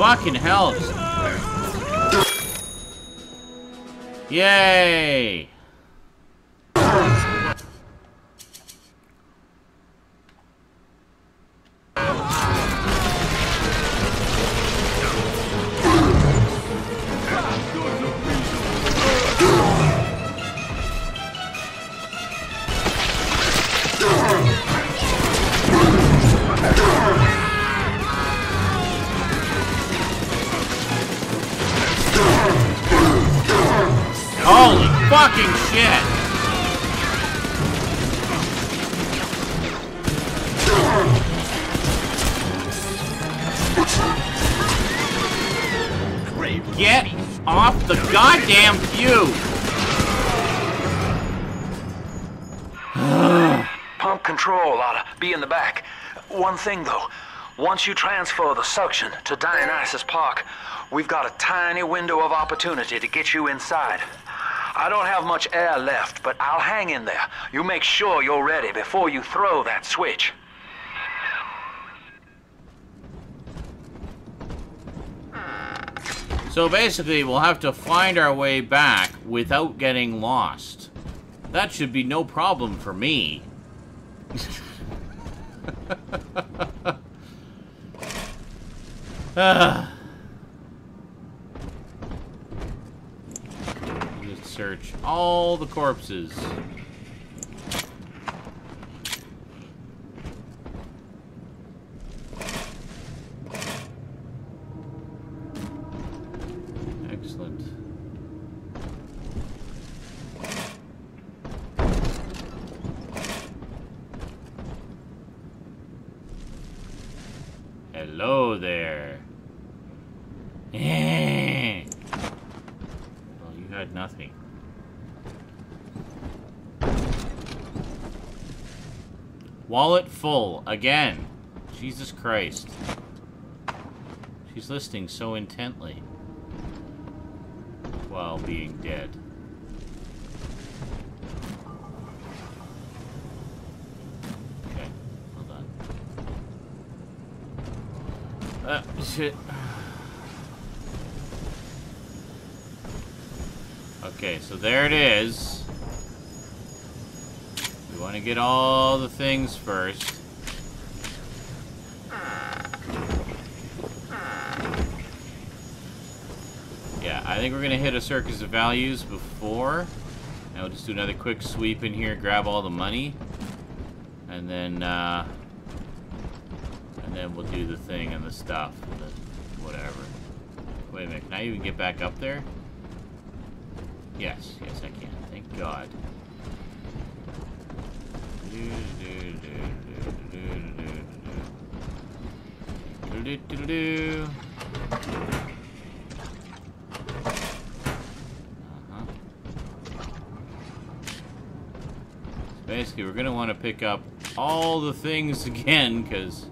Fucking hell. Once you transfer the suction to Dionysus Park, we've got a tiny window of opportunity to get you inside. I don't have much air left, but I'll hang in there. You make sure you're ready before you throw that switch. So basically, we'll have to find our way back without getting lost. That should be no problem for me. Ah. Just search all the corpses. Excellent. There. Eh. Well, you had nothing. Wallet full again. Jesus Christ. She's listening so intently while being dead. Okay, hold on. Ah, shit. Okay, so there it is. We want to get all the things first. Yeah, I think we're going to hit a circus of values before. Now we'll just do another quick sweep in here, grab all the money. And then, uh... Then we'll do the thing and the stuff. And the whatever. Wait a minute, can I even get back up there? Yes, yes I can. Thank God. Basically, we're gonna want to pick up all the things again, because...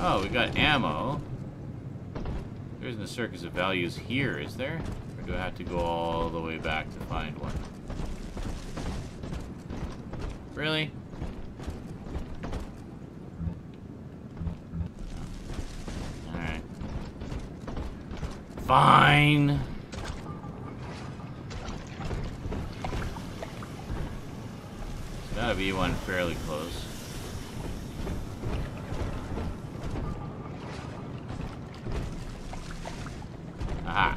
Oh, we got ammo. There isn't a circus of values here, is there? Or do I have to go all the way back to find one? Really? Alright. Fine. There's gotta be one fairly close. Aha.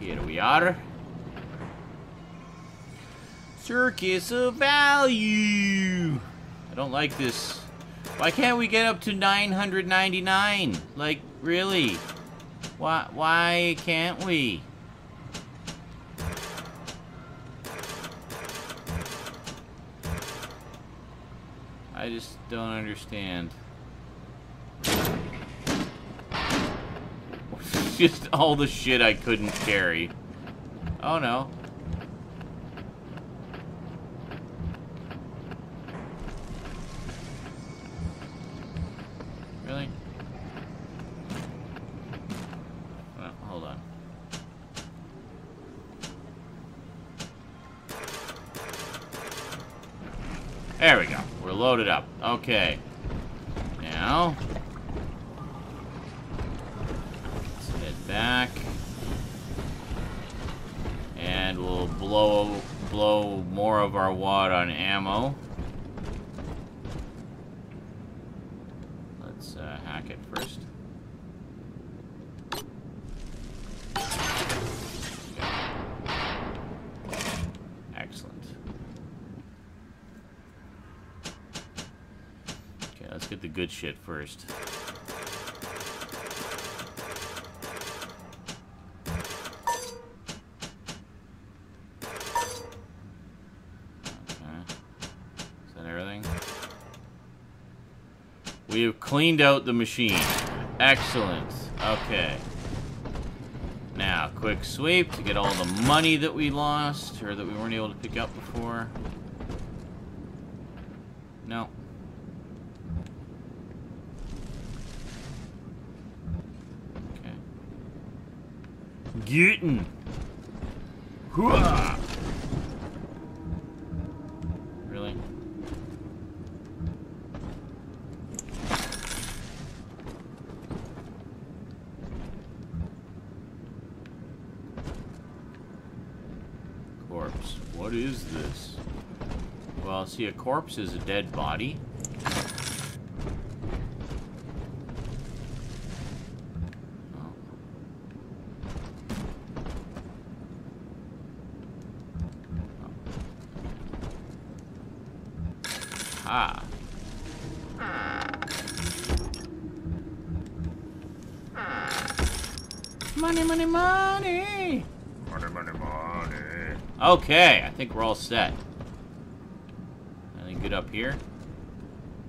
Here we are. Circus of value. I don't like this. Why can't we get up to 999? Like, really? Why, why can't we? I just don't understand. Just all the shit I couldn't carry. Oh no. Really? Well, hold on. There we go. We're loaded up. Okay. Now... Let's head back. And we'll blow blow more of our wad on ammo. Let's uh, hack it first. Excellent. Okay, let's get the good shit first. We have cleaned out the machine. Excellent. Okay. Now, quick sweep to get all the money that we lost, or that we weren't able to pick up before. No. Okay. Hooah! Really? Corpse. What is this? Well, see, a corpse is a dead body. Ah. Money, money, money! Money, money, money. Okay, I think we're all set. Anything good up here?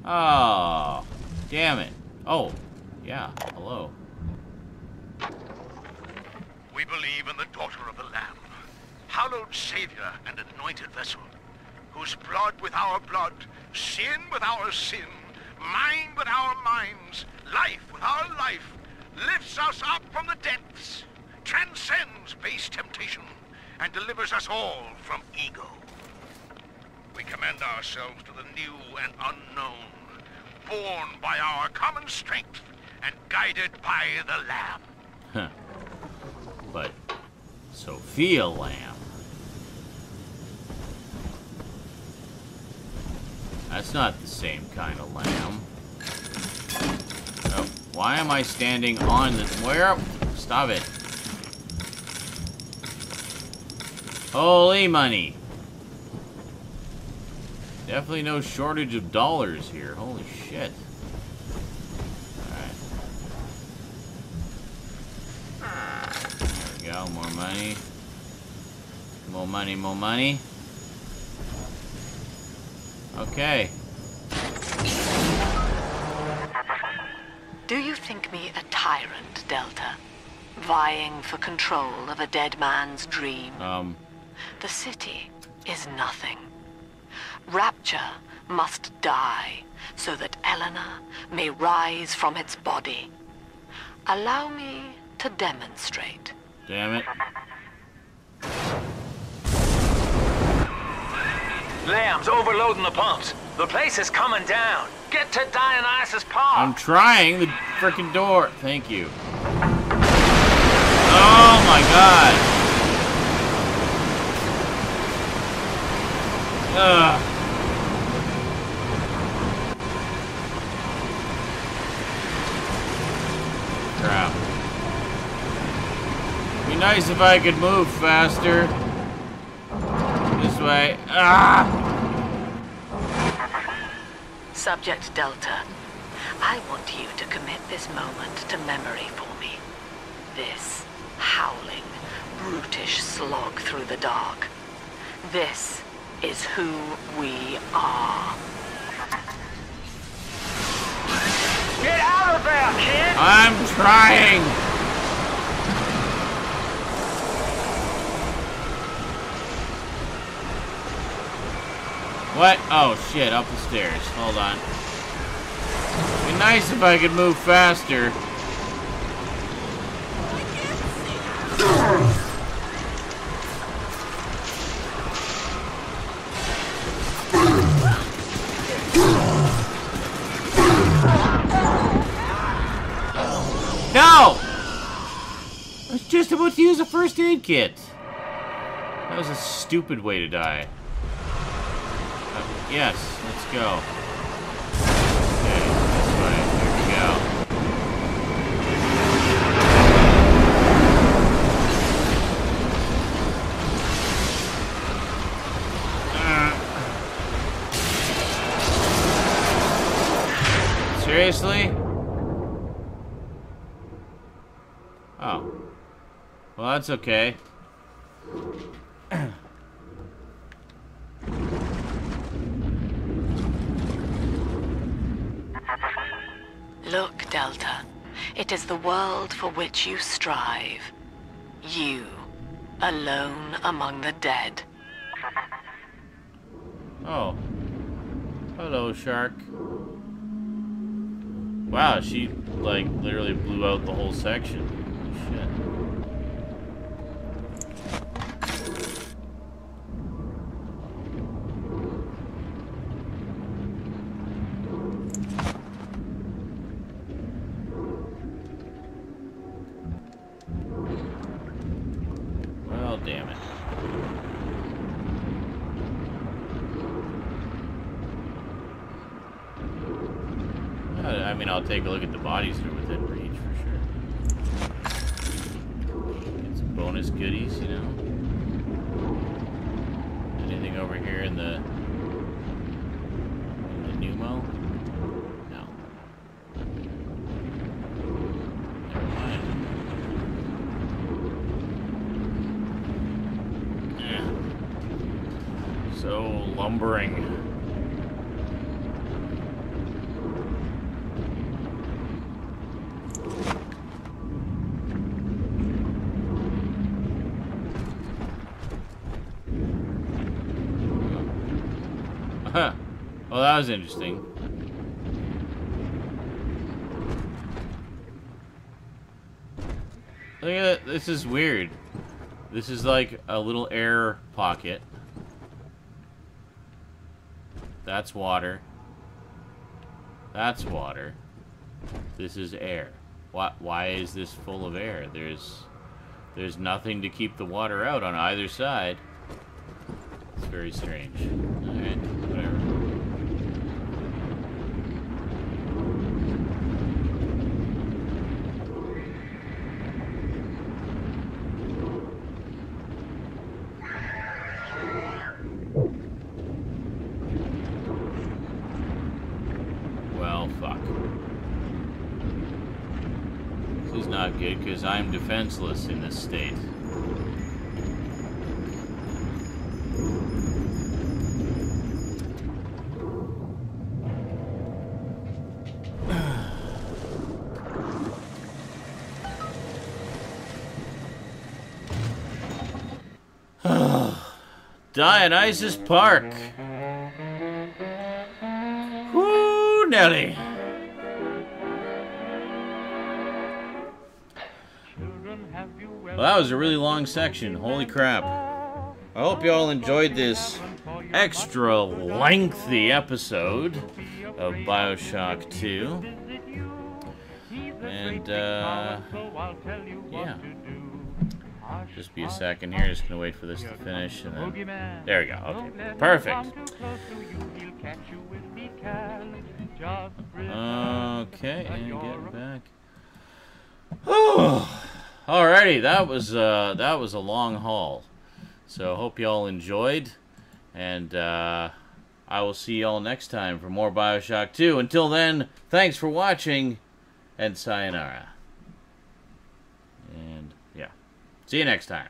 Oh, damn it. Oh, yeah, hello. We believe in the daughter of the Lamb, hallowed Savior and anointed vessel, whose blood with our blood, sin with our sin, mind with our minds, life with our life, lifts us up from the depths, transcends base temptation, delivers us all from ego. We commend ourselves to the new and unknown, born by our common strength and guided by the Lamb. Huh. But Sophia Lamb. That's not the same kind of lamb. Oh, why am I standing on the... Where? Stop it. Holy money. Definitely no shortage of dollars here. Holy shit. Alright. There we go. More money. More money, more money. Okay. Do you think me a tyrant, Delta? Vying for control of a dead man's dream? Um, The city is nothing. Rapture must die so that Eleanor may rise from its body. Allow me to demonstrate. damn it. Lamb's overloading the pumps. The place is coming down. Get to Dionysus Park. I'm trying the freaking door. Thank you. Oh my god. Ugh. Crap. Be nice if I could move faster. This way. Ah! Subject Delta, I want you to commit this moment to memory for me. This howling, brutish slog through the dark. This is who we are. Get out of there, kid! I'm trying! What? Oh shit, up the stairs. Hold on. Be nice if I could move faster. First aid kit. That was a stupid way to die. Uh, yes, let's go. That's okay. Look, Delta. It is the world for which you strive. You, alone among the dead. Oh. Hello, shark. Wow, she, like, literally blew out the whole section. Shit. take a look at the bodies that are within range for sure. Get some bonus goodies, you know. Anything over here in the in the pneumo? No. Never mind. Yeah. So lumbering. That was interesting. Look at it. This is weird. This is like a little air pocket. That's water. That's water. This is air. Why, why is this full of air? There's there's nothing to keep the water out on either side. It's very strange. Alright, whatever. Well, fuck. This is not good because I'm defenseless in this state. Dionysus Park. Woo, Nelly. Well, that was a really long section. Holy crap. I hope you all enjoyed this extra lengthy episode of Bioshock 2. And, uh, yeah. Just be a second here. Just gonna wait for this to finish, and then there we go. Okay, perfect. Okay, and get back. Alrighty, that was uh, that was a long haul. So hope y'all enjoyed, and uh, I will see y'all next time for more Bioshock 2. Until then, thanks for watching, and sayonara. And yeah, see you next time.